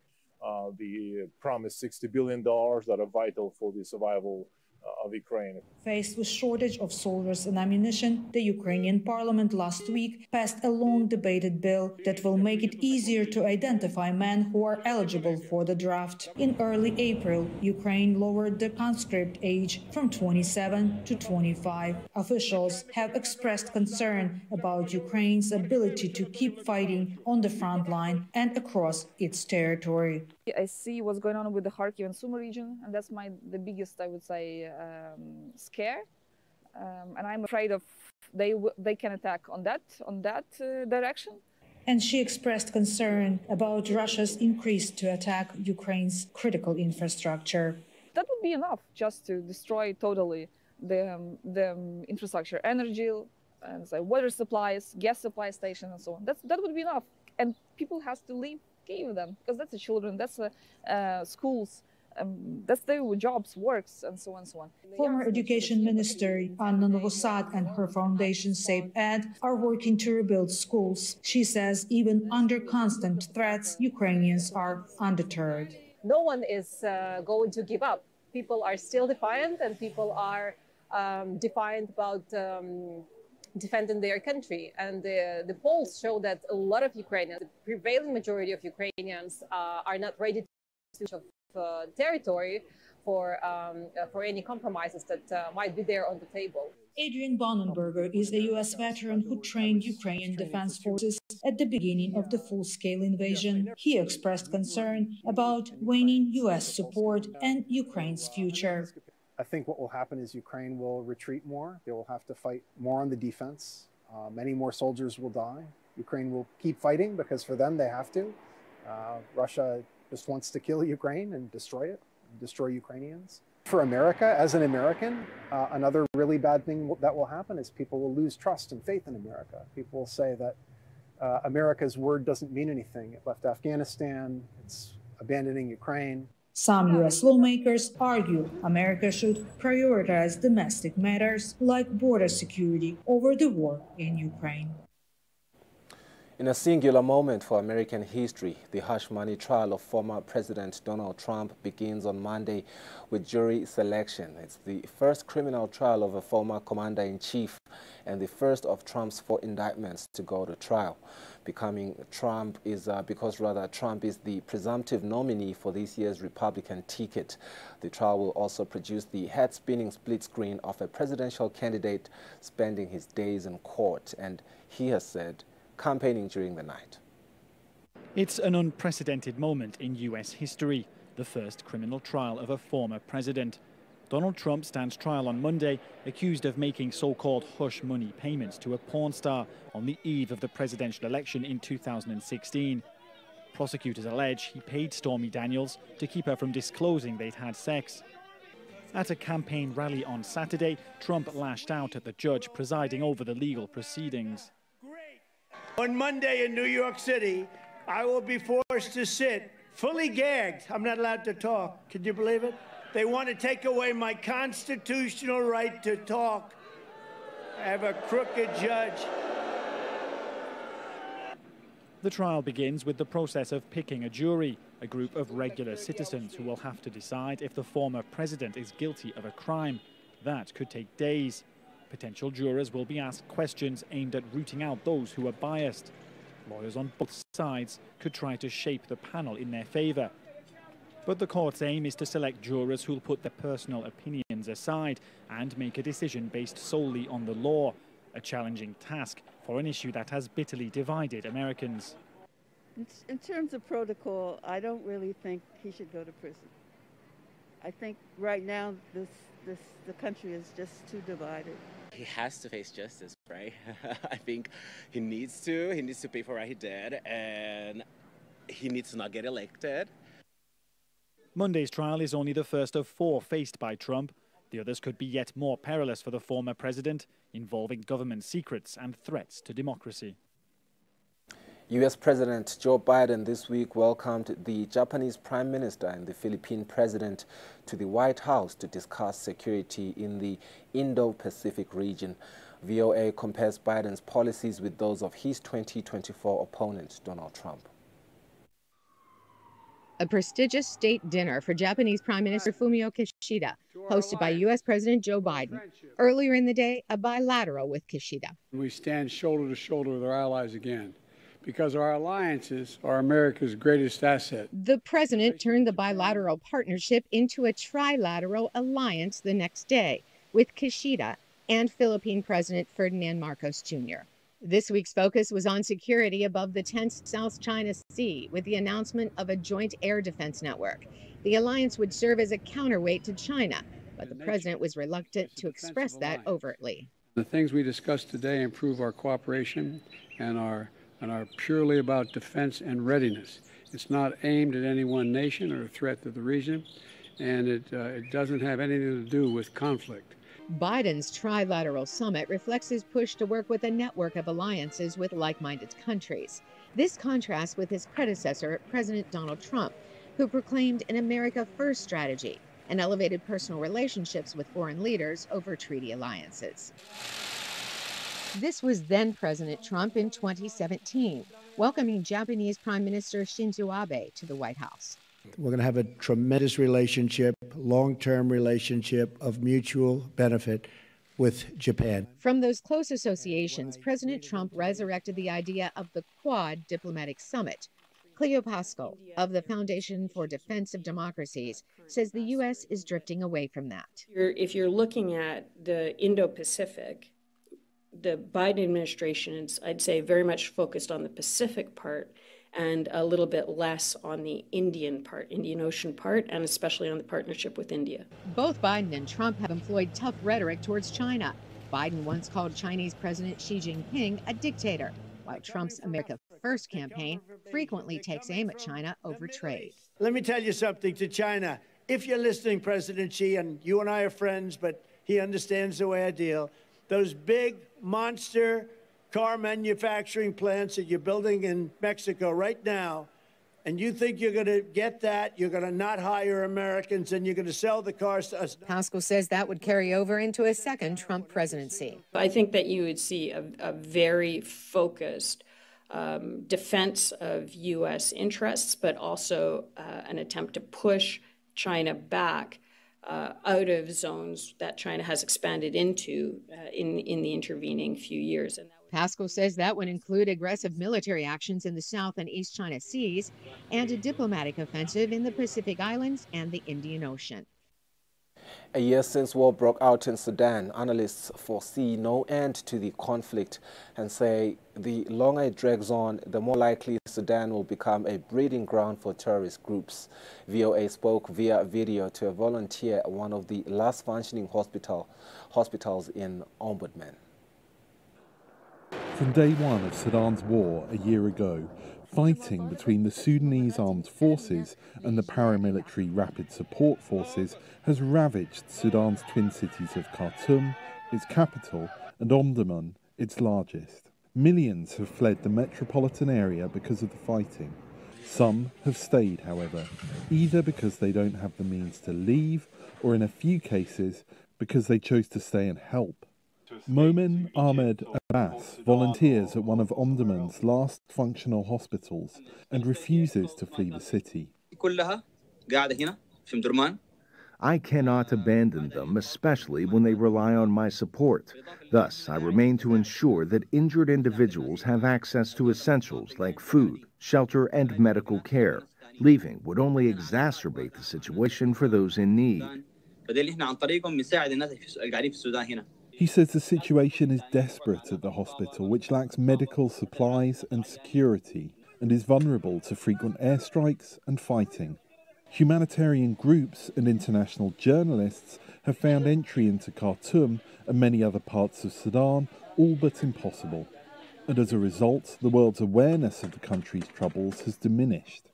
the promised $60 billion that are vital for the survival uh, Uh, of Ukraine. Faced with shortage of soldiers and ammunition, the Ukrainian parliament last week passed a long debated bill that will make it easier to identify men who are eligible for the draft. In early April, Ukraine lowered the conscript age from 27 to 25. Officials have expressed concern about Ukraine's ability to keep fighting on the front line and across its territory. I see what's going on with the Kharkiv and Sumy region, and that's my the biggest, I would say, uh, um, scare. Um, and I'm afraid of they they can attack on that on that uh, direction. And she expressed concern about Russia's increase to attack Ukraine's critical infrastructure. That would be enough just to destroy totally the um, the um, infrastructure, energy, and say water supplies, gas supply station, and so on. That's that would be enough. And people has to leave Kiev then because that's the children, that's the uh, schools um, that's their jobs, works, and so on and so on. Former Education Minister Anna Novosad and her foundation Save Ed are working to rebuild schools. She says even under constant threats, Ukrainians are undeterred. No one is uh, going to give up. People are still defiant, and people are um, defiant about. Um, defending their country. And the, the polls show that a lot of Ukrainians, the prevailing majority of Ukrainians, uh, are not ready to uh, territory for um, uh, for any compromises that uh, might be there on the table. Adrian Bonenberger is a U.S. veteran who trained Ukrainian defense forces at the beginning of the full-scale invasion. He expressed concern about waning U.S. support and Ukraine's future. I think what will happen is Ukraine will retreat more. They will have to fight more on the defense. Uh, many more soldiers will die. Ukraine will keep fighting because for them they have to. Uh, Russia just wants to kill Ukraine and destroy it, destroy Ukrainians. For America, as an American, uh, another really bad thing that will happen is people will lose trust and faith in America. People will say that uh, America's word doesn't mean anything. It left Afghanistan, it's abandoning Ukraine. Some U.S. lawmakers argue America should prioritize domestic matters like border security over the war in Ukraine. In a singular moment for American history, the hush money trial of former President Donald Trump begins on Monday with jury selection. It's the first criminal trial of a former commander-in-chief and the first of Trump's four indictments to go to trial. Becoming Trump is uh, because rather Trump is the presumptive nominee for this year's Republican ticket. The trial will also produce the head-spinning split screen of a presidential candidate spending his days in court. And he has said campaigning during the night. It's an unprecedented moment in U.S. history, the first criminal trial of a former president. Donald Trump stands trial on Monday, accused of making so-called hush money payments to a porn star on the eve of the presidential election in 2016. Prosecutors allege he paid Stormy Daniels to keep her from disclosing they'd had sex. At a campaign rally on Saturday, Trump lashed out at the judge presiding over the legal proceedings. On Monday in New York City, I will be forced to sit fully gagged. I'm not allowed to talk. Can you believe it? They want to take away my constitutional right to talk. I have a crooked judge. The trial begins with the process of picking a jury, a group of regular citizens who will have to decide if the former president is guilty of a crime. That could take days. Potential jurors will be asked questions aimed at rooting out those who are biased. Lawyers on both sides could try to shape the panel in their favour. But the court's aim is to select jurors who'll put their personal opinions aside and make a decision based solely on the law, a challenging task for an issue that has bitterly divided Americans. In terms of protocol, I don't really think he should go to prison. I think right now this, this, the country is just too divided he has to face justice, right? [LAUGHS] I think he needs to. He needs to pay for what he did, and he needs to not get elected. Monday's trial is only the first of four faced by Trump. The others could be yet more perilous for the former president, involving government secrets and threats to democracy. U.S. President Joe Biden this week welcomed the Japanese Prime Minister and the Philippine President to the White House to discuss security in the Indo-Pacific region. VOA compares Biden's policies with those of his 2024 opponent, Donald Trump. A prestigious state dinner for Japanese Prime Minister Fumio Kishida, hosted by U.S. President Joe Biden. Earlier in the day, a bilateral with Kishida. We stand shoulder to shoulder with our allies again because our alliances are America's greatest asset. The president turned the bilateral partnership into a trilateral alliance the next day with Kishida and Philippine President Ferdinand Marcos Jr. This week's focus was on security above the tense South China Sea with the announcement of a joint air defense network. The alliance would serve as a counterweight to China, but the president was reluctant to express that overtly. The things we discussed today improve our cooperation and are, and are purely about defense and readiness. It's not aimed at any one nation or a threat to the region, and it, uh, it doesn't have anything to do with conflict. Biden's trilateral summit reflects his push to work with a network of alliances with like minded countries. This contrasts with his predecessor, President Donald Trump, who proclaimed an America First strategy and elevated personal relationships with foreign leaders over treaty alliances. This was then President Trump in 2017, welcoming Japanese Prime Minister Shinzo Abe to the White House. We're going to have a tremendous relationship, long term relationship of mutual benefit with Japan. From those close associations, President Trump resurrected the idea of the Quad Diplomatic Summit. Cleo Pascal of the Foundation for Defense of Democracies says the U.S. is drifting away from that. If you're looking at the Indo Pacific, the Biden administration is, I'd say, very much focused on the Pacific part and a little bit less on the Indian part, Indian Ocean part, and especially on the partnership with India. Both Biden and Trump have employed tough rhetoric towards China. Biden once called Chinese President Xi Jinping a dictator, while Trump's America First campaign frequently takes aim at China over trade. Let me tell you something to China. If you're listening, President Xi, and you and I are friends, but he understands the way I deal, those big monster car manufacturing plants that you're building in Mexico right now, and you think you're going to get that, you're going to not hire Americans, and you're going to sell the cars to us. Pascal says that would carry over into a second Trump presidency. I think that you would see a, a very focused um, defense of U.S. interests, but also uh, an attempt to push China back uh, out of zones that China has expanded into uh, in, in the intervening few years. And Pascal says that would include aggressive military actions in the South and East China Seas and a diplomatic offensive in the Pacific Islands and the Indian Ocean. A year since war broke out in Sudan, analysts foresee no end to the conflict and say the longer it drags on, the more likely Sudan will become a breeding ground for terrorist groups. VOA spoke via video to a volunteer at one of the last functioning hospital, hospitals in Omdurman. From day one of Sudan's war a year ago, fighting between the Sudanese armed forces and the paramilitary rapid support forces has ravaged Sudan's twin cities of Khartoum, its capital, and Omdurman, its largest. Millions have fled the metropolitan area because of the fighting. Some have stayed, however, either because they don't have the means to leave, or in a few cases, because they chose to stay and help. Momin Ahmed Abbas volunteers at one of Omdurman's last functional hospitals and refuses to flee the city. I cannot abandon them, especially when they rely on my support. Thus, I remain to ensure that injured individuals have access to essentials like food, shelter, and medical care. Leaving would only exacerbate the situation for those in need. He says the situation is desperate at the hospital, which lacks medical supplies and security, and is vulnerable to frequent airstrikes and fighting. Humanitarian groups and international journalists have found entry into Khartoum and many other parts of Sudan all but impossible. And as a result, the world's awareness of the country's troubles has diminished.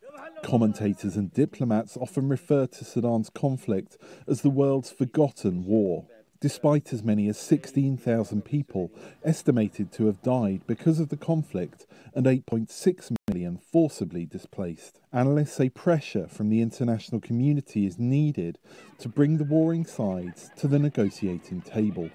Commentators and diplomats often refer to Sudan's conflict as the world's forgotten war despite as many as 16,000 people estimated to have died because of the conflict and 8.6 million forcibly displaced. Analysts say pressure from the international community is needed to bring the warring sides to the negotiating table.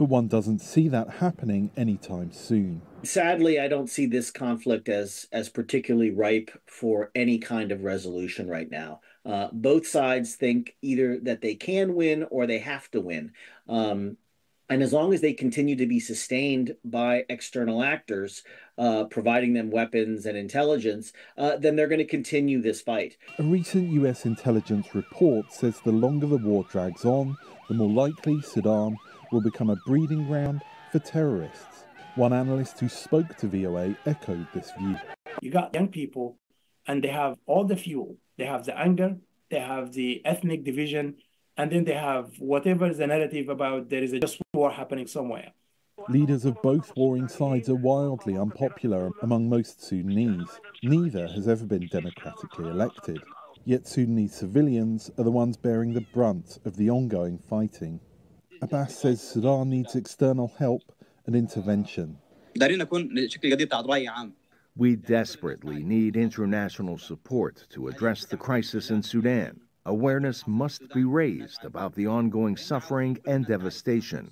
but one doesn't see that happening anytime soon. Sadly, I don't see this conflict as as particularly ripe for any kind of resolution right now. Uh, both sides think either that they can win or they have to win. Um, and as long as they continue to be sustained by external actors, uh, providing them weapons and intelligence, uh, then they're going to continue this fight. A recent US intelligence report says the longer the war drags on, the more likely Sudan will become a breeding ground for terrorists. One analyst who spoke to VOA echoed this view. You got young people, and they have all the fuel. They have the anger, they have the ethnic division, and then they have whatever is the narrative about there is a just war happening somewhere. Leaders of both warring sides are wildly unpopular among most Sudanese. Neither has ever been democratically elected. Yet Sudanese civilians are the ones bearing the brunt of the ongoing fighting. Abbas says Sudan needs external help and intervention. We desperately need international support to address the crisis in Sudan awareness must be raised about the ongoing suffering and devastation.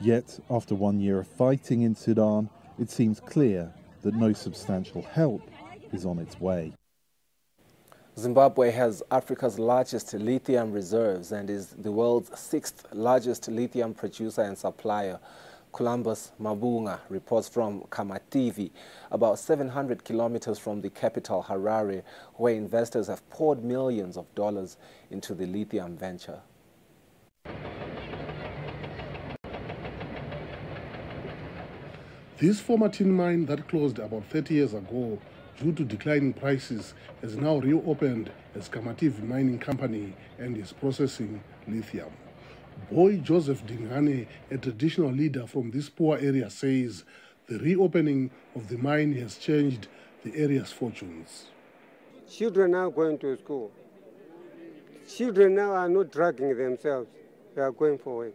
Yet, after one year of fighting in Sudan, it seems clear that no substantial help is on its way. Zimbabwe has Africa's largest lithium reserves and is the world's sixth largest lithium producer and supplier. Columbus Mavhunga reports from Kamativi, about 700 kilometers from the capital Harare, where investors have poured millions of dollars into the lithium venture. This former tin mine that closed about 30 years ago due to declining prices has now reopened as Kamativi Mining Company and is processing lithium. Boy Joseph Dingane, a traditional leader from this poor area, says the reopening of the mine has changed the area's fortunes. Children are going to school. Children now are not dragging themselves, they are going for work.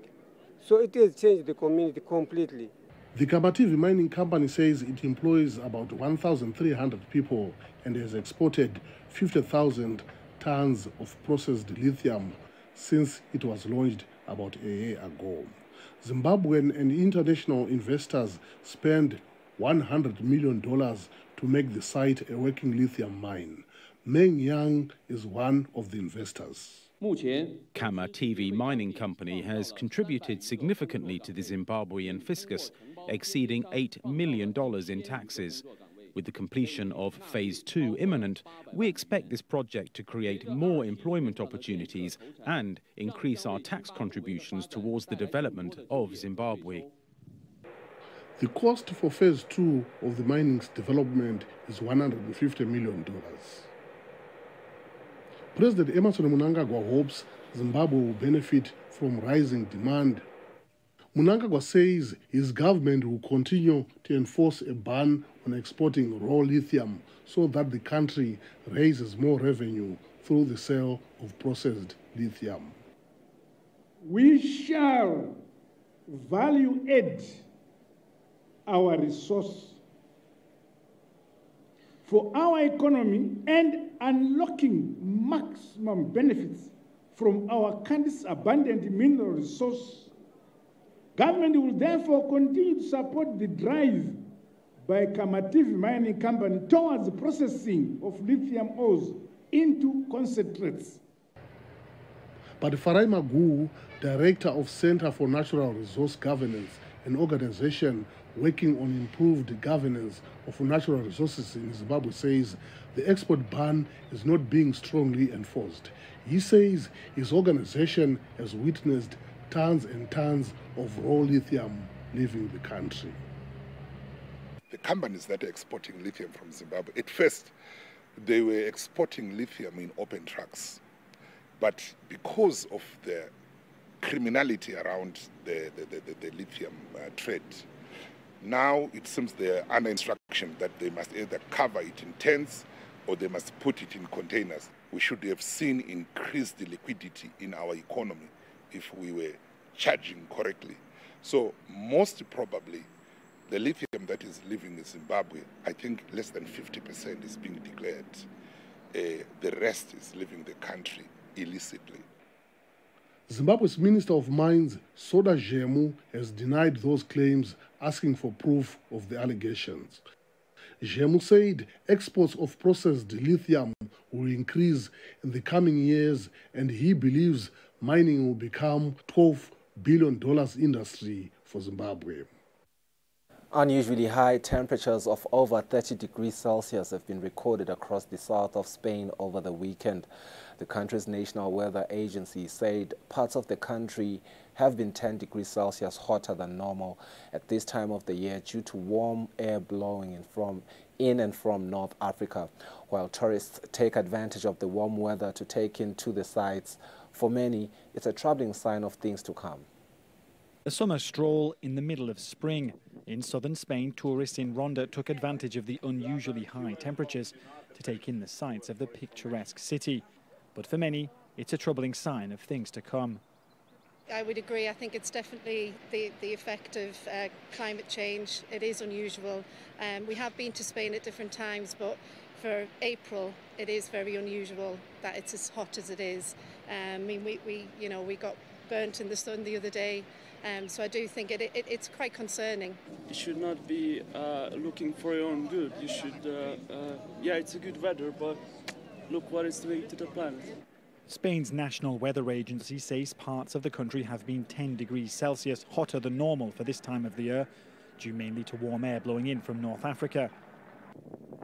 So it has changed the community completely. The Kamativi Mining Company says it employs about 1,300 people and has exported 50,000 tons of processed lithium since it was launched about a year ago. Zimbabwean and international investors spent $100 million to make the site a working lithium mine. Meng Yang is one of the investors. Kamativi Mining Company has contributed significantly to the Zimbabwean fiscus, exceeding $8 million in taxes. With the completion of Phase 2 imminent, we expect this project to create more employment opportunities and increase our tax contributions towards the development of Zimbabwe. The cost for Phase 2 of the mining's development is $150 million. President Emmerson Mnangagwa hopes Zimbabwe will benefit from rising demand Mnangagwa says his government will continue to enforce a ban on exporting raw lithium so that the country raises more revenue through the sale of processed lithium. We shall value add our resource for our economy and unlocking maximum benefits from our country's abundant mineral resource Government will therefore continue to support the drive by Kamativi Mining Company towards processing of lithium ores into concentrates. But Farai Magu, director of Center for Natural Resource Governance, an organization working on improved governance of natural resources in Zimbabwe, says the export ban is not being strongly enforced. He says his organization has witnessed tons and tons of raw lithium leaving the country. The companies that are exporting lithium from Zimbabwe, at first, they were exporting lithium in open trucks. But because of the criminality around the, the, the, the lithium uh, trade, now it seems they're under instruction that they must either cover it in tents or they must put it in containers. We should have seen increased liquidity in our economy if we were charging correctly. So most probably, the lithium that is leaving Zimbabwe, I think less than 50% is being declared. Uh, the rest is leaving the country illicitly. Zimbabwe's Minister of Mines, Soda Zhemu, has denied those claims, asking for proof of the allegations. Zhemu said exports of processed lithium will increase in the coming years and he believes mining will become $12 billion industry for Zimbabwe. Unusually high temperatures of over 30 degrees Celsius have been recorded across the south of Spain over the weekend. The country's National Weather Agency said parts of the country have been 10 degrees Celsius hotter than normal at this time of the year due to warm air blowing in from in and from North Africa, while tourists take advantage of the warm weather to take in to the sites. For many, it's a troubling sign of things to come. A summer stroll in the middle of spring. In southern Spain, tourists in Ronda took advantage of the unusually high temperatures to take in the sights of the picturesque city. But for many, it's a troubling sign of things to come. I would agree. I think it's definitely the, the effect of uh, climate change. It is unusual. Um, we have been to Spain at different times, but for April, it is very unusual that it's as hot as it is. Um, I mean, we, we, you know, we got burnt in the sun the other day. Um, so I do think it, it, it's quite concerning. You should not be uh, looking for your own good. You should, uh, uh, yeah, it's a good weather, but look what it's doing to the planet. Spain's National Weather Agency says parts of the country have been 10 degrees Celsius hotter than normal for this time of the year, due mainly to warm air blowing in from North Africa.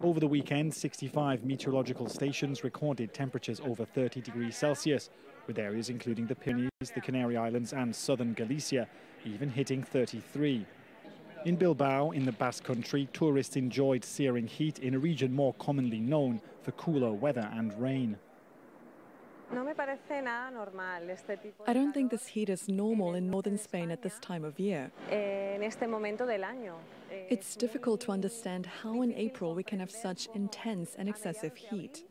Over the weekend, 65 meteorological stations recorded temperatures over 30 degrees Celsius, with areas including the Pyrenees, the Canary Islands and southern Galicia, even hitting 33. In Bilbao, in the Basque Country, tourists enjoyed searing heat in a region more commonly known for cooler weather and rain. I don't think this heat is normal in northern Spain at this time of year. It's difficult to understand how in April we can have such intense and excessive heat.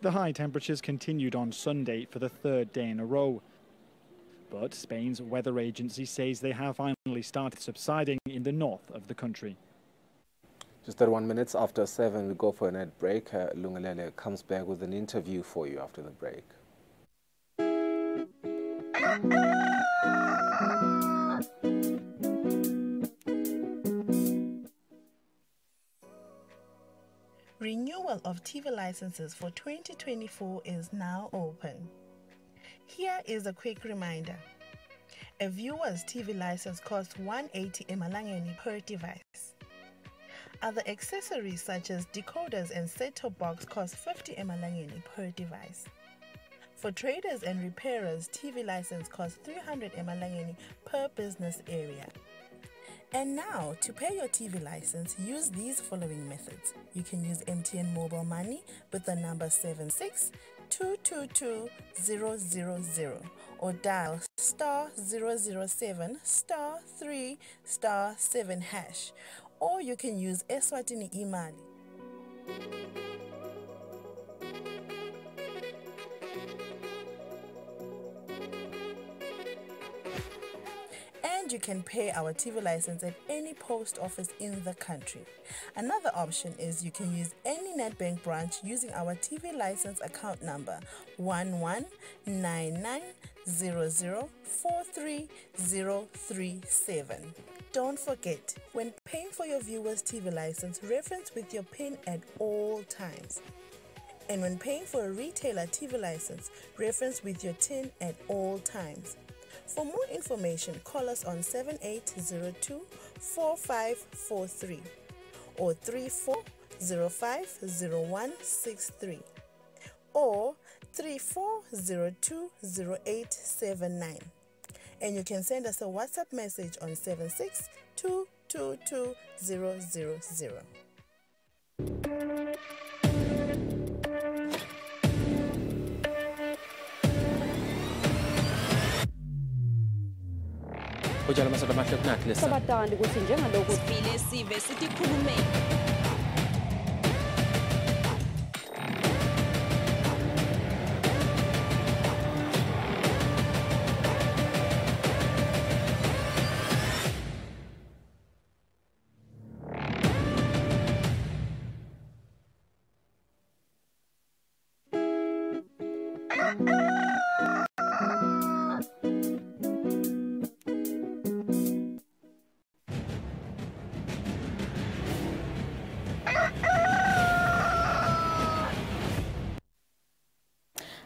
The high temperatures continued on Sunday for the third day in a row. But Spain's weather agency says they have finally started subsiding in the north of the country. Just 31 minutes after 7, we go for a net break. Uh, Lungalele comes back with an interview for you after the break. Renewal of TV licenses for 2024 is now open. Here is a quick reminder. A viewer's TV license costs 180 emalangeni per device. Other accessories such as decoders and set-top box cost 50 emalangeni per device. For traders and repairers, TV license costs 300 emalangeni per business area. And now, to pay your TV license, use these following methods. You can use MTN Mobile Money with the number 762222000 or dial star 007 star 3 star 7 hash or you can use Eswatini Imali. And you can pay our TV license at any post office in the country. Another option is you can use any Nedbank branch using our TV license account number 1199004337. Don't forget, when paying for your viewer's TV license, reference with your PIN at all times. And when paying for a retailer TV license, reference with your TIN at all times. For more information, call us on 7802 4543 or 34050163 or 34020879 and you can send us a WhatsApp message on Hocalarıma sana başlık nakli. Sabah daha ndugu sinjema ndugu. Spilesi ve siti kulumeyi.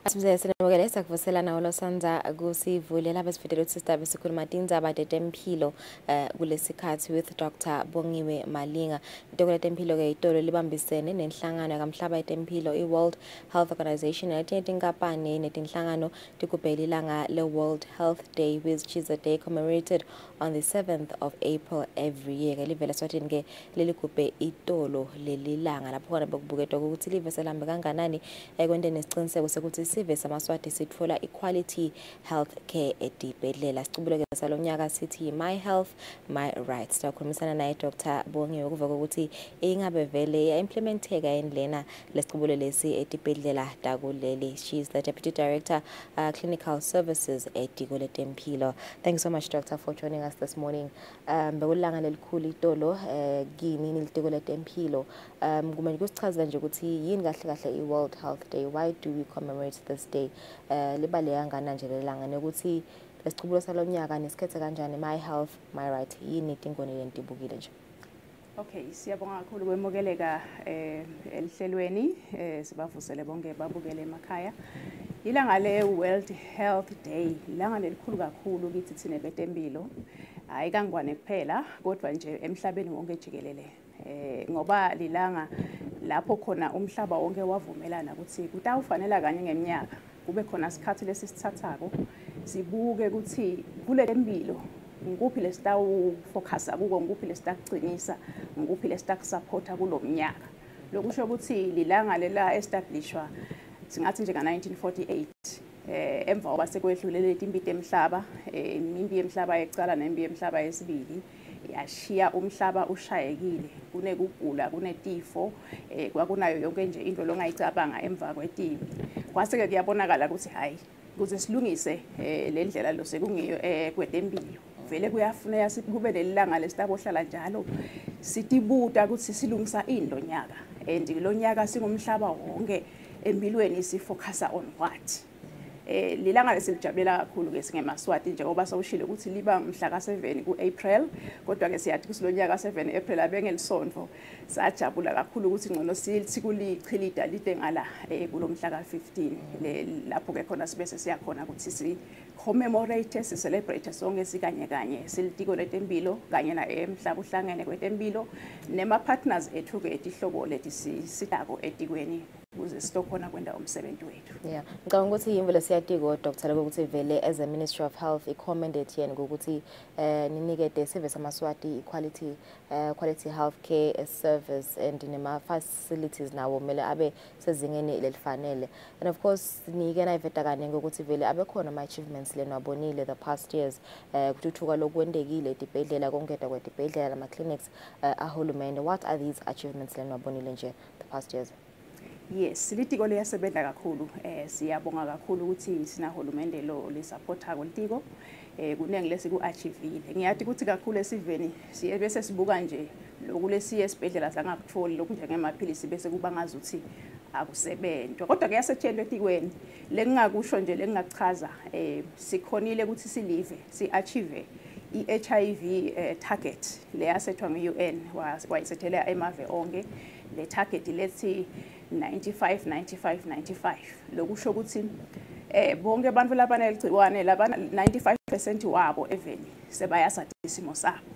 Às 10 Siyabulisa kuvuselana uLosandra Kusivule lapho sifitele ukuthi sisidabe sikhuluma tindzaba tetemphilo eh, kulesikhathi with Dr Bongiwe Malinga. Litiko letemphilo ke itolo libambisene nenhlangano yakamhlaba yetemphilo i-World Health Organization naletinye tinkampani netinhlangano tikubhele ilanga le-World Health Day which is a day commemorated on the 7th of April every year. Ke livela swathini ke leligubhe itolo leli langa lapho khona bekubuketwa ukuthi live selihambe kanganani ekwenteni nesiciniseko sekuthi sive samaswadi sitfola equality health care edibhedlela. Sicubuleke salonyaka sithi my health my rights. Siyakhulumisana naye Dr. Bongiwe kuva kokuthi ingabe vele yaimplementeka lesicubulo lesi edibhedlela takuleli she is the deputy director uh, clinical services etiko letempilo thank you so much doctor for joining us this morning. Um bekulanga lelikhulu itolo eh kini nilitiko letempilo um kumele kusichazela nje ukuthi yini kahle kahle i-World Health Day why do we commemorate this day eh libale kangana nje lelanga nokuthi lesicubulo salonyaka nesikhethe kanjani my health my right yini tingoni lentibukile nje Okay, siyabonga kakhulu kwemukeleka eh elihlelweni eh sibavusele bonke babukele emakhaya. Ilanga le World Health Day, ilanga lelikhulu kakhulu kithi thina betempilo. Hayi kangwane kuphela, kodwa nje emhlabeni wonke jikelele. Eh ngoba lilanga lapho khona umhlaba wonke wavumelana ukuthi kutawufanela kanye ngeminyaka kube khona isikhathi lesisithathako sibuke ukuthi kule tempilo ngikuphi lesitawu focus akuko ngikuphi lesitakucinisa ngikuphi lesitakusupporta kulomnyaka lokusho ukuthi lilanga lela establishwa singathi njenga 1948 eh emva koba sekwedlule leti impilo emhlaba eh impi emhlaba yecala nempi emhlaba yesibili yashiya umhlaba ushayekile kunekugula kunetifo eh kwakunayo yonke nje into longayicabanga emva kwetimpi kwase ke kuyabonakala ukuthi hayi kuze silungise eh le ndlela lo sekungiyo eh kwetempilo. Vele kuyafuneka kube lelilanga lesitabohlala njalo sitibuta ukuthi silungisa ini lonyaka and lonyaka singumhlaba wonke empilweni sifocus on what? Eh lilanga lesilijabulela kakhulu ke singemaswati njengoba sawushilo ukuthi liba mhla ka7 kuApril kodwa ke siyathi kusilonyaka ka7 April abengelisonto sajabula kakhulu ukuthi ngcono sikulichilida lide ngala eh kulomhla ka15 lapho ke khona sibe sesiyakhona ukuthi si commemorate si celebrate sonke sikanye kanye silitiko letempilo kanye na emhlaba uhlangene kwetempilo. Nema partners ethu ke etihlobo lethi sitako etikweni. Ukuze sitokhona kwenda umsebenzi wethu. Yeah. Ngicabanga ukuthi yimvelo siyatiko Dr. Ukuthi vele as a Ministry of Health i-commended yena ukuthi eh ninikete service amaswati equality uh, quality healthcare service and nema facilities nawo kumele abe sezingeni lelifanele and of course nike na iveta kaningi ukuthi vele abekhona ama achievements lena wabonile the past years eh kuthuthukwa lokwendekile edibhedlela kongeda kwedibhedlela lama clinics uh, ahulumende. What are these achievements lena wabonile nje the past years yes litiko liyasebenza kakhulu eh siyabonga kakhulu ukuthi sinahulumende lo lisupporta kolitiko eh kuningi lesiku-achievile ngiyathi ukuthi kakhulu esiveni siye bese sibuka nje lokulesiye esibhedlela sangakutholi lokhu njengemaphilisi bese kuba ngazuthi akusebentwa kodwa kuyasetshenzwa etikweni lengingakusho nje lengingakuchaza eh sikhonile ukuthi silive si-achieve i-HIV eh, target leyasethwa nge-UN wayisethela emave onke le target lethi 95 95 95 lokusho ukuthi eh bonke abantu labaneligciwane labana 95% wabo eveni sebayasathi isimo sabo.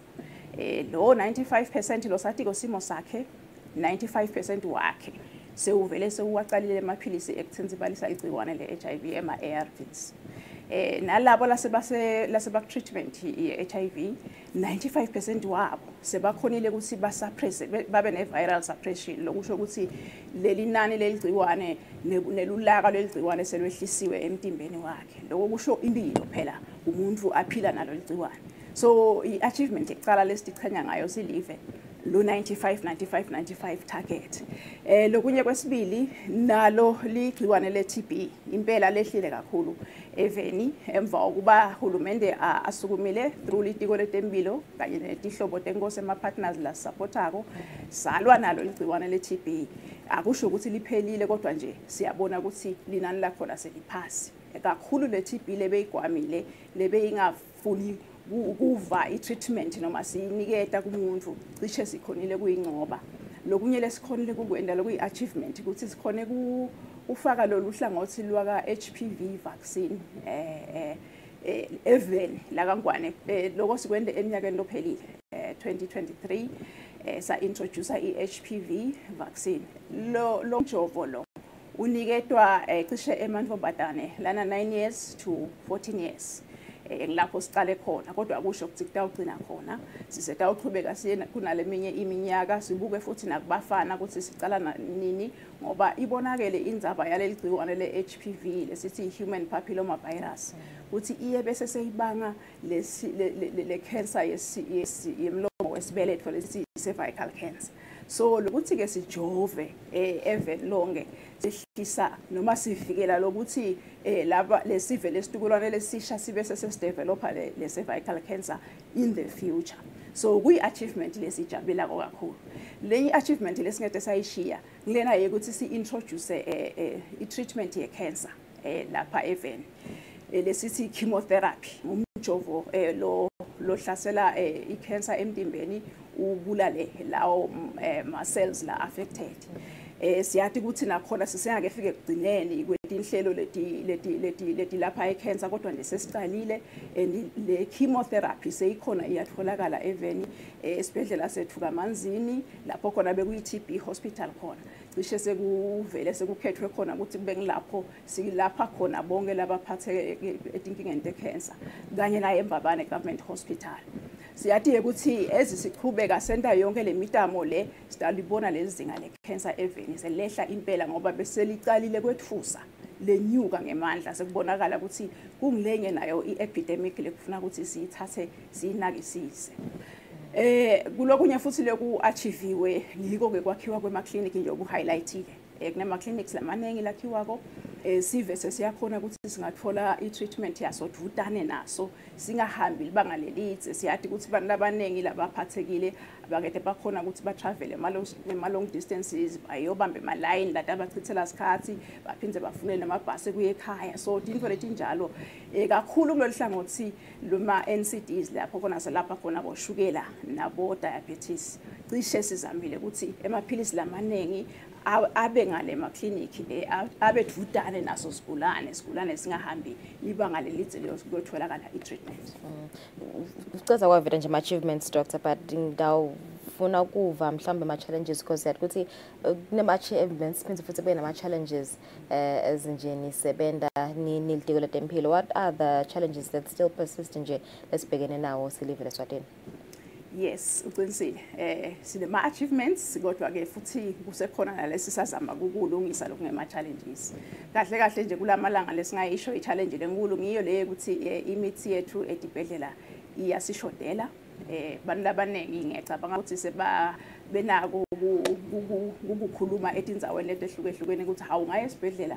Eh lo 95% lo sathi kosimo sakhe 95% wakhe. Sewuvele sewuwaqalile amaphilisi ekuthenzibalisa igciwane le-HIV ema-ARVs eh nalabo lasebase laseba treatment ye-HIV 95% wabo sebakhonile ukuthi basuppress babe ne viral suppression lokusho ukuthi leli nani leligciwane nelulaka leligciwane selwehlisiwe emtimbeni wakhe. Lokho kusho impilo phela umuntu aphila nalo ligciwane. So i-achievement ekucala lesitichenya ngayo silive. Lo 95 95 95 target. Eh lokunye kwesibili nalo ligciwane le TB impela lehlile kakhulu eveni emva kokuba hulumende asukumile through litiko letempilo kanye netihlobo tenkosi ema partners la supportako salwa nalo ligciwane le TB akusho ukuthi liphelile kodwa nje siyabona ukuthi linani lakhona seliphasi. Kakhulu le TB lebeyigwamile lebeyingafuni ukuva i-treatment noma siyiniketa kumuntu cishe sikhonile kuyingcoba lokunye lesikhonile kukwenda lokuyi-achievement ukuthi sikhone ufaka lolu hlangothi lwaka-HPV vaccine eh eh even la kangwane lokho sikwende eminyakeni lophelile 2023 eh sa introduce i-HPV vaccine. Lo mjovo lo uniketwa cishe emantombazane lana 9 years to 14 years. Ngilapho sicale khona kodwa akusho ukuthi kutawugcina khona. Sisetawuqhubeka siye kunaleminye iminyaka sibuke futhi nakubafana ukuthi sicala nini ngoba ibonakele indzaba yaleli gciwane le-HPV lesithi human papilloma virus ukuthi iye bese seyibanga le cancer yemlomo wesibeletho lesithi cervical cancer. So lokuthi ke sijove even lonke sihlisa noma sivikela lokuthi laba lesive lesitukulwane lesisha sibe sesidevelopa le cervical cancer in the future. So kuyi achievement lesijabulela kakhulu. Lenye achievement lesingede sayishiya ngilena yokuthi si introduce i treatment ye cancer lapha even lesithi chemotherapy umjovo lo lohlasela i-cancer emtimbeni ubulale lawo ma cells la affected. Eh siyathi ukuthi nakhona sisengake fike ekugcineni kwetinhlelo leti leti lapha ecancer kodwa nje sesicalile and le chemotherapy seyikhona iyatholakala eveni esibhedlela sethu kamanzini lapho khona bekuyi TB hospital khona cishe sekuvele sekukhethwe khona ukuthi kube ngilapho silapha khona bonke labaphatheke etinkingeni te-cancer kanye la embabane government hospital. Siyathi ukuthi ezisiqhubeka senta yonke le mitamo le sitalibona lezi zinga le-cancer eveni selehla impela ngoba beselicalile kwetfusa lenyuka ngemandla. Sekubonakala ukuthi kungilenye nayo i-epidemic lekufuna ukuthi siyithathe siyinakisise. Eh kulokunye futhi leku-achieve-iwe yiko-ke kwakhiwa kwemaklinikhi nje oku-highlight-ile um kunema-clinics lamaningi lakhiwako um sive sesiyakhona ukuthi singathola i-treatment yaso dvutane naso singahambi libanga lelidze siyathi ukuthi abantu abaningi labaphathekile abakade bakhona ukuthi batravele nema-long distances bayobambe emalayini lati abachithela sikhathi baphinde bafune namabhasi kuye ekhaya. So tintfo letinjalo um kakhulu kulolu hlangothi luma-NCDs lapho khona selapha khona boshukela nabo-diabetes. Cishe sizamile ukuthi emaphilisi lamaningi abe ngale maklinikhi abe dvutane naso sigulane sigulane singahambi ibanga lelidze liyotholakala i-treatment. Kucaza kwavela nje ama-achievements doctor but ngidawufuna ukuva mhlawumbe ama-challenges because yathi ukuthi kunema-achievements phinde futhi kube nama-challenges um ezinje nisebenta nilitiko letempilo what are the challenges that still persist nje esibhekene nawo silive leswatini yes uqinisile eh sinema achievements kodwa ke futhi kusekhona nalesi sazama ukulungisa lokungema-challenges kahle kahle nje kulamalanga lesingayisho i-challenge lenkulu ngiyo le ukuthi imithi yethu edibhedlela iyasishodela eh bantu labaningi ngiyacabanga ukuthi seba benako ukukhuluma etindzaweni lento ehlukehlukene ukuthi hawu ngaye esibhedlela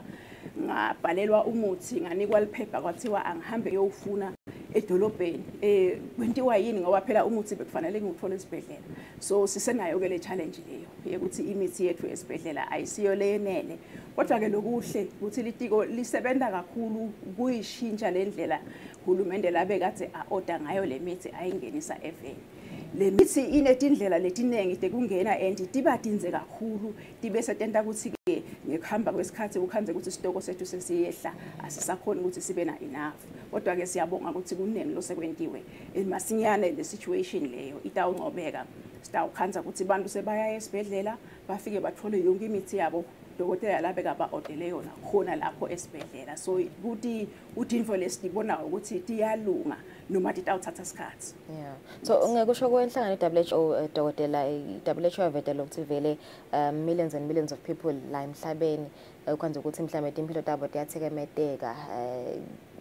ngabhalelwa umuthi nganikwa liphepha kwathiwa angihambe yowufuna edolobheni. Eh kwentiwa yini ngoba phela umuthi bekufanele ngiwuthole esibhedlela? So sisenayo ke le challenge leyo yokuthi imithi yethu esibhedlela ayisiyo leyenele kodwa ke lokuhle ukuthi litiko lisebenta kakhulu kuyishintsha lendlela hulumende labe kade a-order ngayo le mithi ayingenisa eveni. Le mithi inetindlela letiningi tekungena and tibadinze kakhulu. Tibe setenta ukuthi-ke ngekuhamba kwesikhathi kuhambe ukuthi isitoko sethu sesiyehla asisakhoni ukuthi sibe na enough. Kodwa-ke siyabonga ukuthi kuningi losekwentiwe masinyane le situation leyo itawungcobeka sitawukhanza ukuthi bantu sebaya esibhedlela bafike bathole yonke imithi yabo. Dokotela labe kaba-odele yona khona lapho esibhedlela. So kuti udinfo lesidibonayo ukuthi tiyalunga. Noma titawuthatha isikhathi yeah. So ngekusho kwenhlangano i-WHO dokotela i-WHO yavetela ukuthi vele um millions and millions of people la emhlabeni ukwenza ukuthi mhlawumbe impilo tabo tiyathekemeteka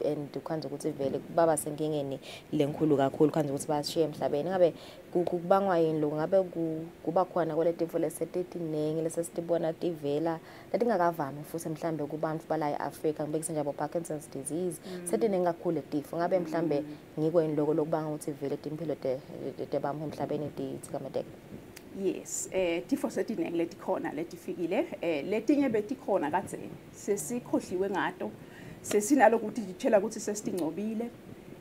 and ukwenza ukuthi vele baba senkingeni lenkulu kakhulu kwenza ukuthi bashiye emhlabeni ngabe kubangwa yini lokho ngabe kuba khona kwale tifo lesetiningi lesesitibona tivela letingakavami futhi mhlawumbe kubantu bala e-Africa ngibekise nje abo-Parkinson's disease setiningi kakhulu letifo ngabe mhlawumbe ngikweni loko lokubanga ukuthi vele timpilo tebamho emhlabeni tithikameteka yes eh tifo setiningi letikhona letifikile eh letinye betikhona kadzeni sesikhohliwe ngato sesinalo ukuthi ditshela ukuthi sesitingcobile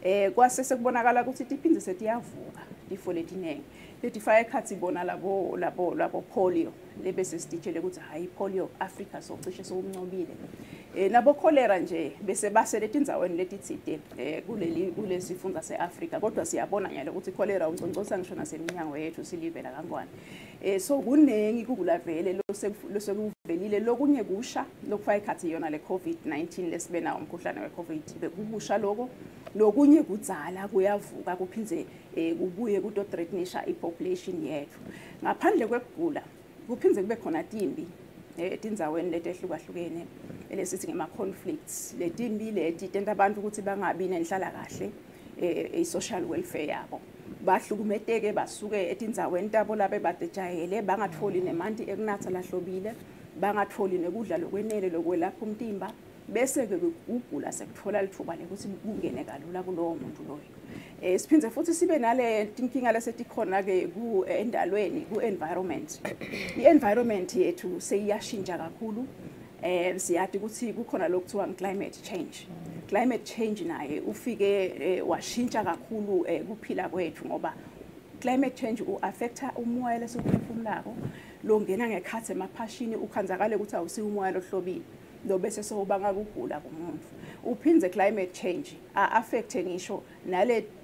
eh kwase sekubonakala ukuthi tiphindze setiyavuka tifo letiningi letifaka ekhatsi bona labo labo labo polio lebese siditshele ukuthi hayi polio Africa socishe sokumncobile eh nabo cholera nje bese base letindzaweni letitsite eh kuleli kulesifundza seAfrica kodwa siyabona nyalo ukuthi cholera unconcosa ngisho naseminyango yethu silivela kangwane. Eh so kunengi kukulavele losekuvelile lokunye kusha lokufaka ikhathi yona le COVID-19 lesibe nawo umkhuhlane we-COVID. Bekusha lokho lokunye kudzala kuyavuka kuphindze eh kubuye kuto threatenisha ipopulation yethu. Ngaphandle kwekugula kuphindze kube khona timbi etindzaweni letehlukahlukene elesithi ngema-conflicts letimbi leti tenta abantu ukuthi bangabi nenhlala kahle i-social welfare yabo. Bahlukumeteke basuke etindzaweni tabo labe badejayele bangatholi nemanti ekunatha lahlobile bangatholi nekudla lokwenele lokwelapha umtimba bese-ke ukugula sekuthola lithuba lekuthi kungene kalula kulowo muntu loyo. Um siphindze futhi sibe nale tinkinga lesetikhona-ke endalweni ku-environment. I-environment yethu seyiyashintsha kakhulu. Um siyati ukuthi kukhona lokuthiwa climate change. Climate change naye ufike washintsha kakhulu kuphila kwethu ngoba climate change u-affecta umoya lesiwuphefumulako longena ngekhathi emaphashini ukhanzakale ukuthi awusiwo umoya lohlobile lo bese sowubanga kugula kumuntu uphindze climate change a-affecte ngisho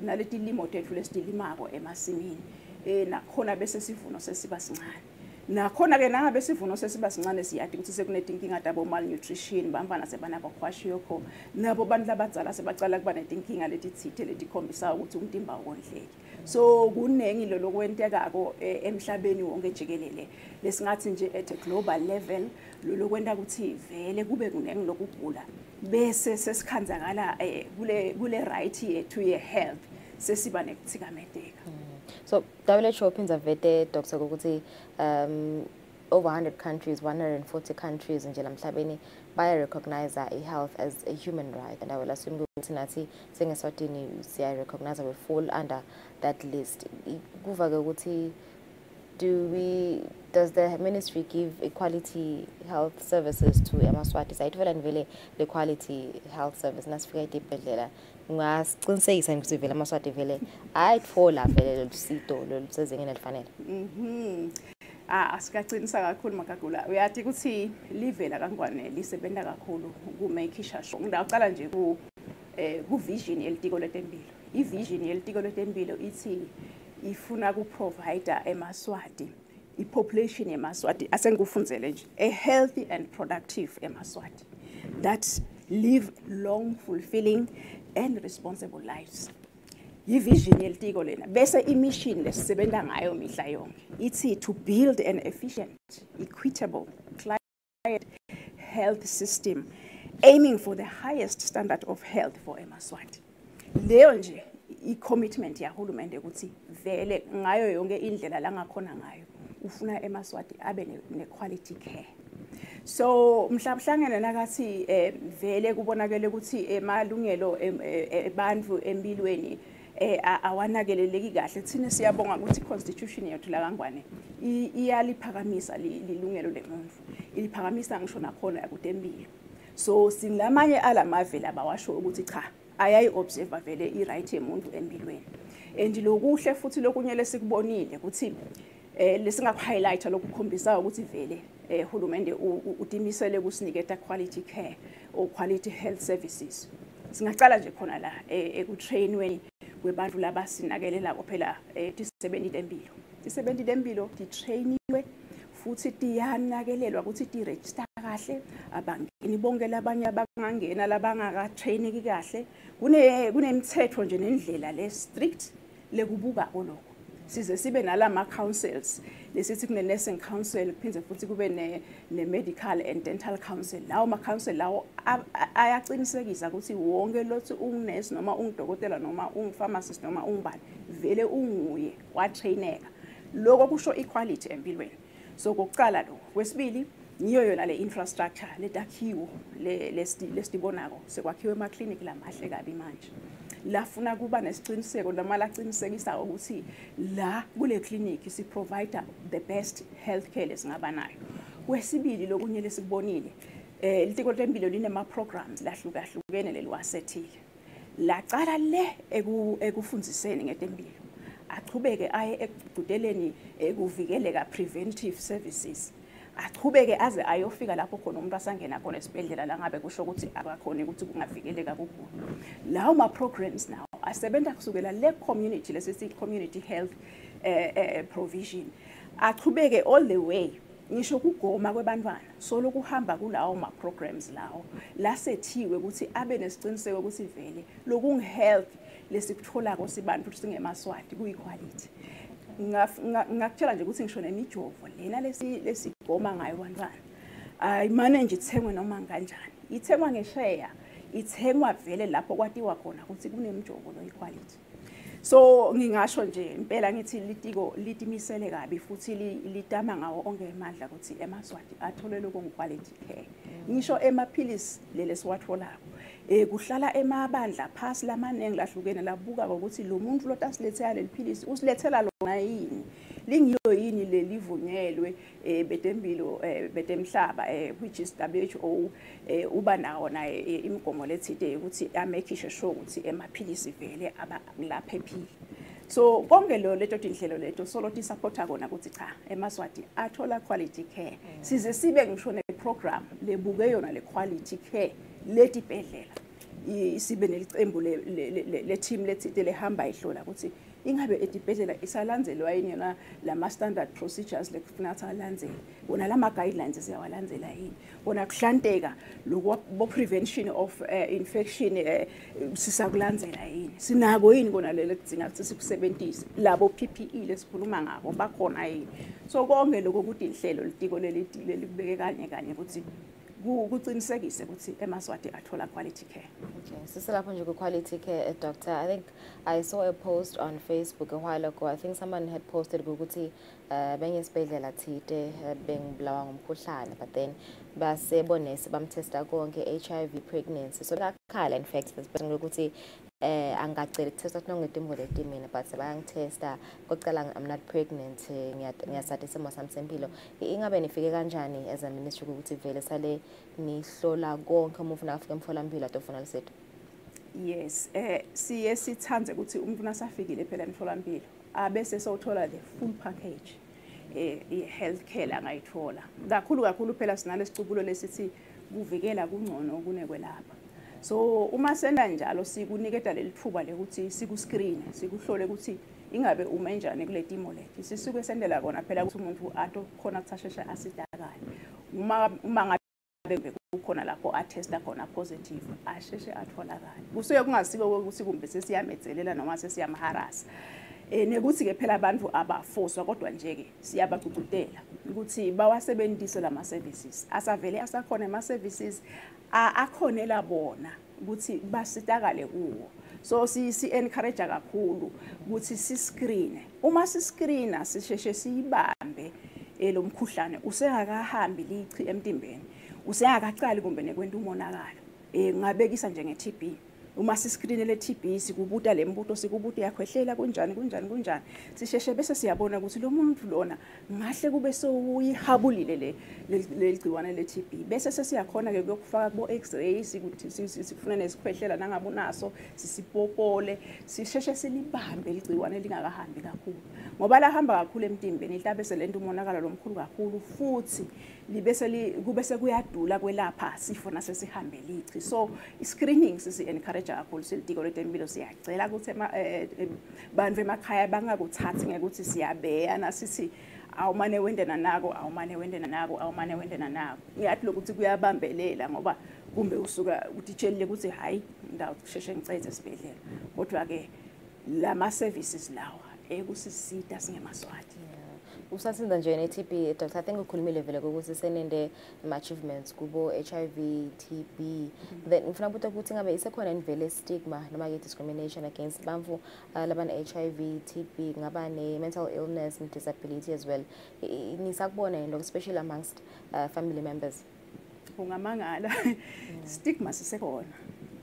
naletilimo tethu lesidilimako emasimini. Um nakhona bese sivuno sesiba sincane. Nakhona-ke nangabe sivuno sesiba sincane siyati ukuthi sekunetinkinga tabo malnutrition bantwana sebanabokhwashiyokho nabo bantu labadzala sebacala kuba netinkinga letitsite letikhombisayo ukuthi umtimba wondleki so kuningi lo lokwentekako emhlabeni wonke jikelele. Lesingathi nje at a global level lo lokwenta ukuthi vele kube kuningi lokugula. Bese sesikhanzakala kule kule right yethu ye-health sesiba nekuthikameteka so WHO uphinza vete Dr ukuthi um over 100 countries 140 countries nje lamhlabeni baya recognize i-health as a human right. And i will assume ukuthi nathi sengeswatini siya recognize we fall under that list? Kuva ke ukuthi do we does the ministry give equality health services to amaswati? Sayithola nivele le quality health service nasifika etibhedlela ungasiqinisekisa ukuthi vele amaswati vele ayitfola vele lolu sito lolusezingeni elifanele. Mhm ah asikacinisa kakhulu makagula uyathi ukuthi livela kangwane lisebenta kakhulu ku-makisha sure ngidaqala nje ku eh ku-vision yelitiko letempilo i-vision yelitiko letempilo ithi ifuna kuprovida emaswati i-population yemaswati asengikufundzele nje a healthy and productive emaswati that live long fulfilling and responsible lives. Yivision yelitiko lena bese imission lesisebenza ngayo mihla yonke ithi to build an efficient equitable climate health system aiming for the highest standard of health for emaswati leyo nje i-commitment yahulumende ukuthi vele ngayo yonke indlela langakhona ngayo ufuna emaswati abe ne-quality care. So mhlawumhlangene nakathi eh vele kubonakele ukuthi emalungelo ebantfu empilweni eh awanakeleleki kahle. Thina siyabonga ukuthi constitution yethu la kangwane iyaliphakamisa lilungelo lemuntu iliphakamisa ngisho nakhona yakutempilo so singamanye alamavela abawasho ukuthi cha ayayi observe vele i-right yemuntu empilweni. And lokuhle futhi lokunye lesikubonile ukuthi eh lesingaku-highlighta lokukhombisayo ukuthi vele eh hulumende utimisele kusiniketa quality care or quality health services. Singacala nje khona la ekutrainweni kwebantu laba sinakelelako phela tisebenzi tempilo tisebenzi tempilo titrainiwe futhi tiyanakelelwa ukuthi ti-register kahle abangeni bonke labanye abangangena labangakatraineki kahle. Kunemithetho nje nendlela le-strict lekubukako lokho size sibe nalama-councils lesithi kune-nursing council kuphinde futhi kube ne-medical and dental council. Lawo ma-council lawo ayaqinisekisa ukuthi wonke lothi ungunesi noma ungudokotela noma ungupharmacist noma ungubani vele unguye watraineka. Loko kusho equality empilweni. So kokucala lo. Kwesibili ngiyo yona le infrastructure letakhiwo lesibonako sekwakhiwe emaklinikhi lamahle kabi manje. Lafuna kuba nesiciniseko noma laqinisekisa ukuthi la kule clinic si-provide the best healthcare lesingaba nayo. Kwesibili lokunye lesikubonile eh litiko lempilo linema-programs lahlukahlukene leliwasethile lacala le ekufundziseni ngetempilo achubeke aye ekugudeleni ekuvikeleka preventive services. Achubeke aze ayofika lapho khona umuntu asangena khona esibhedlela la ngabe kusho ukuthi akakhona ukuthi kungavikeleka kugula lawo ma-programs nawo asebenza kusukela le community lesithi community health eh, eh, provision. Achubeke all the way ngisho kugoma kwebantwana solo kuhamba kulawo ma-programs lawo. Lasethiwe ukuthi abe nesiciniseko ukuthi vele lokungu-health lesikutholako sibantu singemaswati kuyikhwalithi ngingakutshela nje ukuthi ngisho nemijovo lena lesigoma ngayo bantwana. Ayimane nje ithengwe noma kanjani ithengwa ngesheya ithengwa vele lapho kwatiwa khona ukuthi kunemijovo loyikhwalithi so ngingasho nje impela ngithi litiko litimisele kabi futhi litama ngawo onke amandla ukuthi emaswati athole lokho ngu-quality care. Ngisho emaphilisi lele siwatholako um kuhlala emabandla phasi lamaningi lahlukene labuka ngokuthi lo muntu lo tasilethela leli philisi usilethela lona yini? Lingilo yini lelivunyelwe eh betempilo eh betemhlaba eh which is WHO eh uba nawo naye imigomo lethide ukuthi amekishe sure ukuthi emaphilisi vele aba laphephile so konke lo leto tinhlelo leto solo ti supporta kona ukuthi cha emaswati athola quality care. Size sibe ngisho ne program lebuke yona le quality care. Letibhedlela sibe nelicembu le team lethide lehamba ihlola ukuthi ingabe edibhedlela isalandzelwa yini yona lama-standard procedures lekufuna ukuthi alandzele wona lama-guidelines siyawalandzela yini? Wona kuhlanteka bo-prevention of uh, infection uh, sisakulandzela yini? Sinako yini kona lele kudzinga ukuthi sikusebentise? Labo PPE lesikhuluma ngabo bakhona yini? So konke lokho kuti inhlelo litiko lelibeke kanye kanye ukuthi kuqinisekise ukuthi emaswati athola quality care okay nje ku-quality care doctor i think i saw a post on facebook a while ago. I think someone had posted ukuthi uh, bengesibhedlela thide uh, bengibulawa ngumkhuhlane but then basebonesi bamtesta konke HIV pregnancy. So kakhala in fact this person ukuthi eh angacela ukutesta kunongetimbo letimini but bayangitesta kokucala I'm not pregnant ngiyasathe isimo sami sempilo. Ingabe nifike kanjani as a ministry ukuthi vele sale nihlola konke uma ufuna afika emtholampilo atofuna lisethu yes eh siye sithanze ukuthi umuntu nasafikile phela emtholampilo abese sowuthola the full package eh i-health care angayithola. Kakhulu kakhulu phela sinale sicubulo lesithi kuvikela kungcono kunekwelapha. So uma senda njalo sikuniketa leli thuba lekuthi sikuscreen sikuhlole ukuthi ingabe ume njani kule timo leti sisuke sendela kona phela ukuthi umuntu ato khona kuthasheshe asidakale. Uma uma ngabe kukhona lapho atesta khona positive asheshe atholakale. Kusuke kungasiko ukuthi kumbe sesiyametselela noma sesiyamharasa. Eh nekuthi ke phela abantu abafoswa kodwa nje ke siyabacucutela ukuthi bawasebenzise lama services asavele asakhona ama services akhonela bona ukuthi basitakale kuwo. So si-encourage-a kakhulu ukuthi siscreene. Uma siscreena sisheshe siyibambe eh, lo mkhuhlane usengakahambi lichi emtimbeni usengakacali kumbe nekwenta umonakalo. Um ngingabekisa njenge-t b. uma siskrini le-TB sikubuta le mbuto sikubuta yakhwehlela kunjani kunjani kunjani. Sisheshe bese siyabona ukuthi lo muntu lona ngahle kube sowuyihabulile le leligciwane le-TB bese sesiyakhona-ke kuyokufaka kubo-x-ray sifuna nesikhwehlela nangabe unaso sisipopole. Sisheshe silibambe ligciwane lingakahambi kakhulu. Ngoba lahamba kakhulu emtimbeni lihlabe selento umonakalo lomkhulu kakhulu futhi libese kube sekuyadula kwelapha sifo nasesihambe lichi so i-screening sisi-encourage kakhulu. Silitiko lwetempilo siyacela ukuthi bantu emakhaya bangakuthathi ngekuthi siyabeya. Nasithi awumane wendena nako awumane wendena nako awumane wendena nako. Ngiyathi lokuthi kuyabambelela ngoba kumbe usuka utitshelile ukuthi hhayi ndawo kusheshe ngicethe esibhedlela. Kodwa-ke lama-services lawa ekusisita singemaswati. Usasinza nje ne-TB doctor I think ukhulumile vele kokuthi senende ama-achievements kubo-h i v t b. Then ngifuna buta ukuthi ngabe isekhona yini vele stigma noma ke discrimination against bantu uh, v t b ngaba ne-mental illness ne-disability as well. Nisakubona yini lokho especially amongst uh, family members? Ungamangala. [LAUGHS] Stigma sisekhona.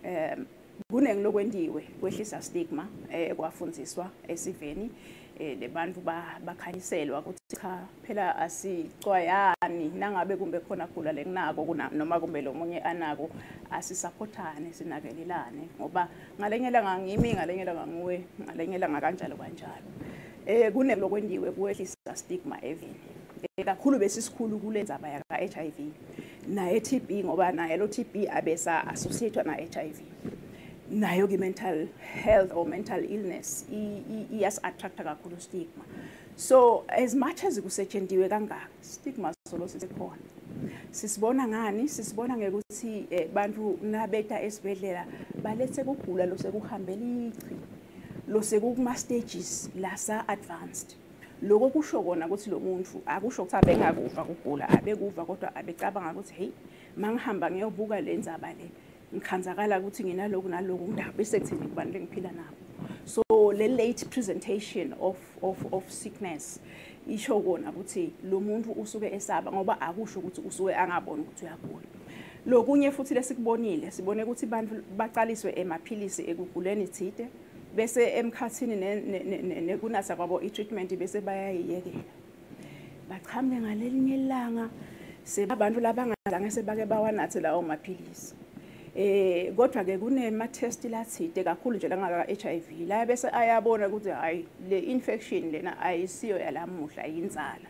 Um kuningi lokwendiwe kwehlisa stigma um kwafundiswa esiveni. eh lebantu bakhanyiselwa ukuthi cha phela asicwayani nangabe kumbe khona khula lekunako noma kumbe lomunye anako asisupportane sinakelelane ngoba ngalenye langa ngimi ngalenye langa nguwe ngalenye langa kanjalo kanjalo. Eh kunelokwendiwe kwehlisa stigma evini kakhulu besisikhulu kule ndzaba yaka HIV naye TB ngoba naye lo TB abesa associated na HIV nayo ke mental health or mental illness iyas attracta kakhulu stigma. So as much as kusetshentiwe kangaka stigma solo sisekhona. Sisibona ngani? Sisibona ngekuthi eh, bantu nabeta esibhedlela balethe kugula lo sekuhambela ichi lo sekukuma stages lasa advanced lokho kusho kona ukuthi lo muntu akusho ukuthi abengakuva kugula abekuva kodwa abecabanga ukuthi hey mangihamba ngiyobuka le ndzaba le. Ngikhanzakala ukuthi nginaloku naloku ngidabe sekuthini kubantu lengiphila nabo. So le late presentation of of of sickness isho kona ukuthi lo muntu usuke esaba ngoba akusho ukuthi usuke angaboni ukuthi uyagula lokunye futhi lesikubonile sibone ukuthi abantu baqaliswe emaphilisi ekuguleni thide bese emkhathini nekunatha kwabo i-treatment bese bayayiyekela. Bachamle ngalelinye ilanga sebabantu labangazange sebake bawanathe lawo maphilisi. Eh kodwa ke kunema test lathide kakhulu nje langaka HIV la bese ayabona ukuthi hayi le infection lena ayisiyo yalamuhla yinzala.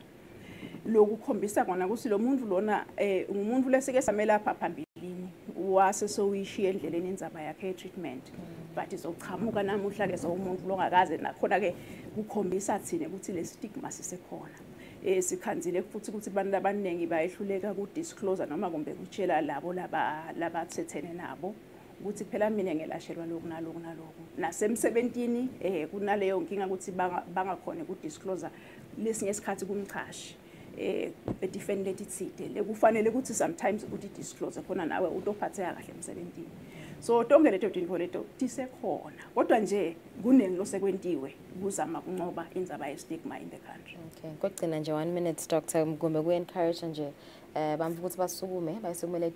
Lokukhombisa kona ukuthi lo muntu lona eh umuntu lesike samelapha phambilini. Wase sowuyishiya endleleni inzaba yakhe treatment but izochamuka namuhla ke sowumuntu longakaze nakhona ke kukhombisa thina ukuthi le stigma sisekhona. Eh sikhanzile futhi ukuthi abantu abaningi bayehluleka ku disclosure noma kumbe kutshela labo laba labathethene nabo ukuthi phela mina ngelashelwa lokhu naloku naloku nasemsebentini eh kunaleyo nkinga ukuthi bangakhona ku disclosure lesinye isikhathi kumchashi eh edefendant itside lekufanele ukuthi sometimes uthi disclose khona nawe utophatheka kahle emsebentini. So tonke leto tinto leto tisekhona. Kodwa nje kuningi losekwentiwe kuzama kunqoba indzaba ye-stigma in the country. Okay. Kokugcina nje one minute dr kumbe ku-encourage nje eh bamfu ukuthi basukume bayisukumele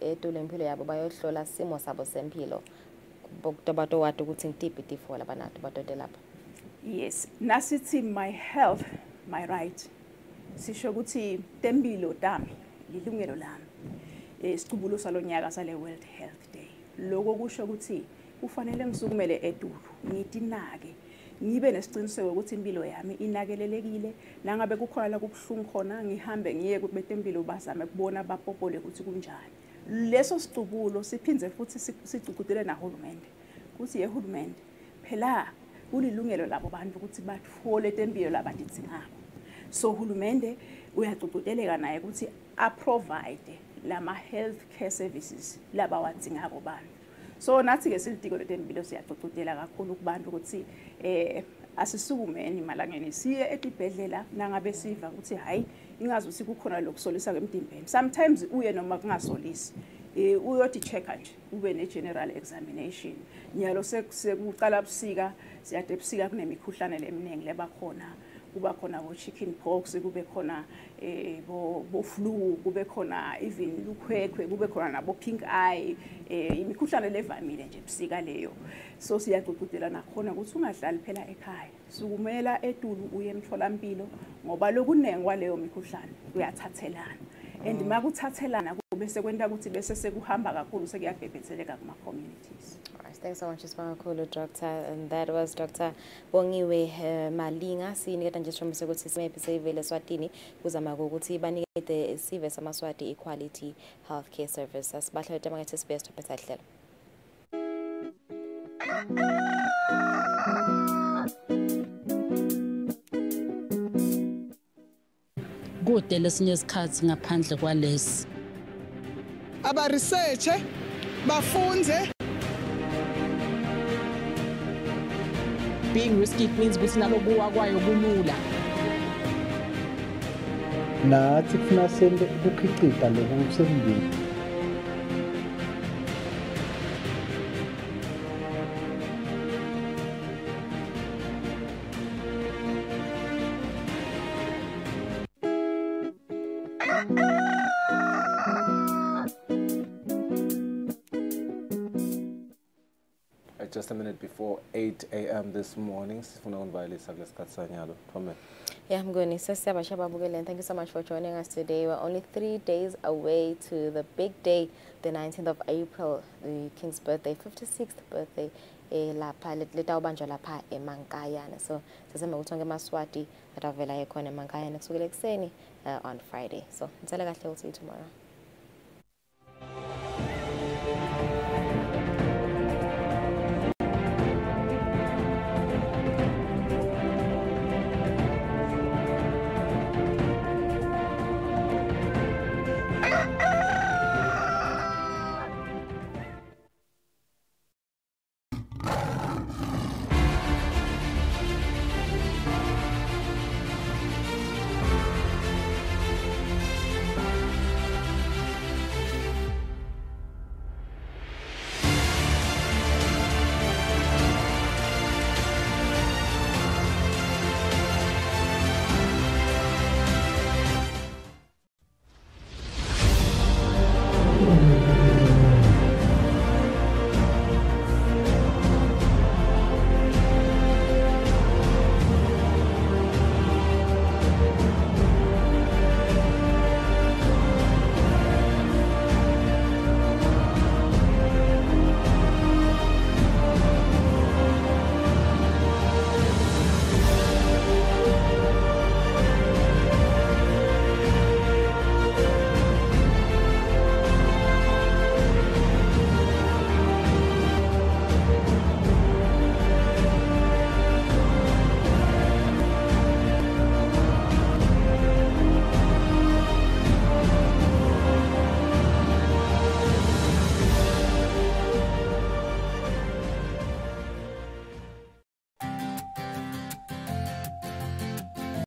etulu empilo yabo bayohlola simo sabo sempilo. Bato wadi ukuthi ngitiphi itifo labanato badote lapha. Yes. Nasithi my health my right. Sisho ukuthi tempilo tami lilungelo lami. Isicubulo salonyaka sale World Health Day lokho kusho ukuthi kufanele ngisukumele etulu ngitinake ngibe nesiciniseko ukuthi impilo yami inakelelekile. Nangabe kukhona la kubuhlungu khona ngihambe ngiye kubetempilo bazame kubona bapopole ukuthi kunjani. Leso sicubulo siphindze futhi sicukudele nahulumende ukuthi yehulumende phela kulilungelo labo bantu ukuthi bathole tempilo labadidingako so uhulumende uyacucuteleka naye ukuthi aprovide lama health care services labawadingako bantu so nathi-ke silitiko letempilo siyacucutela kakhulu kubantu ukuthi eh asisukumeni malangeni siye etibhedlela nangabe siva ukuthi hayi ingazi ukuthi kukhona lokusolisa kwemtimbeni sometimes uye noma kungasolisi eh uyothi check nje ube ne general examination. Nyalo sekuqala busika siyade busika kunemikhuhlane leminingi lebakhona kuba khona bo chicken pox kube khona eh bo bo flu kube khona even lukhwekhwe kube khona nabo pink eye eh imikhuhlane levamile nje busika leyo. So siyacucudela nakhona ukuthi ungadlali phela ekhaya. Sukumela etulu uye emtholampilo ngoba lokunengi kwaleyo mikhuhlane uyathathelana and makuthathelana kube sekwenta ukuthi bese sekuhamba kakhulu sekuyabhebhetheleka kuma communities Thanks so much, Sibanga Doctor. And that was Dr. Bongiwe uh, Malinga. Siniketa nje sithombise ukuthi simephi seyivele Swatini kuzama ukuthi banikete sive samaswati equality healthcare services. Bahlale tema ngathi sibese tophetha hlelo. kude lesinye isikhathi ngaphandle kwalesi abaresearche bafunze being risky it means ukuthi nalokuwa kwayo kulula. Nathi kufuna sente ukukhicita loku kusembili before 8 a.m. this morning. Yeah, to Sasabasha Babugele, thank you so much for joining us today. We're only three days away to the big day, the 19th of April, the King's birthday, 56th birthday. eh lapha litawubanjwa lapha emankayana so sasema ukuthi onke atavela ekhona emankayana kusukela ekuseni uh, on friday so ngitsale kahle you tomorrow